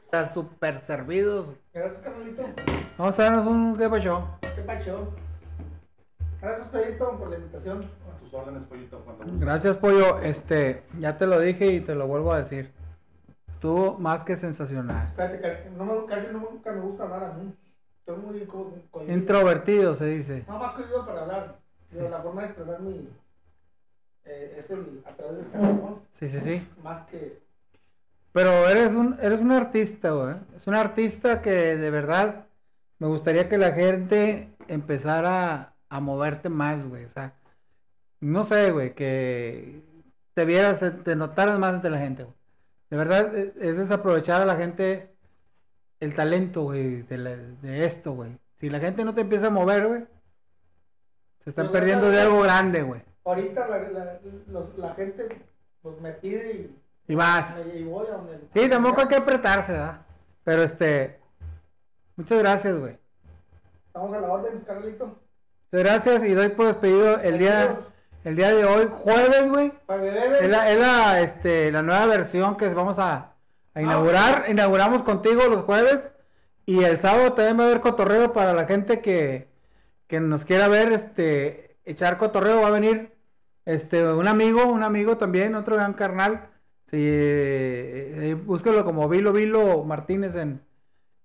Te voy a- Está súper servidos. Gracias, Carlito. Vamos a darnos un qué pacho. Qué pacho. Gracias, Pedrito, por la invitación. A tus órdenes, pollito, cuando. Gracias, pollo. Este, ya te lo dije y te lo vuelvo a decir. Estuvo más que sensacional. Fíjate, casi, no me, casi nunca me gusta hablar a mí. Estoy muy co- cohibido. Introvertido se dice. No, más cohibido para hablar. Digo, la forma de expresar mi... eh, es el, a través del saxofón. Sí, sí, sí. Más que... Pero eres un, eres un artista, güey. Es un artista que de verdad me gustaría que la gente empezara a moverte más, güey. O sea, no sé, güey, que te vieras, te notaras más entre la gente, güey. De verdad, e- es desaprovechar a la gente el talento, güey, de, la- de esto, güey. Si la gente no te empieza a mover, güey, se están Pero perdiendo de algo grande, güey. Ahorita la, la, los- la gente pues, me pide y, Y vas. y voy a donde... Sí, tampoco hay que apretarse, ¿verdad? Pero este, muchas gracias, güey. Estamos a la orden, Carlito. Muchas gracias y doy por despedido el día, el día de hoy, jueves, güey. Para que bebes. Es la, es la, este, la nueva versión que vamos a, a inaugurar. Inauguramos contigo los jueves. Y el sábado también va a haber cotorreo para la gente que, que nos quiera ver, este, echar cotorreo. Va a venir este, un amigo, un amigo también, otro gran carnal. Sí, eh, eh, búsquelo como Vilo Vilo Martínez en,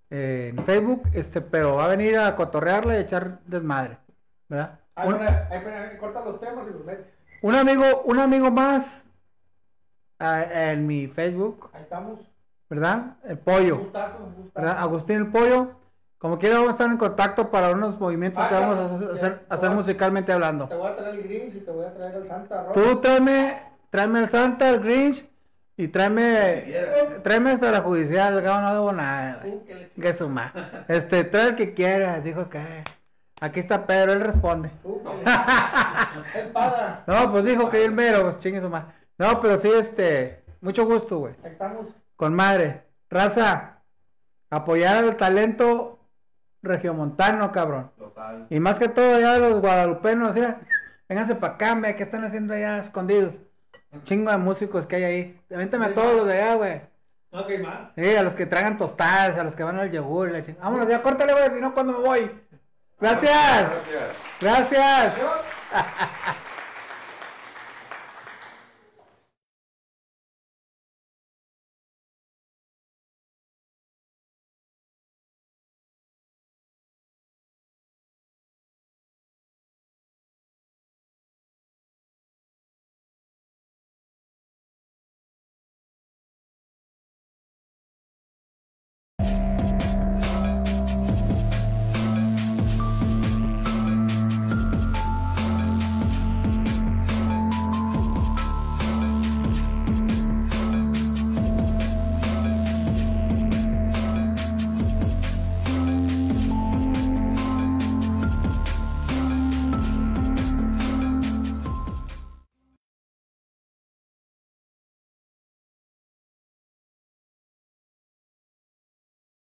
en Facebook. Este, pero va a venir a cotorrearle y echar desmadre. ¿Verdad? Ahí, Un- pone- ahí corta los temas y los metes. Un amigo, un amigo más ah, en mi Facebook, Ahí estamos. ¿verdad? El Un pollo, gustazo, un gustazo. ¿verdad? Agustín el pollo. Como quiera vamos a estar en contacto para unos movimientos Ah, que vamos claro, a hacer musicalmente hablando. Te voy a traer el Grinch y te voy a traer el Santa Rosa. Tú tráeme, tráeme el Santa, el Grinch y tráeme, tráeme hasta la judicial, que no debo nada. güey. Uh, que suma. Este, trae el que quiera, dijo que. Aquí está Pedro, él responde. Uh, Él paga. No, pues dijo que el mero, pues chingue su madre. No, pero sí, este, mucho gusto, güey. Ahí estamos. Con madre. Raza, apoyar al talento regiomontano, cabrón. Local. Y más que todo allá los guadalupenos, mira, vénganse para acá, me, ¿qué están haciendo allá escondidos? Un chingo de músicos que hay ahí. Avéntame a todos los de allá, güey. No, que hay más. Sí, a los que tragan tostadas, a los que van al yogur y la chingada. Vámonos, ya córtale, güey, si no, cuando me voy? Gracias. Gracias. Gracias. [laughs]